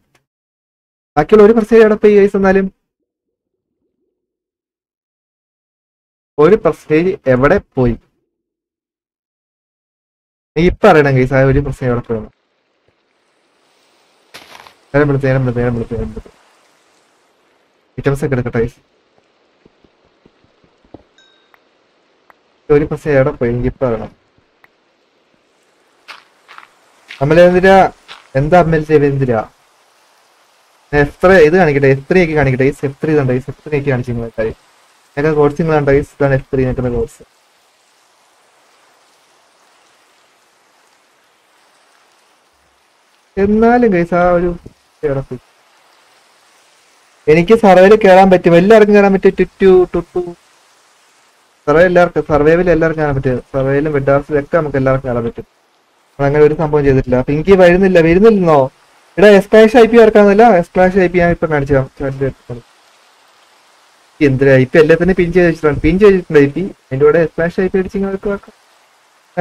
ബാക്കിയുള്ള ഒരു പെർസെന്റ് അവിടെ പോയി കേസ് എന്നാലും? ഒരു പെർസെന്റേജ് എവിടെ പോയി? ഇപ്പൊ അറിയണം ഗൈസ് ആ ഒരു പ്രശ്നം എവിടെ പോകണം നേരം വിളിച്ച് നേരം വിളിച്ച് നേരം വിളിച്ച് നേരം വിളിച്ച് ഐറ്റംസ് ഒക്കെ എടുക്കട്ടെ guys. ഒരു പ്രശ്നം എവിടെ പോയി എനിക്കിപ്പോ അറിയണം. അമലേന്ദ്ര എന്താ എത്ര ഇത് കാണിക്കട്ടെ എത്രയൊക്കെ കാണിക്കട്ടെ എഫ് ത്രീ ഇതുണ്ട് എഫ് ത്രീ ഒക്കെ കാണിച്ചു നിങ്ങളെ കാര്യം ഞങ്ങൾക്ക് കോഴ്സ് നിങ്ങളുണ്ട് ഇതാണ് എഫ് കോഴ്സ് എന്നാലും ഗൈസ് ആ ഒരു? എനിക്ക് സർവേയിൽ കയറാൻ പറ്റും. എല്ലാവർക്കും കയറാൻ പറ്റും. ടിറ്റു ടുട്ടു സർവേ എല്ലാവർക്കും സർവേവിൽ എല്ലാവർക്കും കാണാൻ പറ്റും. സർവേയിലും വെഡാർസിലും ഒക്കെ നമുക്ക് എല്ലാവർക്കും കാണാൻ പറ്റും. അങ്ങനെ ഒരു സംഭവം ചെയ്തിട്ടില്ല. അപ്പൊ എനിക്ക് വരുന്നില്ല. വരുന്നില്ലെന്നോ? ഇവിടെ എസ്ക്ലാഷ് ഐ പി ഇറക്കാന്നല്ല? എസ്ക്ലാഷ് ഐ പി ഞാൻ ഇപ്പൊ കാണിച്ചു. എന്തിനാ? ഐ പി എല്ലാത്തിനും പിൻ ചെയ്ത് വെച്ചിട്ടുണ്ട് പിൻ ചെയ്തിട്ടുണ്ട് ഐ പി അതിന്റെ കൂടെ എസ്ക്ലാഷ് ഐ പി അടിച്ച് നിങ്ങൾക്ക് വെക്കാം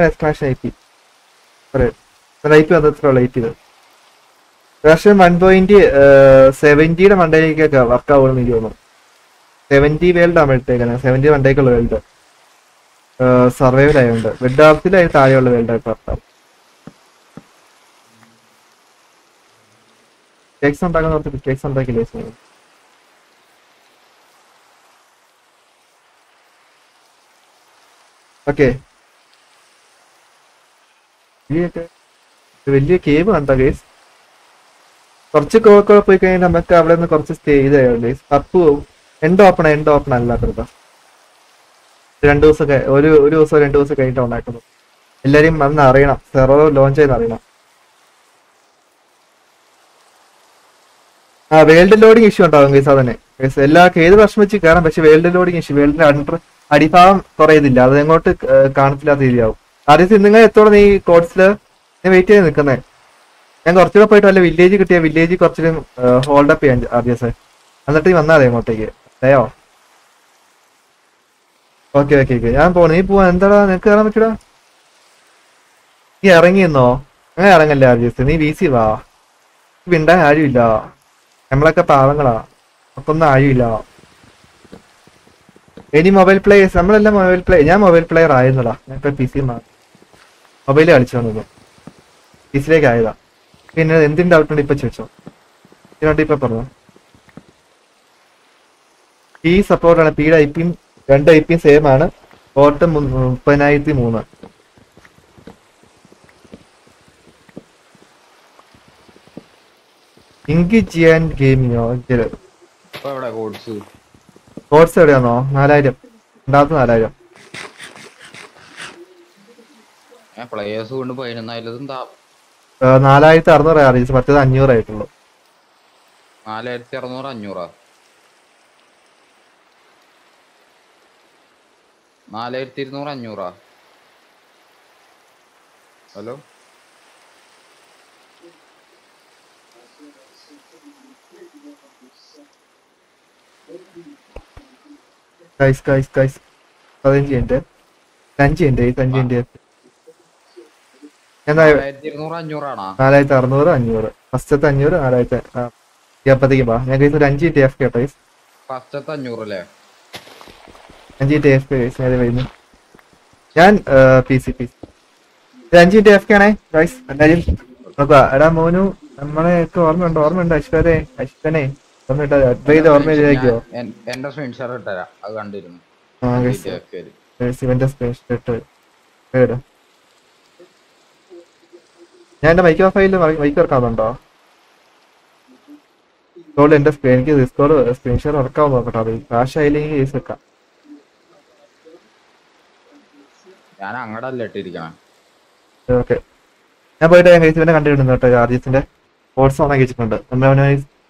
എസ്ക്ലാഷ് ഐ പി പറയാം I P വന്നത്ര I P version one point സെവന്റിയുടെ മണ്ടയിലേക്കൊക്കെ വർക്ക് ആവുമെന്ന് എനിക്ക് തോന്നുന്നു. സെവന്റി വേൾഡ് ആണ് എടുത്തേക്കുന്നത് സെവന്റി മണ്ടേക്കുള്ള വേൾഡ്. സർവൈവൽ ആയതുകൊണ്ട് വെഡ് ആർത്തിൽ അതിന് താഴെയുള്ള വേൾഡ് ആയിട്ട് വർക്കാവും കേക്സ് ഉണ്ടാക്കാൻ നോക്കി കേക്സ് ഉണ്ടാക്കില്ലേ ഓക്കെ വലിയ കേവ് കണ്ടോ കേസ് കുറച്ച് കോക്കോടെ പോയി കഴിഞ്ഞാൽ നമുക്ക് അവിടെ നിന്ന് കുറച്ച് സ്റ്റേ ചെയ്തായിരുന്നു പപ്പ് പോവും എൻഡ് ഓപ്പൺ എൻഡ് ഓപ്പൺ അല്ല കൃത രണ്ടു ദിവസം ഒരു ഒരു ദിവസം രണ്ടു ദിവസം കഴിഞ്ഞിട്ട് ഉണ്ടാക്കുന്നത് എല്ലാരെയും അന്ന് അറിയണം. സെറോ ലോഞ്ച് ചെയ്ത് അറിയണം. ആ വേൾഡ് ലോഡിങ് ഇഷ്യൂ ഉണ്ടാവും കേസ് അതന്നെ. കേസ് എല്ലാവർക്കും ഏത് വർഷം വെച്ച് കയറാം പക്ഷെ വേൾഡ് ലോഡിങ് ഇഷ്യൂ വേൾഡിന്റെ അണ്ടർ അടിഭാഗം കുറയുന്നില്ല അത് എങ്ങോട്ട് കാണത്തില്ലാത്ത രീതിയാവും. ആദ്യത്തെ നിങ്ങൾ എത്തോളം നീ കോഴ്സിൽ വെയിറ്റ് ചെയ്ത് നിൽക്കുന്നേ? ഞാൻ കുറച്ചുകൂടെ പോയിട്ട് വല്ല വില്ലേജ് കിട്ടിയ വില്ലേജ് കുറച്ചുകൂടി ഹോൾഡ് അപ്പ് ചെയ്യാൻ ആദ്യം സാർ എന്നിട്ട് വന്നാൽ മതി ഇങ്ങോട്ടേക്ക് അതെയോ? ഓക്കെ ഓക്കെ ഓക്കെ ഞാൻ പോണു. നീ പോവാ. എന്താടാ? നിനക്ക് കയറാൻ പറ്റൂടാ? നീ ഇറങ്ങിയെന്നോ? അങ്ങനെ ഇറങ്ങല്ലേ ആർജിയസ് നീ വി സി വാ. വിണ്ടാൻ ആരുമില്ല. നമ്മളൊക്കെ പാവങ്ങളാ. അപ്പൊന്നും ആരുമില്ല. ഇനി മൊബൈൽ പ്ലേയേഴ്സ് നമ്മളെല്ലാം മൊബൈൽ പ്ലേ ഞാൻ മൊബൈൽ പ്ലെയർ ആയിരുന്നടാ. ഞാൻ ഇപ്പൊ പി സി മൊബൈലിൽ കളിച്ചു വന്നത് പി സിയിലേക്ക് ആയതാ. പിന്നെ എന്തിന്റെ ഡൗട്ട് ഉണ്ട് ഇപ്പൊ ചോദിച്ചോ? ഇതിനോട്ട് ഇപ്പൊ പറഞ്ഞു? ഈ സപ്പോർട്ടാണ് പിയുടെ ഐ പിയും രണ്ട് ഐ പിയും സെയിം ആണ്. പോർട്ട് മുപ്പതിനായിരത്തി മൂന്ന്. ഇങ്കി ജിയാൻ ഗെയിമിങ്ങോ കോഡ്സ് എവിടെയാണോ നാലായിരം. രണ്ടാമത്തെ നാലായിരം. പ്ലേയേഴ്സ് കൊണ്ട് ഏർ നാലായിരത്തി അറുന്നൂറ് അറിയിച്ചു മറ്റേത് അഞ്ഞൂറ് ആയിട്ടുള്ളൂ. നാലായിരത്തി അറുന്നൂറ് അഞ്ഞൂറാ? നാലായിരത്തി ഇരുന്നൂറ് അഞ്ഞൂറാ? ഹലോ? ഗൈസ് കൈസ് കൈസ് പതിനഞ്ച് മിനിറ്റ് അഞ്ച് മിനിറ്റ് അഞ്ച് മിനിറ്റ് നാലായിരത്തി അറുന്നൂറ് അഞ്ഞൂറ്. ഫസ്റ്റത്തെ അഞ്ഞൂറ് നാലായിരത്തി അപ്പത്തേക്കും വാ ഞാൻ കഴിച്ച് ഒരു അഞ്ച് ടി എഫ് കേട്ടോ guys. ഫസ്റ്റത്തെ അഞ്ഞൂറ് അല്ലേ? അഞ്ച് ടി എഫ് കഴിഞ്ഞു വരുന്നു. ഞാൻ പി സി പി സി അഞ്ച് ടി എഫ് ആണേ റൈസ് എന്തായാലും നോക്കുക. എടാ മോനു നമ്മളെ ഒക്കെ ഓർമ്മയുണ്ട്? ഓർമ്മയുണ്ട്? അശ്വരെ അശ്വനെ ഓർമ്മ എന്റെ സ്ക്രീൻഷോട്ട് അത് കണ്ടിരുന്നു. ഇവന്റെ സ്ക്രീൻഷോട്ട് ഞാൻ എന്റെ മൈക്ക് ഓഫ് ആയില്ല മൈക്ക് വർക്കാവുന്നുണ്ടോ ഡിസ്കോഡ് എന്റെ സ്ക്രീൻ എനിക്ക് ഡിസ്കോഡ് സ്ക്രീൻഷോട്ട് വർക്കാവും നോക്കട്ടെ അത് ക്രാഷ് ആയില്ലെങ്കിൽ കേസ് വെക്കാം. ഞാൻ അങ്ങടല്ല ഇട്ടിരിക്കണം. ഓക്കെ. ഞാൻ പോയിട്ട് ഞാൻ കഴിച്ചവനെ കണ്ടിട്ടുണ്ട് കേട്ടോ ആർജിത്തിന്റെ സ്പോർട്സ് ഓണാക്കി കഴിച്ചിട്ടുണ്ട്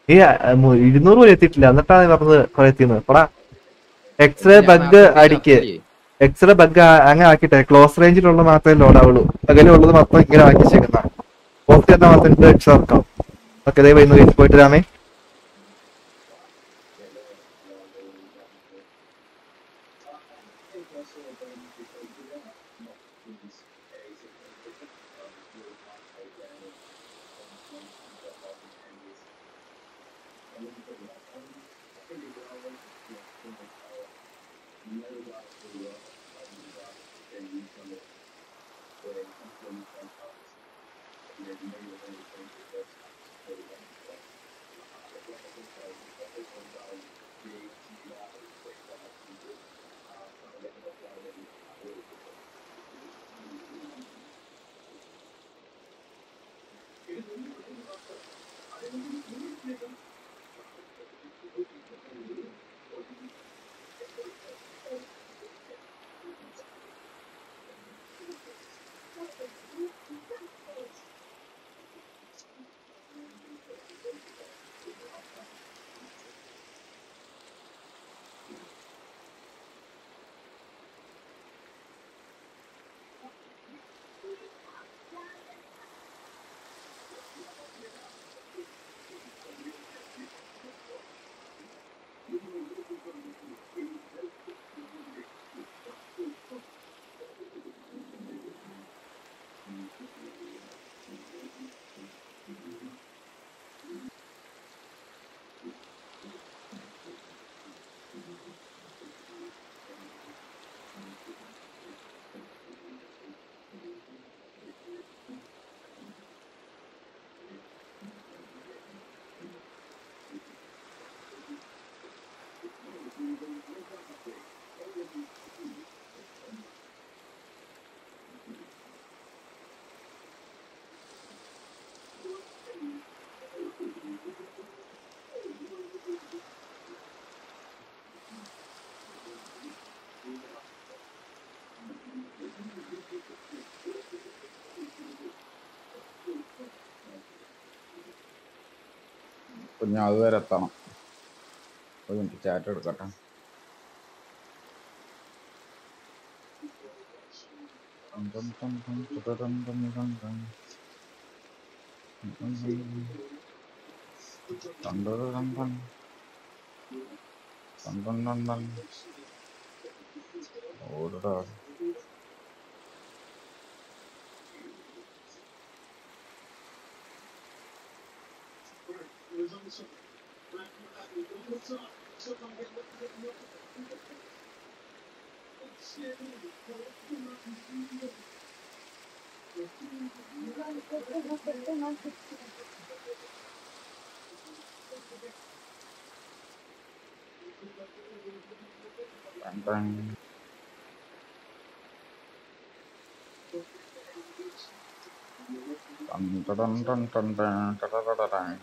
ഈ ഇരുന്നൂറ് പോലും എത്തിയിട്ടില്ല. എന്നിട്ടാണ് പറഞ്ഞത് കുറെ എത്തിയെന്ന്. എക്സ്റേ ബഗ് അടിക്ക്. എക്സ്റേ ബഗ് അങ്ങനെ ആക്കിട്ടെ ക്ലോസ് റേഞ്ചിലുള്ള മാത്രമേ ലോഡ് ആവുള്ളൂ. ഉള്ളത് മാത്രം ഇങ്ങനെ ആക്കി വെച്ചേക്കുന്ന ഓഫ് ചെയ്താൽ മാത്രം എക്സ്റേ വർക്കാവും ഓക്കെ ദയവായി ഇന്ന് പോയിട്ട് രാമേ കുഞ്ഞു അതുവരെ എത്തണം ഒരു മിനിറ്റ് ചാറ്റ് എടുക്കട്ടെ ടം 빵빵 딴딴딴딴딴딴따라라라랑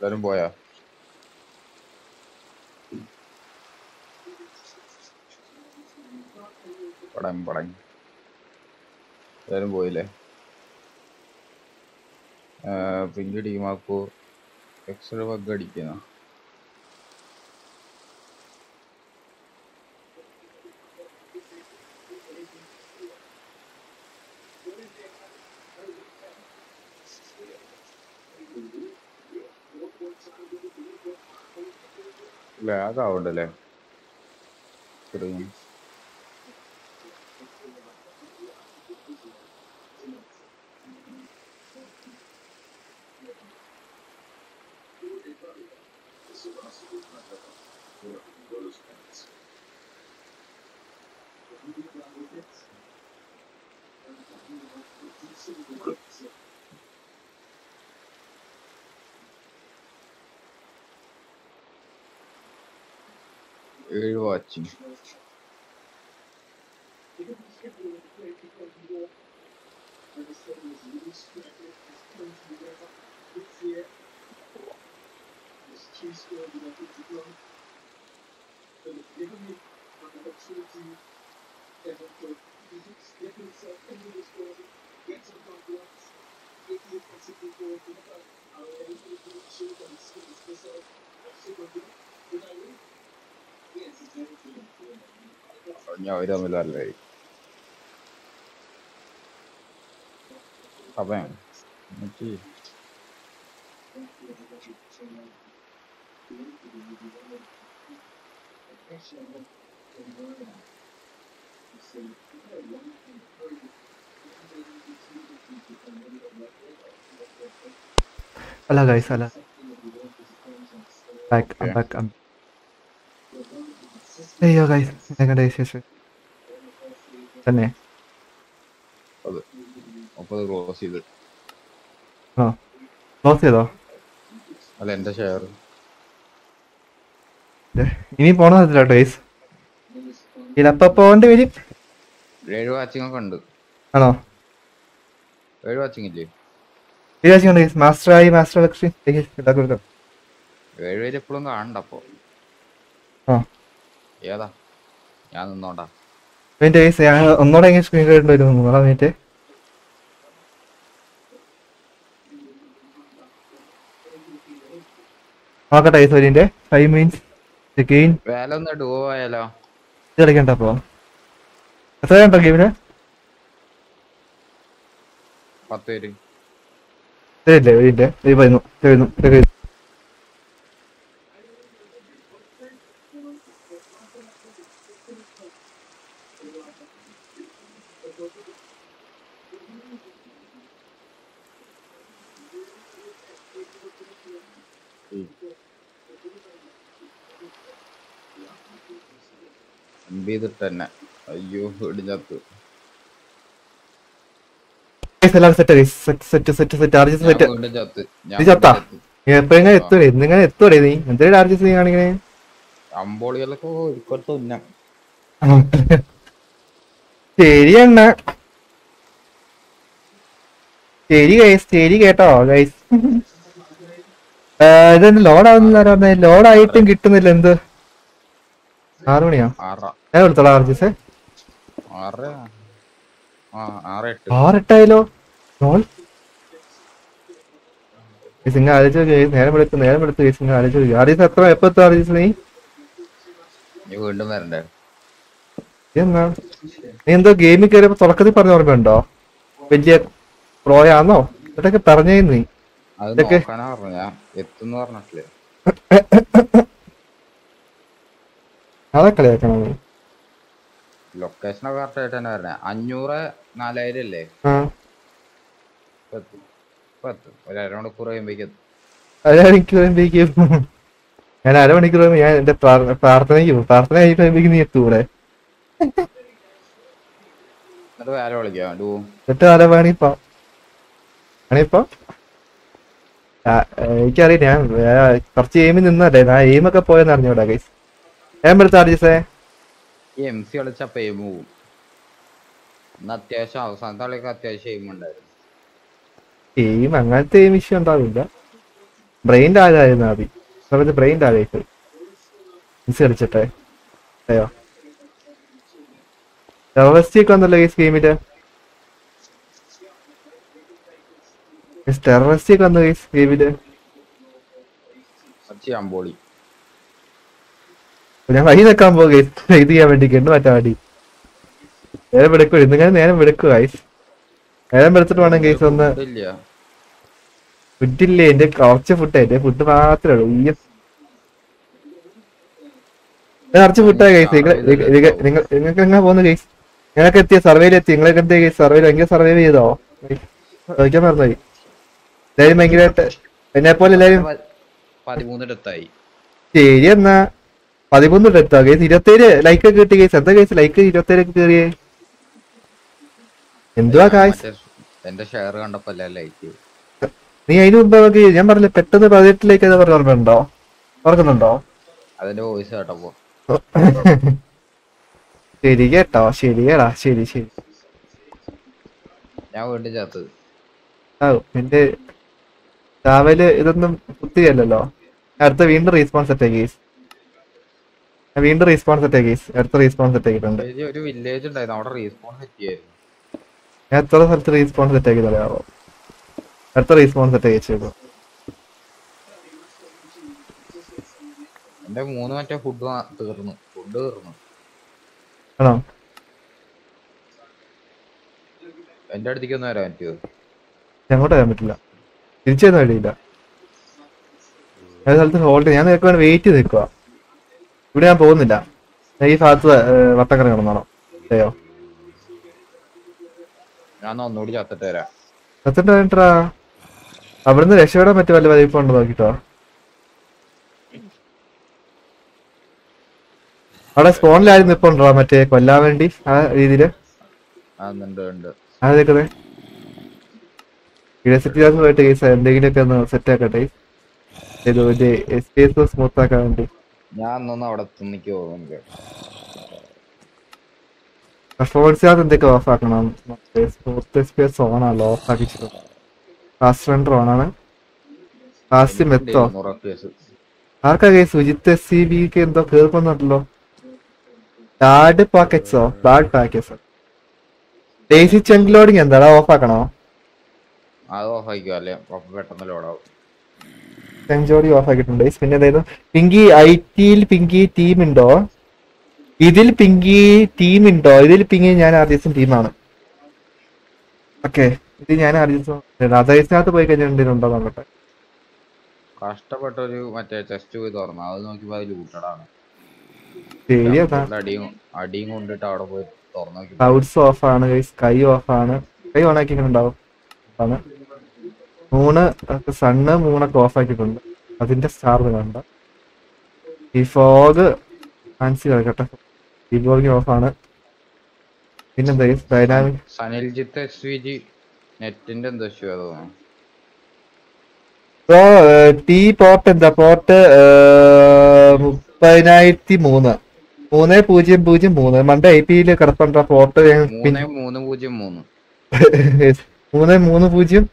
എല്ലാരും പോയാ പടം പടം എല്ലാരും പോയില്ലേ പ്രിന്റ് ടീമാക്കൂ എക്സ്ട്രാ ബഗ് അടിക്കുന്ന ലാഗ് ആവുന്നുണ്ടല്ലേ സ്ക്രീൻ ഏഴ് വാച്ചിങ് ഞാൻ അവർ തമ്മിൽ നല്ലതായി അപ്പം എന്നിട്ട് അല്ല ഗൈസ് അല്ല. Back Okay. ബാക്ക് അയ്യോ ഗൈസ് തന്നെ അത് മുപ്പത് ക്ലോസ് ചെയ്തു ആ ക്ലോസ് ചെയ്തോ അല്ല എന്റെ ഷെയർ ഇനി പോണ കേട്ടോ ഗൈസ് ഇതിലപ്പോ പോകേണ്ടി വരും ഏഴ് വാച്ചിങ് ഒക്കെ ഉണ്ട് ആണോ ഏഴ് വാച്ചിങ് ഇല്ലേ വിചാരിച്ചുകൊണ്ട് ഗൈസ് മാസ്റ്റർ ആയി മാസ്റ്റർ കൊടുക്കാം ഏഴ് പേര് എപ്പോഴും കാണണ്ട അപ്പൊ ആ ഏതാ? ഞാൻ നിന്നോണ്ടാ. മിനിറ്റ് ഗൈസ് ഞാൻ ഒന്നുകൂടെ എങ്ങനെ സ്ക്രീൻ കേട്ട് വരും. മൂന്നാം മിനിറ്റ്. നോക്കട്ടെ ഗൈസ് ഒരു മിനിറ്റ് ഫൈവ് മിനിറ്റ്സ് സെക്കൻഡ് വേല ഒന്ന് ഡുവോ ആയാലോ ഇത് കളിക്കണ്ട അപ്പൊ എത്ര ഉണ്ടോ ഗെയിമിന് പത്ത് പേര്. ശരിയല്ലേ ഒരു മിനിറ്റ് ഇത് വരുന്നു ഇത് വരുന്നു ഇത് വരുന്നു. എംബി ചെയ്തിട്ട് തന്നെ അയ്യോ ഇടിഞ്ഞത്ത് Guys, എല്ലാവരും set set set set set RJs set ഞാൻ വീണ്ടും ചത്ത് ഞാൻ നീ ചത്താ? വീണ്ടും ചത്ത്. എപ്പോഴെങ്ങനെ എത്തൂടെ ഇന്നിങ്ങനെ എത്തൂടെ നീ എന്തൊരു ആർജിസ് നീ കാണിക്കണേ അമ്പോളികളൊക്കെ അയ്യോ ഇടിഞ്ഞത്തു. ശരിയണ്ണ ശരി ഗൈസ് ശരി കേട്ടോ ഗൈസ് ഇതെന്ത് ലോഡ് ആവുന്നില്ല പറഞ്ഞ ലോഡ് ആയിട്ടും കിട്ടുന്നില്ല എന്ത്? ആറു മണിയാ? ആറ. ഞാൻ കൊടുത്തോളാം ആർജിസ്. ആറ് ആ ആറ് എട്ട്. ആറെട്ടായാലോ ലോൾ സിംഗ ആലോചിച്ചു നേരം എടുത്ത് നേരം എടുത്ത് ഗൈസ് സിംഗ ആലോചിച്ചു ആർജിസ് എത്ര എപ്പോ എത്തും ആർജിസ് നീ? വീണ്ടും വരണ്ടേ? എന്നാ നീ എന്തോ ഗെയിമിൽ കയറിയപ്പോ തുടക്കത്തിൽ പറഞ്ഞ ഓർമ്മയുണ്ടോ? വലിയ പ്രോയാന്നോ? ഇതൊക്കെ പറഞ്ഞേ നീ. അതൊക്കെ ഇതൊക്കെ- അതൊക്കെ കളിയാക്കണം ഒക്കെ കറക്റ്റ് ആയിട്ട് തന്നെ വരണേ. അഞ്ഞൂറ് നാലായിരം അല്ലേ ഇപ്പൊ എത്തും. ഒരു അരമണിക്കൂർ കഴിയുമ്പോഴേക്ക് അരമണിക്കൂർ കഴിയുമ്പോഴേക്കും ഞാൻ അരമണിക്കൂർ ഞാൻ എന്റെ പ്രാർ- പ്രാർത്ഥനയ്ക്ക് പോകും പ്രാർത്ഥന കഴിയുമ്പോഴേക്കും നീ എത്തൂടെ? എന്നിട്ട് വേല വിളിക്കാം? ഡൂ എന്നിട്ട് അര വേണിപ്പോ വേണിപ്പോ എനിക്കറിയാം ഞാൻ കുറച്ച് എയിമിൽ നിന്നല്ലേ ഞാൻ എയിമൊക്കെ പോയെന്ന് അറിഞ്ഞൂടാ ഗൈസ് ഞാൻ എടുത്ത ആർജിസേ ഈ എം സി കളിച്ച പെയിം പോവും ഇന്ന് അത്യാവശ്യം അവസാനത്തെ കളിയൊക്കെ അത്യാവശ്യം എയിം ഉണ്ടായിരുന്നു. എയിം അങ്ങനത്തെ എയിം ഇഷ്യൂ ഉണ്ടാവില്ല. ബ്രെയിൻ ആകായിരുന്നു മതി സമയത്ത് ബ്രെയിൻ ആകായിട്ട് മിസ് കളിച്ചിട്ടെ. അയ്യോ ടെററിസ്റ്റ് ഒക്കെ വന്നല്ലോ ഈ സ്കീമിൽ ടെററിസ്റ്റ് ഒക്കെ വന്നു ഈ ഗെയിമിൽ ചെയ്യാൻ അമ്പോളി. ഞാൻ വഴി നിൽക്കാൻ പോകും ഗൈസ് ഇത് ചെയ്യാൻ വേണ്ടി മറ്റേ മാറ്റാൻ നേരെ വെടുക്കും ഇന്നിങ്ങനെ നേരം വെടുക്കും ഗൈസ് നേരം വെടുത്തിട്ട് വേണം ഗൈസ് ഒന്ന് ഫുഡില്ലേ എന്റെ കുറച്ച് ഫുഡ് എന്റെ ഫുഡ് മാത്രമേ ഉള്ളൂ. ഈ ഞാൻ കുറച്ച് ഫുഡാ ഗൈസ് നിങ്ങൾ നിങ്ങൾക്ക് എങ്ങനെ പോകുന്നു ഗൈസ് ഞങ്ങൾക്ക് എത്തിയ? സർവേയിൽ എത്തി നിങ്ങൾക്ക് എത്തിയ ഗൈസ് സർവേയിൽ ഭയങ്കര സർവേ ചെയ്തോ? ചോദിക്കാൻ മറന്നുപോയി. എല്ലാരും ഭയങ്കരമായിട്ട് എന്നെ പോലെ എല്ലാരും ശരി എന്നാ. പതിമൂന്ന് എടുത്താ കേസ് ഇരുപത്തേഴ് ലൈക്ക് ഒക്കെ കിട്ടി കേസ് എന്താ കേസ് ലൈക്ക് ഇരുപത്തേഴ് ഒക്കെ കേറിയേ എന്തുവാ കാശ് എന്റെ ഷെയർ കണ്ടപ്പോ ലൈക്ക് നീ അതിന് മുമ്പ് നമുക്ക് ഞാൻ പറഞ്ഞില്ല പെട്ടെന്ന് പതിനെട്ടിലേക്ക് ഏതാ പറഞ്ഞ ഓർമ്മയുണ്ടോ? ഓർക്കുന്നുണ്ടോ? അതിന്റെ വോയിസ് കേട്ടപ്പോ ശരി കേട്ടോ ശരി കേടാ ശരി ശരി. ഞാൻ വീണ്ടും ചേർത്തത് ആ നിന്റെ രാവിലെ ഇതൊന്നും കുത്തിയല്ലോ അടുത്ത വീണ്ടും റീസ്പോൺസ് അറ്റേ കേസ് വീണ്ടും റീസ്പോൺസ് സെറ്റ് അടുത്ത റീസ്പോൺസ് സെറ്റ് ആക്കിയിട്ടുണ്ട്. ഒരു വില്ലേജ് ഉണ്ടായിരുന്നു. അവിടെ റീസ്പോൺസ് ഞാൻ എത്ര സ്ഥലത്ത് റീസ്പോൺസ് സെറ്റ് ആക്കി അടുത്ത റീസ്പോൺസ് സെറ്റ് എന്റെ മൂന്ന് മറ്റേ ഫുഡ് തീർന്നു. ഫുഡ് തീർന്നു. ആണോ? എന്റെ അടുത്തേക്ക് ഒന്ന് വരാൻ പറ്റുമോ അങ്ങോട്ട് വരാൻ പറ്റില്ല. തിരിച്ചൊന്നും കഴിയില്ല സ്ഥലത്ത് ഹോൾഡ് ഞാൻ വെയിറ്റ് ചെയ്ത് ഇവിടെ ഞാൻ പോകുന്നില്ല. ഈ ഭാഗത്ത് വട്ടം കിടന്നോണം അതെയോ ഞാൻ ഒന്നുകൂടി ചത്തിട്ട് വരാം. അവിടുന്ന് രക്ഷപ്പെടാൻ പറ്റിയ വല്ല വരയിപ്പുണ്ടോ നോക്കിട്ടോ. അവിടെ സ്പോണിലായിരുന്നു ഇപ്പൊ ഉണ്ടോ മറ്റേ കൊല്ലാൻ വേണ്ടി ആ രീതിയിൽ? എന്തെങ്കിലും പോയിട്ട് കേസ് എന്തെങ്കിലുമൊക്കെ ഒന്ന് സെറ്റ് ആക്കട്ടെ. ഇത് മറ്റേ സ്പേസ് സ്മൂത്ത് ആക്കാൻ വേണ്ടി. ഞാൻ ഒന്ന് അവിടെ അത് എന്തൊക്കെ ഓഫ് ആക്കണം? മറ്റേ സ്മൂത്ത് സ്പേസ് ഓൺ ആണല്ലോ ഓഫ് ആക്കി ഫാസ്റ്റ് റണ്ടർ ഓൺ ആണ് ഫാസ്റ്റ് മെത്തോ ആർക്കാ കേസ് സുജിത്ത് എസ് സി ബിക്ക് എന്തോ കേൾക്കുന്നുണ്ടല്ലോ. ബാഡ് പാക്കറ്റ്സോ ബാഡ് പാക്കറ്റ്സോ ഡേസി ചെങ്ക് ലോഡിങ് എന്താടാ? ഓഫ് ആക്കണോ? അത് ഓഫ് ആയിക്കോ? അല്ലേ? പെട്ടെന്ന് ലോഡാവും സെഞ്ചുറി ഓഫ് ആക്കിയിട്ടുണ്ട് പിന്നെ എന്തായിരുന്നു പിങ്കി ഐ ടിയിൽ പിങ്കി ടീം ഉണ്ടോ? ഇതിൽ പിങ്കി ടീം ഉണ്ടോ? ഇതിൽ പിങ്കി ഞാൻ ആർ ദിവസം ടീമാണ് ഓക്കെ ഇത് ഞാൻ ആർ ദിവസം അതേസിനകത്ത് പോയി കഴിഞ്ഞാൽ ഉണ്ടോ നോക്കട്ടെ. കഷ്ടപ്പെട്ട ഒരു മറ്റേ ചെസ്റ്റ് പോയി തുറന്നു അത് നോക്കിയപ്പോ അതിൽ ശരി അടിയും കൊണ്ടിട്ട് അവിടെ പോയി തുറന്നു ഓഫ് ആണ് സ്കൈ ഓഫ് ആണ്. സ്കൈ ഓൺ ആക്കിയിട്ടുണ്ടാവും ആണ്. മൂന്ന് സണ്ണ് മൂണൊക്കെ ഓഫ് ആക്കിയിട്ടുണ്ട്. അതിന്റെ സ്റ്റാർ കണ്ട. ഈ ഫോഗ് ഫാൻസി കളിക്കട്ടെ ഈ ഫോഗ് ഓഫ് ആണ്. പിന്നെന്താ dynamic Saniljith S V G നെറ്റിന്റെ എന്താ ഇഷ്യൂ തോന്നുന്നു. ഇപ്പോ ടി പോർട്ട് എന്താ? പോർട്ട് മുപ്പതിനായിരത്തി മൂന്ന് മൂന്ന് പൂജ്യം പൂജ്യം മൂന്ന്. മണ്ടേ ഐ പിയിൽ കിടപ്പുണ്ട? പോർട്ട് മൂന്ന് മൂന്ന് പൂജ്യം മൂന്ന്. മൂന്ന് മൂന്ന് പൂജ്യം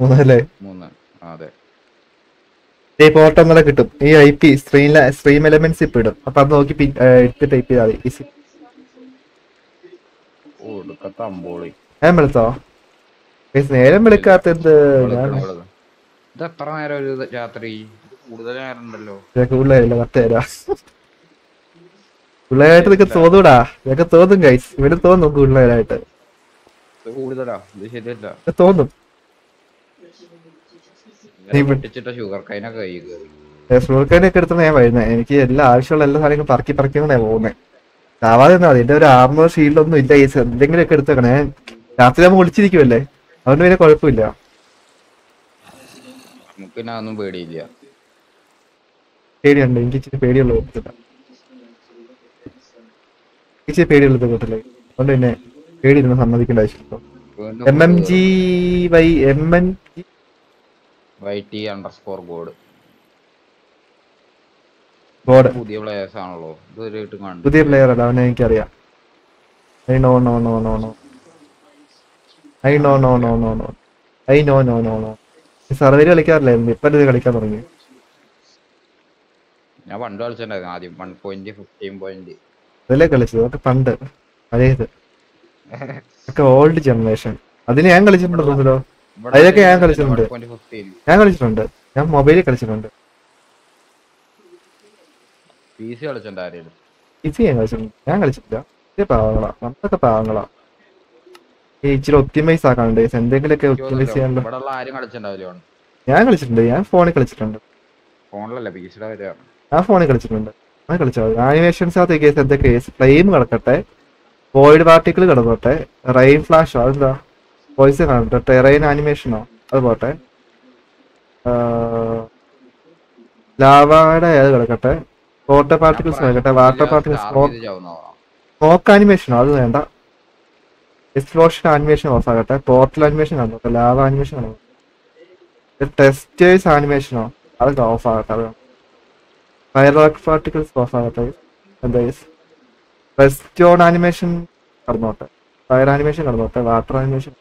മൂന്ന്. അല്ലേ മൂന്ന് അതെ ഈ പോർട്ട് ഒന്നുകൂടെ കിട്ടും. ഈ I P stream stream elements ഇപ്പൊ ഇടും. അപ്പൊ അത് നോക്കി എടുത്ത് ടൈപ്പ് ചെയ്താൽ മതി. ഞാൻ നേരം വിളിക്കാത്ത എന്ത് ഞാൻ വെളുക്കണം, വെളുക്കണം. ഇത് എത്ര നേരം ഒരു ഇത് രാത്രി? ഇത് കൂടുതൽ നേരം ഉണ്ടല്ലോ. ഇതൊക്കെ ഉള്ളതല്ല പത്ത് തരാ പിള്ളേരായിട്ട് ഇതൊക്കെ തോന്നൂടാ. നിങ്ങൾക്ക് തോന്നും ഗൈസ് ഇവിടെ തോന്നും പിള്ളേരായിട്ട് ഇത് കൂടുതലാ? ഇത് ശരിയല്ല. ഇത് തോന്നും. ഷുഗർ കൈനൊക്കെ കൈ കയറി ഫ്ലൂർക്കാനൊക്കെ എടുത്താണ് ഞാൻ വരുന്നത് എനിക്ക് എല്ലാ ആവശ്യമുള്ള എല്ലാ സാധനങ്ങളും പറക്കി പറക്കി ഞാൻ പോകുന്നത് ആവാതെ മതി. എന്റെ ഒരു ആർമർ ഷീൽഡ് ഒന്നും ഇല്ല. എന്തെങ്കിലും ഒക്കെ എടുത്തേക്കണേ രാത്രി നമ്മൾ ഒളിച്ചിരിക്കുമല്ലേ അതുകൊണ്ട് പിന്നെ കുഴപ്പമില്ല. പിന്നെ ഒന്നും പേടിയില്ല. പേടിയുണ്ട്. എനിക്ക് ഇച്ചിരി പേടിയുള്ള കൂട്ടത്തില്ല ഇച്ചിരി പേടിയുള്ളത് കൂട്ടത്തിൽ. അതുകൊണ്ട് പിന്നെ പേടി സമ്മതിക്കേണ്ട ആവശ്യമില്ല. M M G Y M N G Y T underscore god പുതിയ പ്ലേയേഴ്സ് ആണല്ലോ. ഇതുവരെയായിട്ട് പുതിയ പ്ലെയർ അല്ല അവനെ എനിക്കറിയാം. I know no no no no. I know no no no no. I know no no no. സർവേര് കളിക്കാറില്ലായിരുന്നു ഇപ്പൊ ഇത് കളിക്കാൻ തുടങ്ങി? ഞാൻ പണ്ട് കളിച്ചിട്ടുണ്ടായിരുന്നു ആദ്യം. വൺ പോയിന്റ് ഫിഫ്റ്റീൻ പോയിന്റ് അതല്ലേ കളിച്ചത്? അതൊക്കെ പണ്ട്. പഴയത്. ഒക്കെ ഓൾഡ് ജനറേഷൻ അതിന് ഞാൻ കളിച്ചിട്ടുണ്ടല്ലോ അതിലൊക്കെ ഞാൻ കളിച്ചിട്ടുണ്ട്. ഞാൻ കളിച്ചിട്ടുണ്ട്. ഞാൻ മൊബൈലിൽ കളിച്ചിട്ടുണ്ട്. കളിച്ചിട്ടുണ്ട് ഞാൻ കളിച്ചിട്ടുണ്ട്. ഞാൻ കളിച്ചിട്ടില്ല. പാവങ്ങളാ. നമ്മളൊക്കെ പാവങ്ങളാ. ഇച്ചിരി ഒപ്റ്റിമൈസ് ആക്കാനുണ്ട്. എന്തെങ്കിലുമൊക്കെ ഒപ്റ്റിമൈസ് കളിച്ചിട്ടുണ്ടാവില്ല ഞാൻ കളിച്ചിട്ടുണ്ട്. ഞാൻ ഫോണിൽ കളിച്ചിട്ടുണ്ട്. ഞാൻ ഫോണിൽ കളിച്ചിട്ടുണ്ട്. ഞാൻ കളിച്ചത് ആനിമേഷൻസ് അകത്ത് കേസ് എന്തൊക്കെ ഫ്ലെയിം കിടക്കട്ടെ. വോയിഡ് പാർട്ടിക്കിൾ കിടക്കട്ടെ റെയിൻ ഫ്ലാഷോ അതെന്താ? വോയിസ് കാണട്ടെ ടെറൈൻ ആനിമേഷനോ? അത് പോട്ടെ. ലാവയുടെ അത് കിടക്കട്ടെ. വാട്ടർ പാർട്ടിക്കിൾസ് കിടക്കട്ടെ. വാട്ടർ പാർട്ടിക്കിൾസ് സ്മോക്ക് ആനിമേഷനോ? അത് വേണ്ട. എക്സ്പ്ലോഷൻ ആനിമേഷൻ ഓഫ് ആകട്ടെ. പോർട്ടൽ ആനിമേഷൻ കാണുന്നു ലാവ ആനിമേഷൻ ടെസ്റ്റേഴ്സ് ആനിമേഷനോ? അത് ഓഫ് ആകട്ടെ. അത് ഫയർ പാർട്ടിക്കിൾസ് ഓഫ് ആകട്ടെ. എന്താ റെസ്റ്റോൺ ആനിമേഷൻ കടന്നോട്ടെ. ഫയർ ആനിമേഷൻ കടന്നോട്ടെ. വാട്ടർ ആനിമേഷൻ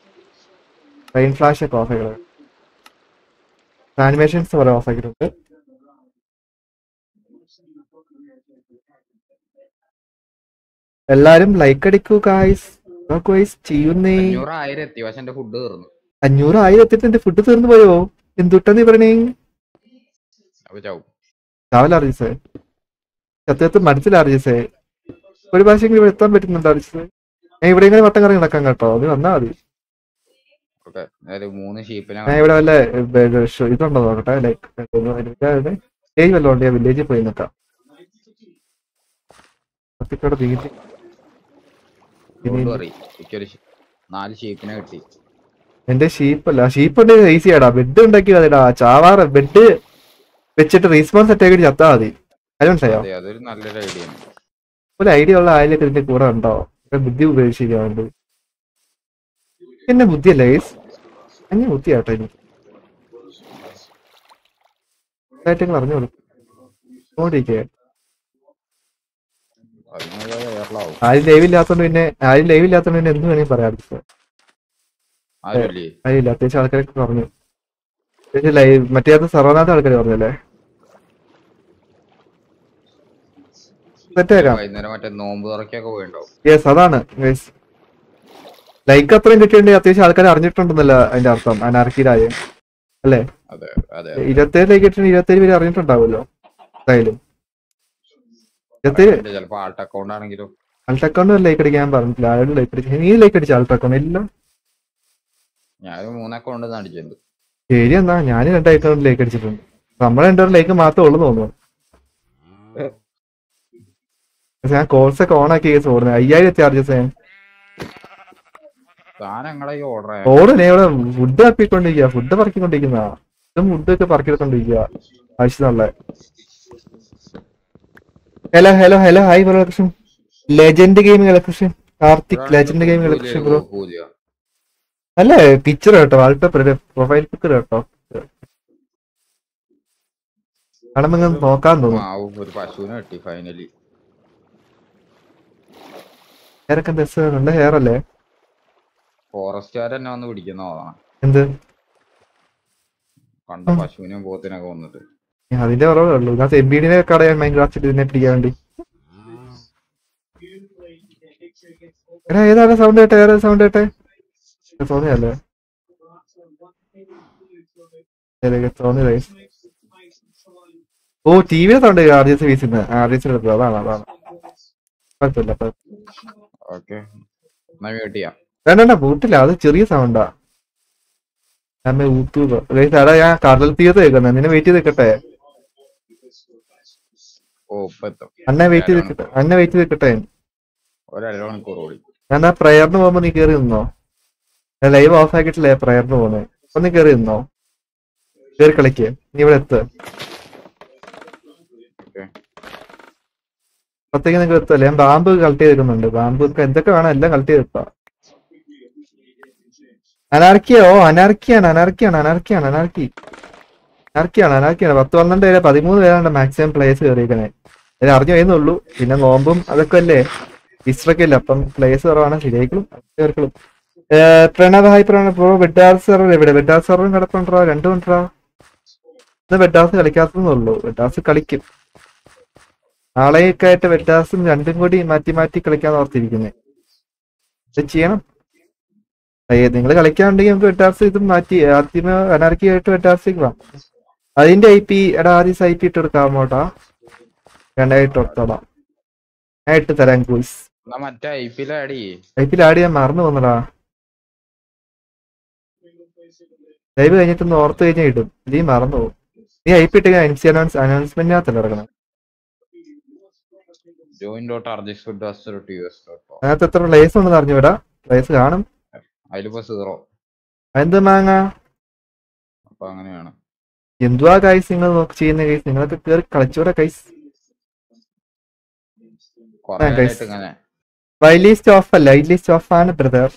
റെയിൻ ഫ്ലാഷ് ഒക്കെ ഓഫ് ആക്കിയത് ആനിമേഷൻസ് കുറെ ഓഫ് ആക്കിയിട്ടുണ്ട് എല്ലാരും ലൈക്ക് അടിക്കൂ ഗായ്സ് ഗായ്സ് ചെയ്യുന്നേ. അഞ്ഞൂറ് ആയിരം എത്തിയിട്ട് എന്റെ ഫുഡ് തീർന്നു പോയോ? എന്തുട്ടാ നീ പറഞ്ഞേ അപ്പൊ ചാവും. രാവിലെ അറിയിച്ചേ സത്യത്തിൽ മനസ്സിലറിയിച്ചേ ഒരു പ്രാവശ്യം ഇവിടെ എത്താൻ പറ്റുന്നുണ്ട് അറിയിച്ചത് ഞാൻ ഇവിടെ ഇങ്ങനെ വട്ടം കറങ്ങി നടക്കാൻ കേട്ടോ. അത് വന്നാ മതി. മൂന്ന് ഷീപ്പിനെ ഇവിടെ വല്ല ഇതുണ്ടോ നോക്കട്ടെ? ലൈക്ക് സ്റ്റേജ് വല്ലതും ഉണ്ട് ഞാൻ വില്ലേജിൽ പോയി നിൽക്കാം നാല് ഷീപ്പിനെ കിട്ടി. എന്റെ ഷീപ്പല്ല ഷീപ്പ് ഉണ്ടെങ്കിൽ ഈസി ആടാ. ബെഡ് ഉണ്ടാക്കി അതെടാ. ചാവാറ ബെഡ് വെച്ചിട്ട് റീസ്പോൺസ് സെറ്റ് ആക്കി ചത്താ മതി. അത് മനസ്സിലായോ ഒരു ഐഡിയ ഉള്ള ആയിലൊക്കെ ഇതിന്റെ കൂടെ ഉണ്ടോ? ബുദ്ധി ഉപയോഗിച്ചിരിക്കാറുണ്ട് എന്നെ ബുദ്ധിയല്ലേ ഗൈസ് അഞ്ഞ ബുദ്ധിയാട്ടോ എനിക്ക് ആയിട്ടങ്ങൾ അറിഞ്ഞോളൂ ആരും ലൈവ് ഇല്ലാത്തോണ്ട് പിന്നെ ആരും ലൈവ് ഇല്ലാത്തോണ്ട് പിന്നെ എന്ത് വേണമെങ്കിൽ പറയാം അതില്ല അത്യാവശ്യം ആൾക്കാരൊക്കെ പറഞ്ഞു. ലൈവ് മറ്റേ സർവനാഥ ആൾക്കാർ പറഞ്ഞല്ലേ സെറ്റേക്കാം വൈകുന്നേരം മറ്റേ നോമ്പ് തുറക്കൊക്കെ പോയിണ്ടാവും. യെസ് അതാണ് ലൈക്ക് അത്രയും കിട്ടിയിട്ടുണ്ട് അത്യാവശ്യം ആൾക്കാർ അറിഞ്ഞിട്ടുണ്ടെന്നല്ല അതിന്റെ അർത്ഥം. അനാർക്കിയിലായ. അല്ലേ? ഇരുപത്തേഴ് ലൈക്ക് കിട്ടിയിട്ട് ഇരുപത്തേഴ് പേര് അറിഞ്ഞിട്ടുണ്ടാവുമല്ലോ എന്തായാലും. ഇരുപത്തേഴ് ആൾട്ട് അക്കൗണ്ട് ആണെങ്കിലും. ആൾട്ട് അക്കൗണ്ട് ലൈക്ക് അടിക്കാൻ ആരോട് ലൈക്ക് അടിച്ചു നീ ലൈക്ക് അടിച്ച ആൾട്ട് അക്കൗണ്ട് എല്ലാം. ശരി എന്നാ ഞാൻ രണ്ട് അക്കൗണ്ട് ലൈക്ക് അടിച്ചിട്ടുണ്ട്. നമ്മളെ രണ്ടോ ലൈക്ക് മാത്രമേ ഉള്ളൂ തോന്നുന്നു. ഞാൻ കോഴ്സ് ഒക്കെ ഓൺ ആക്കി ഓടുന്നത് അയ്യായിരം ചാർജസ് ഞാൻ. ഓടുന്നേ ഇവിടെ ഫുഡ് ആക്കിക്കൊണ്ടിരിക്കുക ഫുഡ് പറക്കിക്കൊണ്ടിരിക്കുന്ന. ഫുഡ് ഒക്കെ പറക്കിയെടുത്തോണ്ടിരിക്കുക ആവശ്യമുള്ള hello hello hello hi bro Krishnan legend gaming electrician Karthik legend gaming electrician bro അല്ല പിക്ചർ കേട്ടോ. വാൾപേപ്പർ പ്രൊഫൈൽ പിക്ചർ കേട്ടോ. കാണുമ്പോ നോക്കാൻ തോന്നുന്നു. ഒരു പശുവിനെ കിട്ടി ഫൈനലി ഹെയറൊക്കെ ഡ്രസ് നല്ല ഹെയർ അല്ലേ? ഫോറസ്റ്റുകാർ തന്നെ വന്ന് പിടിക്കുന്ന എന്ത്? കണ്ട പശുവിനും പോത്തിനൊക്കെ വന്നിട്ട്. അതിന്റെ കുറവേ ഉള്ളൂ. ഞാൻ എം കടയാൻ മൈൻ മൈൻക്രാഫ്റ്റ് ഇതിനെ പിടിക്കാൻ വേണ്ടി. എടാ ഏതാണ് സൗണ്ട് കേട്ടെ ഏതാ സൗണ്ട് കേട്ടെ? തോന്നിയല്ലേ O T V sound R G S വീസിന്ന് R G S എടുത്തത് അതാണ് അതാണ്. കുഴപ്പമില്ല കുഴപ്പമില്ല. ഓക്കെ. എന്നാ മ്യൂട്ട് ചെയ്യാം വേണ്ട വേണ്ട അത് ചെറിയ സൗണ്ടാ ഞാൻ യൂട്യൂബ് അതാ ഞാൻ കടൽ തീർത്ത് കേൾക്കുന്നത് നിന്നെ വെയിറ്റ് ചെയ്ത് നിൽക്കട്ടെ അന്നെ വെയിറ്റ് ചെയ്ത് നിൽക്കട്ടെ അന്നെ വെയിറ്റ് ചെയ്ത് നിൽക്കട്ടെ ഞാൻ ആ പ്രയറിന് പോകുമ്പോ നീ കേറി നിന്നോ? ഞാൻ ലൈവ് ഓഫ് ആക്കിയിട്ടില്ലേ പ്രയറിന് പോകുന്നത് അപ്പൊ നീ കേറി നിന്നോ? കേറി കളിക്ക്. നീ ഇവിടെ എത്ത്. അപ്പത്തേക്ക് നിങ്ങൾ എത്തല്ലേ ഞാൻ ബാമ്പ് കളക്ട് ചെയ്തിരുന്നുണ്ട് ബാമ്പ് എന്തൊക്കെ വേണം എല്ലാം കളക്ട് ചെയ്തെത്താം അനാർക്കിയോ അനാർക്കിയാണ് അനാർക്കിയാണ് അനാർക്കിയാണ് അനാർക്കി. അനാർക്കിയാണ് അനാർക്കിയാണ്. പത്ത് പന്ത്രണ്ട് പേരെ പതിമൂന്ന് പേരാണ് മാക്സിമം പ്ലേസ് കയറിയിരിക്കണേ അതിൽ അറിഞ്ഞു? കഴിയുന്നുള്ളൂ പിന്നെ നോമ്പും അതൊക്കെ അല്ലേ? ഇസ്രൊക്കെ ഇല്ല? അപ്പം പ്ലേസ് കുറവാണ്. ശരിയായിക്കളും. ചേർക്കളും പ്രണവ് ഹായ് പ്രണവ്. പ്രോ ബെഡാർ സെർവർ എവിടെ ബെഡാർ സെർവറും കിടപ്പുണ്ടോ രണ്ടും ഉണ്ടോ ഇന്ന് ബെഡാസ് കളിക്കാത്തതെന്നുള്ളൂ ബെഡാസ് കളിക്കും. നാളെയൊക്കെ ആയിട്ട് ബെഡാസും രണ്ടും കൂടി മാറ്റി മാറ്റി കളിക്കാൻ ഓർത്തിരിക്കുന്നേ. ഇത് ചെയ്യണം. നിങ്ങൾ കളിക്കാണ്ടെങ്കിൽ നമുക്ക് വെട്ടാർസ് ഇത് മാറ്റി ആദ്യമേ അനാർക്കി ആയിട്ട് വെറ്റാർസിക്ക് വാ അതിന്റെ ഐ പി എടാ ആദ്യം ഐ പി ഇട്ട് കൊടുക്കാമോട്ടാ രണ്ടായിട്ട് കൊടുത്തോടാം ഞാൻ ഇട്ട് തരാം കൂസ് ഐ പി ആഡ് ചെയ്യേ. പിയിൽ ആഡ് ചെയ്യാൻ മറന്നു പോന്നടാ ലൈവ് കഴിഞ്ഞിട്ടൊന്ന് ഓർത്ത് കഴിഞ്ഞാൽ ഇടും. നീ മറന്നു പോകും. നീ ഐ പി ഇട്ട് എൻ സി അനൗൺസ് അനൗൺസ്മെന്റിനകത്തല്ല ഇറങ്ങണം അതിനകത്ത് എത്ര പ്ലേസ് ഉണ്ടെന്ന് അറിഞ്ഞുവിടാ പ്ലേസ് കാണും. അതിലിപ്പോ സീറോ. എന്ത് മാങ്ങ? അപ്പൊ അങ്ങനെയാണ് എന്തുവാ കൈസ് നിങ്ങൾ നോക്കി ചെയ്യുന്ന കൈസ് നിങ്ങളൊക്കെ കേറി കളിച്ചൂടെ കൈസ് ഇങ്ങനെ ഓഫ് അല്ല ലിസ്റ്റ് ഓഫ് ആണ് ബ്രദർ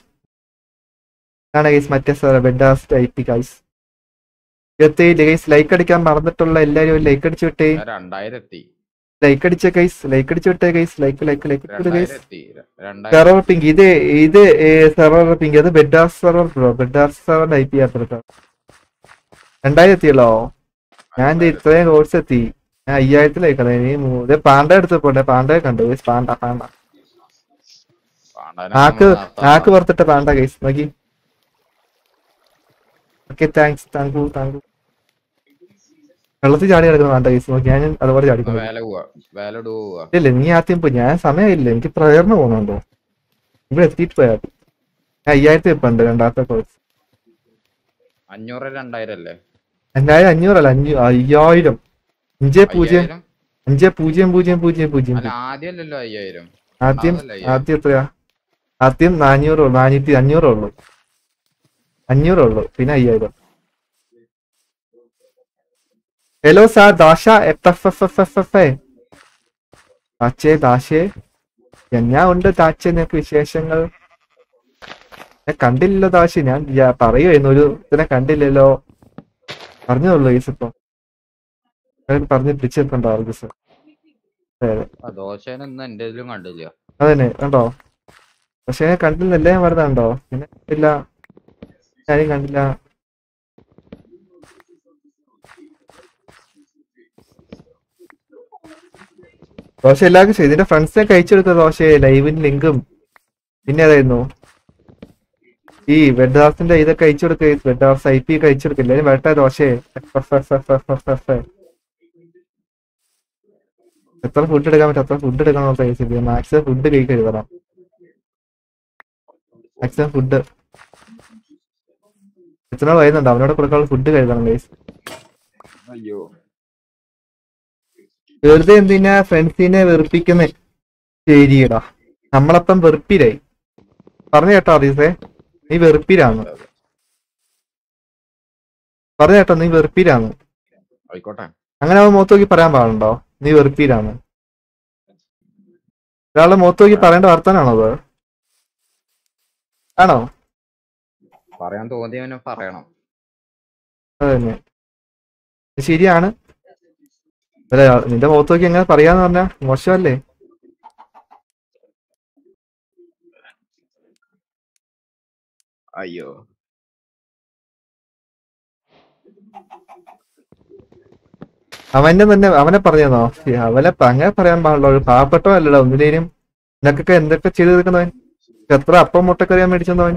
ആണ് ഗൈസ് മറ്റേ സാർ ബെഡാസ്റ്റ് ഐ പി ഗൈസ് ഇരുപത്തേഴ് ഗൈസ് ലൈക്ക് അടിക്കാൻ മറന്നിട്ടുള്ള എല്ലാരും ലൈക്ക് അടിച്ചു വിട്ടേ. രണ്ടായിരത്തി ലൈക്ക് അടിച്ച ഗൈസ് ലൈക്ക് അടിച്ചു വിട്ടേ guys like like like guys server ping ഇത് ഇത് സെർവർ പിങ്ക് അത് ബെഡാസ് സെർവർ ബ്രോ ബെഡാസ് സെർവറിന്റെ ഐ പി ആ രണ്ടായിരം എത്തിയല്ലോ ഞാൻ ഇത്രയും കോഴ്സ് എത്തി. ഞാൻ അയ്യായിരത്തിലേക്കത് ഇനി പാണ്ട എടുത്ത് പോട്ടെ പാണ്ടയെ കണ്ടു ഗൈസ് പാണ്ട പാണ്ട. നാക്ക് നടത്താൻ നാക്ക് പുറത്തിട്ട് പാണ്ട ഗൈസ് നോക്കി. Okay thanks thank you thank you വെള്ളത്തിൽ ചാടി കിടക്കുന്ന വേണ്ട കേസ് നോക്കി ഞാൻ അതുപോലെ ചാടി ഇല്ല നീ ആദ്യം പോയി ഞാൻ സമയമില്ല എനിക്ക് പ്രേരണ പോകുന്നുണ്ടോ ഇവിടെ എത്തിയിട്ട് പോയാൽ. ഞാൻ അയ്യായിരത്തി വെപ്പുണ്ട് രണ്ടാമത്തെ കോഴ്സ് അഞ്ഞൂറ് രണ്ടായിരം അല്ലേ? രണ്ടായിരം അഞ്ഞൂറല്ല അഞ്ഞൂ അയ്യായിരം. അഞ്ച് പൂജ്യം അഞ്ച് പൂജ്യം പൂജ്യം പൂജ്യം പൂജ്യം. ആദ്യം. ആദ്യം എത്രയാ? ആദ്യം നാനൂറ് ഉള്ളു നാനൂറ്റി അഞ്ഞൂറേ ഉള്ളൂ. അഞ്ഞൂറേ ഉള്ളു പിന്നെ അയ്യായിരം. Hello sir ദാശ F F F F F F ദാച്ചേ ദാശേ എന്നാ ഉണ്ട് ദാച്ചേ നിനക്ക് വിശേഷങ്ങൾ? ഞാൻ കണ്ടില്ലല്ലോ ദാശ ഞാൻ പറയുമായിരുന്നു ഒരു ഇതിനെ കണ്ടില്ലല്ലോ. പറഞ്ഞോളൂ ഈസ് ഇപ്പൊ പറഞ്ഞു പിടിച്ചെടുക്കണ്ടോ ആർഗസ് അതന്നെ കണ്ടോ? പക്ഷെ കണ്ടില്ലല്ലേ ഞാൻ പറഞ്ഞോ പിന്നെ കണ്ടില്ല ഞാനും കണ്ടില്ല. ദോശ എല്ലാവർക്കും ചെയ്തു. എന്റെ ഫ്രണ്ട്സിനെ അയച്ചു കൊടുത്ത ദോശയെ ലൈവിന് ലിങ്കും. പിന്നെ അതായിരുന്നു ഈ വെഡ്ഹാസിന്റെ ഇതൊക്കെ അയച്ചു കൊടുക്കുക വെഡ്ഹാസ് ഐ പി അയച്ചു കൊടുക്കില്ല വേട്ട ദോശയെ. എത്ര ഫുഡ് എടുക്കാൻ പറ്റും? അത്ര ഫുഡ് എടുക്കണം മാക്സിമം ഫുഡ് കഴിക്കരുത് പറ മാക്സിമം ഫുഡ് എത്ര വരുന്നുണ്ട്? അവനോട് കൊടുക്കാനുള്ള ഫുഡ് കഴുകണം ഗൈസ് അയ്യോ. വെറുതെ എന്തിനാ ഫ്രണ്ട്സിനെ വെറുപ്പിക്കുന്നേ? ശരിയടാ. നമ്മളപ്പം വെറുപ്പിലായി. പറഞ്ഞു കേട്ടോ അതീസേ നീ വെറുപ്പിലാണ് പറഞ്ഞു കേട്ടോ നീ വെറുപ്പിലാണ് അങ്ങനെ അവൻ മുഖത്ത് നോക്കി പറയാൻ പാടുണ്ടോ? നീ വെറുപ്പിലാണ് ഒരാളെ മുഖത്ത് നോക്കി പറയേണ്ട വർത്താനാണോ അത്? ആണോ? പറയാൻ തോന്നിയവനെ പറയണം. അതന്നെ. ശരിയാണ്. അല്ല നിന്റെ മുഖത്ത് നോക്കി എങ്ങനെ പറയാന്ന് പറഞ്ഞ മോശമല്ലേ? അയ്യോ. അവന്റെ തന്നെ അവനെ പറഞ്ഞോ അവനെ അങ്ങനെ പറയാൻ പാടുള്ളൂ. ഒരു പാവപ്പെട്ടോ അല്ലല്ലോ ഒന്നിനേരും നിനക്കൊക്കെ എന്തൊക്കെ ചെയ്തു തീർക്കുന്നവൻ? എത്ര അപ്പം മുട്ടക്കറിയാൻ മേടിച്ചെന്നവൻ?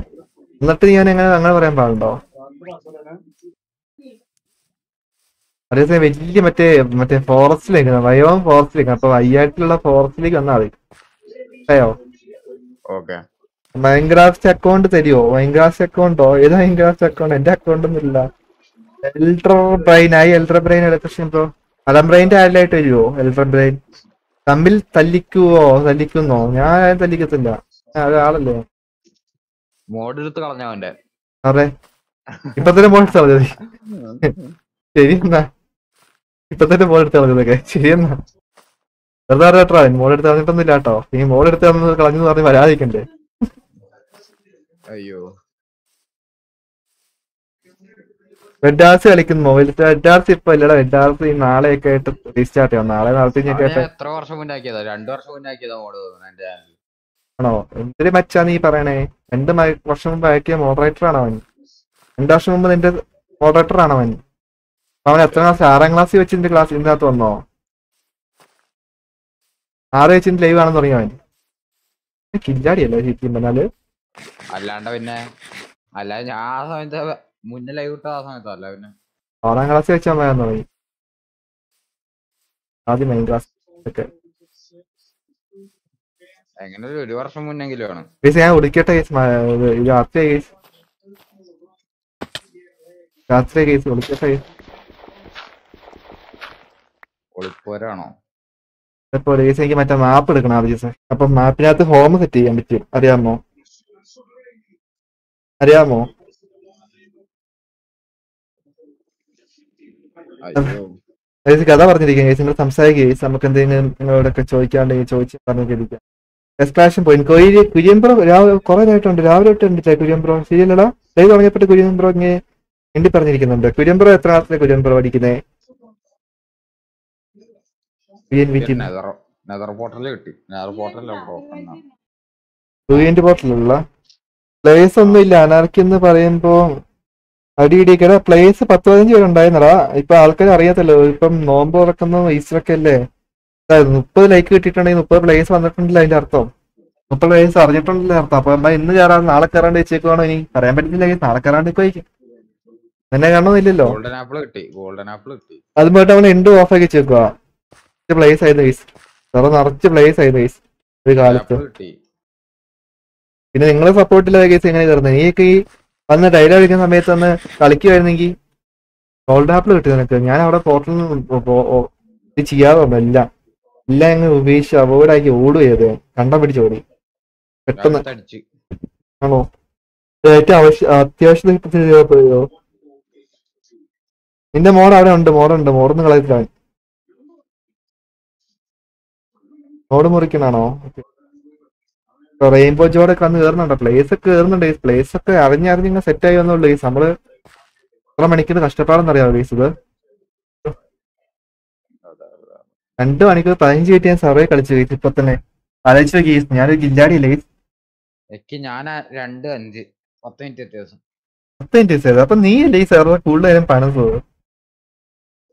എന്നിട്ട് ഞാൻ എങ്ങനെ അങ്ങനെ പറയാൻ പാടുണ്ടോ? അതേസമയം വലിയ മറ്റേ മറ്റേ ഫോറസ്റ്റിലേക്ക് വയോം ഫോറസ്റ്റിലേക്ക് അപ്പൊ വയ്യായിട്ടുള്ള ഫോറസ്റ്റിലേക്ക് വന്നാൽ മതി. അയോ ഓക്കെ. മൈൻക്രാഫ്റ്റ് അക്കൗണ്ട് തരുമോ മൈൻക്രാഫ്റ്റ് അക്കൗണ്ടോ ഏത് മൈൻക്രാഫ്റ്റ് അക്കൗണ്ട് എന്റെ അക്കൗണ്ട് ഒന്നും ഇല്ല. എൽട്രോ ബ്രെയിൻ ആയി എൽട്രോ ബ്രെയിൻ ഇലക്ട്രീഷ്യൻ ബ്രോ അലം ബ്രെയിന്റെ ആരിലായിട്ട് വരുമോ എൽട്രോ ബ്രെയിൻ തമ്മിൽ തല്ലിക്കുവോ? തല്ലിക്കുന്നോ? ഞാൻ തല്ലിക്കത്തില്ല. ഞാൻ ഒരാളല്ലേ മോഡ് എടുത്ത് കളഞ്ഞവന്റെ അതെ. ഇപ്പൊ തന്നെ മോഡ് എടുത്ത് കളഞ്ഞത് ശരി എന്നാ. ഇപ്പൊ തന്നെ മോൾ എടുത്ത് കളഞ്ഞതൊക്കെ ശരിയെന്നാ വെറുതെ അറിയാട്ടോ മോൾ എടുത്ത് കളഞ്ഞിട്ടൊന്നും ഇല്ലാട്ടോ ഈ മോൾ എടുത്ത് കളഞ്ഞു എന്ന് പറഞ്ഞ് വരാതിരിക്കണ്ടേ. അയ്യോ. വെഡാർസ് കളിക്കുന്നു വെഡാർസ് ഇപ്പൊ ഇല്ലടാ. ആർസ് ഈ നാളെയൊക്കെ ആയിട്ട് റീസ്റ്റാർട്ട് ചെയ്യാം നാളെ നാളത്തെ എത്ര വർഷം മുന്നേ ആക്കിയതാ? രണ്ടു വർഷം മുന്നേ ആക്കിയതാ മോഡ് ആണോ? എന്തൊരു മച്ചാ നീ പറയണേ. രണ്ട് വർഷം മുമ്പ് ആക്കിയ മോഡറേറ്റർ ആണോ അവൻ രണ്ടു വർഷം മുമ്പ് നിന്റെ മോഡറേറ്റർ ആണോ അവൻ അവൻ എത്ര ക്ലാസ് ആറാം ക്ലാസ്സിൽ വെച്ച് ക്ലാസ് ഇതിനകത്ത് വന്നോ? ആറ് വെച്ച് ലൈവ് ആണെന്ന് തുടങ്ങി അവൻ? കില്ലാടിയല്ലേ ശരിക്കും പറഞ്ഞാൽ? അല്ലാണ്ട് പിന്നെ അല്ല ഞാൻ ആ സമയത്ത് മുന്നേ ലൈവ് ഇട്ട ആ സമയത്തല്ല പിന്നെ. ആറാം ക്ലാസ് വെച്ചാൽ മതി തുടങ്ങി ആദ്യം മെയിൻ ക്ലാസ് ഒക്കെ. എങ്ങനെ ഒരു വർഷം മുന്നെങ്കിലും ആണ്. ഞാൻ ഉടിക്കട്ടെ രാത്രി രാത്രി കേസ് ഒടുക്കട്ടെ കേസ് ഒളിപ്പോരാണോ ഇപ്പൊ എനിക്ക് മറ്റേ മാപ്പ് എടുക്കണം ആവശ്യം ദിവസം. അപ്പൊ മാപ്പിനകത്ത് ഹോം സെറ്റ് ചെയ്യാൻ പറ്റും അറിയാമോ? അറിയാമോ? കഥ പറഞ്ഞിരിക്കാം നിങ്ങൾ സംസാരിക്കുക നമുക്ക് എന്തെങ്കിലും നിങ്ങളോടൊക്കെ ചോദിക്കാണ്ടെങ്കിൽ ചോദിച്ച് പറഞ്ഞിരിക്കാം എക്സ്പ്ലാഷൻ പോയിന്റ് കൊയ്യ കുര്യമ്പ്ര രാവിലെ കുറെ നേരമുണ്ട് രാവിലെ തൊട്ട് ഉണ്ടില്ലേ കുര്യംബ്രോ ശരിയല്ലടാ ലൈവ് തുടങ്ങിയപ്പോൾ കുര്യംബ്രോ ഇങ്ങനെ എണ്ടി പറഞ്ഞിരിക്കുന്നുണ്ട് കുര്യംബ്രോ എത്ര ക്ലാസ്സിലെ കുര്യംബ്രോ പഠിക്കുന്നത് നെതർ നെതർ പോർട്ടൽ കിട്ടി. നെതർ പോർട്ടലല്ല ബ്രോ ഫ്ലൂയന്റ് പോർട്ടലുള്ള പ്ലേസ് ഒന്നും ഇല്ല. അനാർക്കി എന്ന് പറയുമ്പോ അടിയിടിക്കട പ്ലേസ് പത്ത് പതിനഞ്ച് പേര് ഉണ്ടായിരുന്നടാ ഇപ്പൊ ആൾക്കാർ അറിയാത്തല്ലോ. ഇപ്പം നോമ്പ് തുറക്കുന്ന ഈസ്റ്റർ ഒക്കെ അല്ലേ? അതായത് മുപ്പത് ലൈക്ക് കിട്ടിയിട്ടുണ്ടെങ്കിൽ മുപ്പത് പ്ലേസ് വന്നിട്ടുണ്ടല്ലോ അതിന്റെ അർത്ഥം. മുപ്പത് പ്ലേസ് അറിഞ്ഞിട്ടുണ്ടല്ലോ അർത്ഥം. അപ്പൊ എന്താ ഇന്ന് കയറാൻ നാളെ കയറാണ്ട് വെച്ചേക്കുവാണോ ഇനി. പറയാൻ പറ്റുന്നില്ല. നാളെ കയറാണ്ട് പോയിക്കും എന്നെ കാണണമെന്നില്ലല്ലോ ഗോൾഡൻ ആപ്പിൾ കിട്ടി. ഗോൾഡൻ ആപ്പിൾ കിട്ടി. അത് പോയിട്ട് അവൻ എൻഡ് ഓഫ് ആക്കി വെച്ചേക്കുക പ്ലേസ് ആയത് ഗൈസ് വേറെ നിറച്ച് പ്ലേസ് ആയത് ഗൈസ് ഒരു കാലത്ത്. പിന്നെ നിങ്ങളെ സപ്പോർട്ടില്ലാതെ കേസ് എങ്ങനെ കയറുന്നത് നീയൊക്കെ ഈ വന്ന് ഡയലോഗ് അടിക്കുന്ന സമയത്ത് വന്ന് കളിക്കുമായിരുന്നെങ്കിൽ ഗോൾഡ് ആപ്പിൾ കിട്ടി നിനക്ക്. ഞാൻ അവിടെ പോർട്ടലിൽ ഇത് ചെയ്യാതെ എല്ലാം എല്ലാം അങ്ങ് ഉപേക്ഷിച്ച് അവോയ്ഡ് ആക്കി ഓടുക ചെയ്ത് കണ്ടം പിടിച്ച് ഓടി. പെട്ടെന്ന്. ആണോ? അത്യാവശ്യം ഏറ്റവും ആവശ്യ അത്യാവശ്യത്തിന് നിന്റെ മോഡ് അവിടെ ഉണ്ട് മോഡുണ്ട്. മോഡൊന്ന് കളയത്തില്ല മോഡ് മുറിക്കണാണോ റെയിൻബോ ജോഡൊക്കെ വന്ന് കയറുന്നുണ്ട് പ്ലേസ് ഒക്കെ കയറുന്നുണ്ട് പ്ലേസ് ഒക്കെ അറിഞ്ഞറിഞ്ഞ് ഇങ്ങനെ സെറ്റ് ആയി വന്നുള്ളൂ ഈ നമ്മൾ എത്ര മണിക്കൂർ കഷ്ടപ്പാടെന്നറിയാമോ ഗൈസ് ഇത്? രണ്ട് മണിക്കൂർ പതിനഞ്ച് മിനിറ്റ് ഞാൻ സർവേ കളിച്ചു ഗൈസ് ഇപ്പൊ തന്നെ. ആലോചിച്ചു ഗീസ് ഞാനൊരു ഗില്ലാടി ഗൈസ് എനിക്ക് ഞാൻ രണ്ട് അഞ്ച്. പത്ത് മിനിറ്റ് വ്യത്യാസം പത്ത് മിനിറ്റ് വ്യത്യാസം അപ്പൊ നീ അല്ലേ ഈ സർവർ കൂടുതൽ നേരം പണം പോകും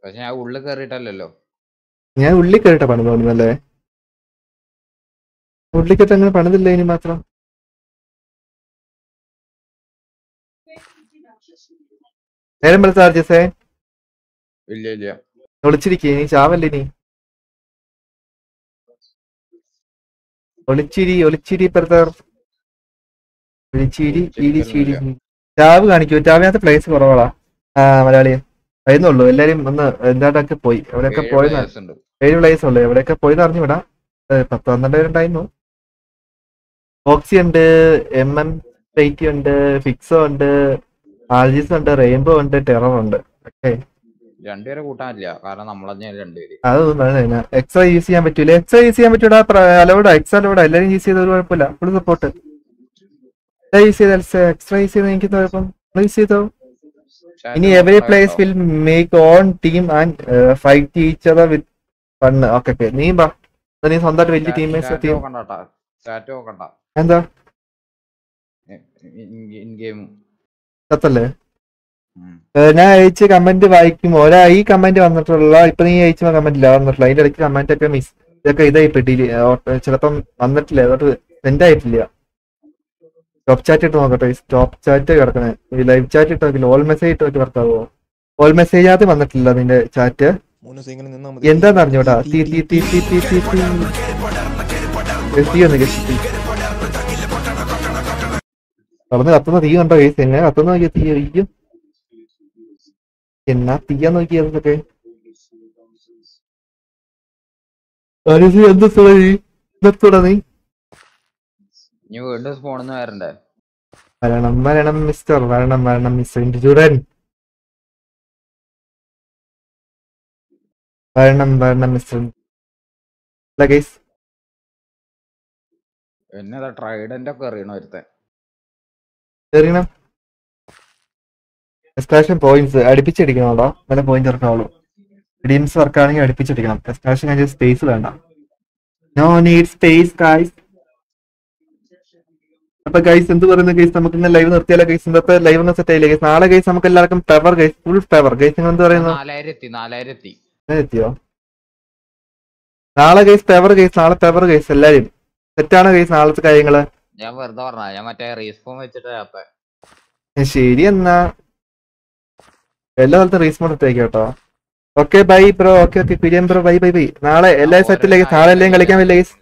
പക്ഷെ ഞാൻ ഉള്ളിൽ കയറിയിട്ടല്ലല്ലോ ഞാൻ ഉള്ളിൽ കയറിട്ട പണം തോന്നുന്നല്ലേ ഉള്ളിക്കട്ട് അങ്ങനെ പണിതില്ല ഇനി മാത്രം? നേരം വിളിച്ചേ ആർജസേ ഇല്ല ഇല്ല. ഒളിച്ചിരിക്കേ നീ ചാവല്ലേ നീ ഒളിച്ചിരി ഒളിച്ചിരി ഒളിച്ചിരി ചിരി. ചിരി ചാവ് കാണിക്കൂ. ചാവിനകത്ത് പ്ലേസ് കുറവാളാ. ആ മലയാളിയെ വരുന്നുള്ളൂ. എല്ലാരും ഒന്ന് എന്താണ്ടൊക്കെ പോയി. എവിടെയൊക്കെ പോയി ഏഴ് പ്ലേസ് ഉള്ളു. എവിടെയൊക്കെ പോയി എന്ന് അറിഞ്ഞു വിടാം പത്ത് പന്ത്രണ്ട് പേരുണ്ടായിരുന്നു ഓക്സി ഉണ്ട് എം എം ടി ഉണ്ട് ഫിക്സോ ഉണ്ട് ആൽജിസ് ഉണ്ട് റെയിൻബോ ഉണ്ട് ടെറർ ഉണ്ട്. ഓക്കെ രണ്ടുപേരെ കൂട്ടാനില്ല. കാരണം നമ്മളഞ്ഞ രണ്ടുപേര്. അതൊന്നും എക്സ്ട്രാ യൂസ് ചെയ്യാൻ പറ്റൂല. എക്സ്ട്രാ യൂസ് ചെയ്യാൻ പറ്റൂടാ അലൗഡാ എക്സ്ട്രാ അലൗഡാ എല്ലാരും യൂസ് ചെയ്ത ഒരു കുഴപ്പമില്ല. ഫുൾ സപ്പോർട്ട് യൂസ് ചെയ്ത എക്സ്ട്രാ യൂസ് ചെയ്ത് എനിക്ക് കുഴപ്പം? യൂസ് ചെയ്തോ? ഇനി every place will make on team and fight each other with fun okay നീ ബാ നീ സ്വന്തമായിട്ട് വലിയ ടീം ടീം നോക്കണ്ട. എന്താ? ചത്തല്ലേ ഞാൻ അയച്ച കമന്റ് വായിക്കും. ഒരാ ഈ കമന്റ് വന്നിട്ടുള്ള ഇപ്പൊ നീ അയച്ച കമന്റ് ഇല്ല വന്നിട്ടില്ല. അതിന്റെ ഇടയ്ക്ക് കമന്റ് ഒക്കെ മിസ് ഇതൊക്കെ ഇതായി പെട്ടി ചിലപ്പം വന്നിട്ടില്ല അതോട്ട് സെൻഡ് ആയിട്ടില്ല. ടോപ്പ് ചാറ്റ് ഇട്ട് നോക്കട്ടെ ടോപ്പ് ചാറ്റ് കിടക്കണേ. ഈ ലൈവ് ചാറ്റ് ഇട്ട് നോക്കില്ല ഓൾ മെസ്സേജ് ഇട്ട് നോക്കി വർത്താവോ ഓൾ മെസ്സേജ് ആദ്യം വന്നിട്ടില്ല നിന്റെ ചാറ്റ് എന്താന്ന് അറിഞ്ഞോട്ടാ തീ തീ തീ തീ തീ തീ തീ ഒന്ന് ഗസ്റ്റ് തുറന്ന് കത്തുന്ന തീ കണ്ടോ? കേസ് എന്നെ കത്തുന്ന നോക്കിയ തീ അയ്യോ എന്നാ തീയാ നോക്കിയത് ഇതൊക്കെ എന്ത് സുഖം? നീ ഇതെത്തൂടാ നീ? വീണ്ടും സ്പോണെന്ന് വരണ്ടേ? വരണം വരണം മിസ്റ്റർ വരണം വരണം മിസ്റ്റർ വരണം വരണം മിസ്റ്റർ എന്നതാ ട്രൈഡന്റ് ഒക്കെ അറിയണ ഒരുത്തൻ. എറിയണം. എക്സ്ട്രാക്ഷൻ പോയിന്റ്സ് അടുപ്പിച്ചടിക്കണോടാ? നല്ല പോയിന്റ് ഇറക്കണോളൂ റീഡീംസ് വർക്കാണെങ്കിൽ അടുപ്പിച്ചടിക്കണം. എക്സ്ട്രാക്ഷൻ കഴിഞ്ഞ സ്പേസ് വേണ്ട. നോ നീഡ് സ്പേസ് ഗൈസ് അപ്പൊ ഗൈസ് എന്ത് പറയുന്ന ഗൈസ് നമുക്ക് ഇന്ന് ലൈവ് നിർത്തിയാലോ ഗൈസ് ഇന്നത്തെ ലൈവ് ഒന്ന് സെറ്റ് ആയില്ലേ ഗൈസ് നാളെ ഗൈസ് നമുക്ക് എല്ലാവർക്കും fever guys full fever guys നിങ്ങൾ എന്ത് പറയുന്നു? എത്തിയോ? നാളെ ഗൈസ് ഫെവർ ഗൈസ് നാളെ ഫെവർ ഗൈസ് എല്ലാരും സെറ്റാണ് ഗൈസ് നാളത്തെ കാര്യങ്ങൾ. ഞാൻ വെറുതെ പറഞ്ഞ ഞാൻ മറ്റേ റീസ്പോൺ വെച്ചിട്ട് ശരി എന്നാ. എല്ലാ സ്ഥലത്തും റീസ്പോൺ ഇട്ടേക്ക് കേട്ടോ. Okay bye bro okay okay പിരിയം bro bye bye bye നാളെ എല്ലാ സെറ്റിലേക്ക് നാളെ എല്ലാം കളിക്കാൻ പറ്റില്ല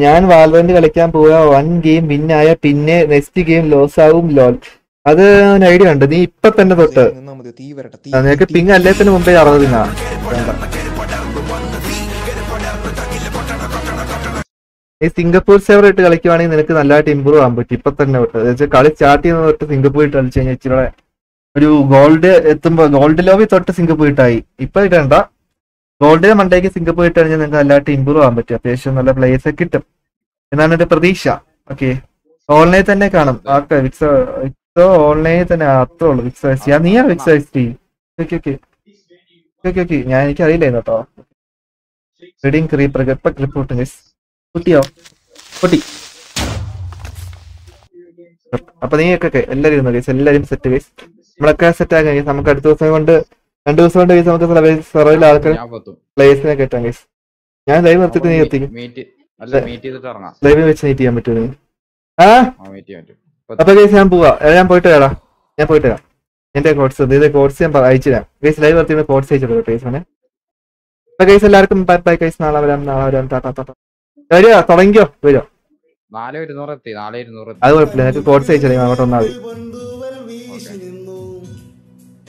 ഞാൻ വാൽവന്റ് കളിക്കാൻ പോവാ. വൺ ഗെയിം വിൻ ആയ പിന്നെ നെക്സ്റ്റ് ഗെയിം ലോസ് ആവും ലോൾ അത് ഐഡിയ ഉണ്ട് നീ ഇപ്പൊ തന്നെ തൊട്ട് നിനക്ക് പിന്നെ അല്ലേ തന്നെ പിങ് മുമ്പേ അറുപത് ഈ സിംഗപ്പൂർ സെവർ ഇട്ട് കളിക്കുവാണെങ്കിൽ നിനക്ക് നല്ലതായിട്ട് ഇമ്പ്രൂവ് ആകാൻ പറ്റും. ഇപ്പൊ തന്നെ തൊട്ട് കളി സ്റ്റാർട്ട് ചെയ്യുന്ന തൊട്ട് സിംഗപ്പൂർ ഇട്ട് കളിച്ചു കഴിഞ്ഞാൽ ഇച്ചിരി ഒരു ഗോൾഡ് എത്തുമ്പോ ഗോൾഡ് ലോബി തൊട്ട് സിംഗപ്പൂർ ഇട്ടായി. ഇപ്പൊ ഇടണ്ട ഗോൾഡിന് മണ്ടേക്ക് സിംഗപ്പൂർ ഇട്ട് കഴിഞ്ഞാൽ നിങ്ങൾക്ക് നല്ലതായിട്ട് ഇമ്പ്രൂവ് ആകാൻ പറ്റും. അത്യാവശ്യം നല്ല ഒക്കെ കിട്ടും. എന്നാണ് എന്റെ പ്രതീക്ഷ. ഓക്കെ ഓൺലൈനിൽ തന്നെ കാണും. ഓക്കെ വിക്സ് വിക്സോ ഓൺലൈനിൽ തന്നെ. അത്രേ ഉള്ളൂ. വിക്സ് ഐസ് ഞാൻ നീയാ Vicks ice team okay okay ഞാൻ എനിക്ക് അറിയില്ലായിരുന്നു കേട്ടോ. റീഡിങ് ക്രീപ്പർ ഇപ്പൊ ക്ലിപ്പ് കിട്ടും കുട്ടിയോ കുട്ടി അപ്പൊ നീ ഒക്കെ എല്ലാരും ഇരുന്നു കേസ് എല്ലാരും സെറ്റ് കേസ് നമ്മളൊക്കെ സെറ്റ് ആക്കാൻ കേസ് നമുക്ക് അടുത്ത ദിവസം കൊണ്ട് രണ്ടു ദിവസം കൊണ്ട് കേസ് നമുക്ക് സെർവറിൽ ആൾക്കാർ പ്ലേസിനെ കെട്ടാം ഗൈസ് ഞാൻ ലൈവ് നിർത്തിട്ട് നീ എത്തിക്കും. ലൈവ് ലൈവിൽ വെച്ച് മീറ്റ് ചെയ്യാൻ പറ്റുമോ ആ? അപ്പൊ ഗൈസ് ഞാൻ പോവാ. ഞാൻ പോയിട്ട് വരാം ഞാൻ പോയിട്ട് വരാം. എന്റെ കോഡ്സ് ഇത് കോഡ്സ് ഞാൻ അയച്ചു തരാം. ഗൈസ് ലൈവ് നിർത്തി കോഡ്സ് അയച്ചു കൊടുക്കും ആണ് അപ്പൊ ഗൈസ് എല്ലാവർക്കും ബൈ ബൈ ഗൈസ് നാളെ വരാം നാളെ വരാം ടാറ്റാ വരിക തുടങ്ങിയോ വരുമോ നാല് ഇരുന്നൂറ് എത്തി നാല് ഇരുന്നൂറ് അത് കുഴപ്പമില്ല നിനക്ക് കോഡ്സ് അയച്ചു അങ്ങോട്ട് വന്നാൽ മതി.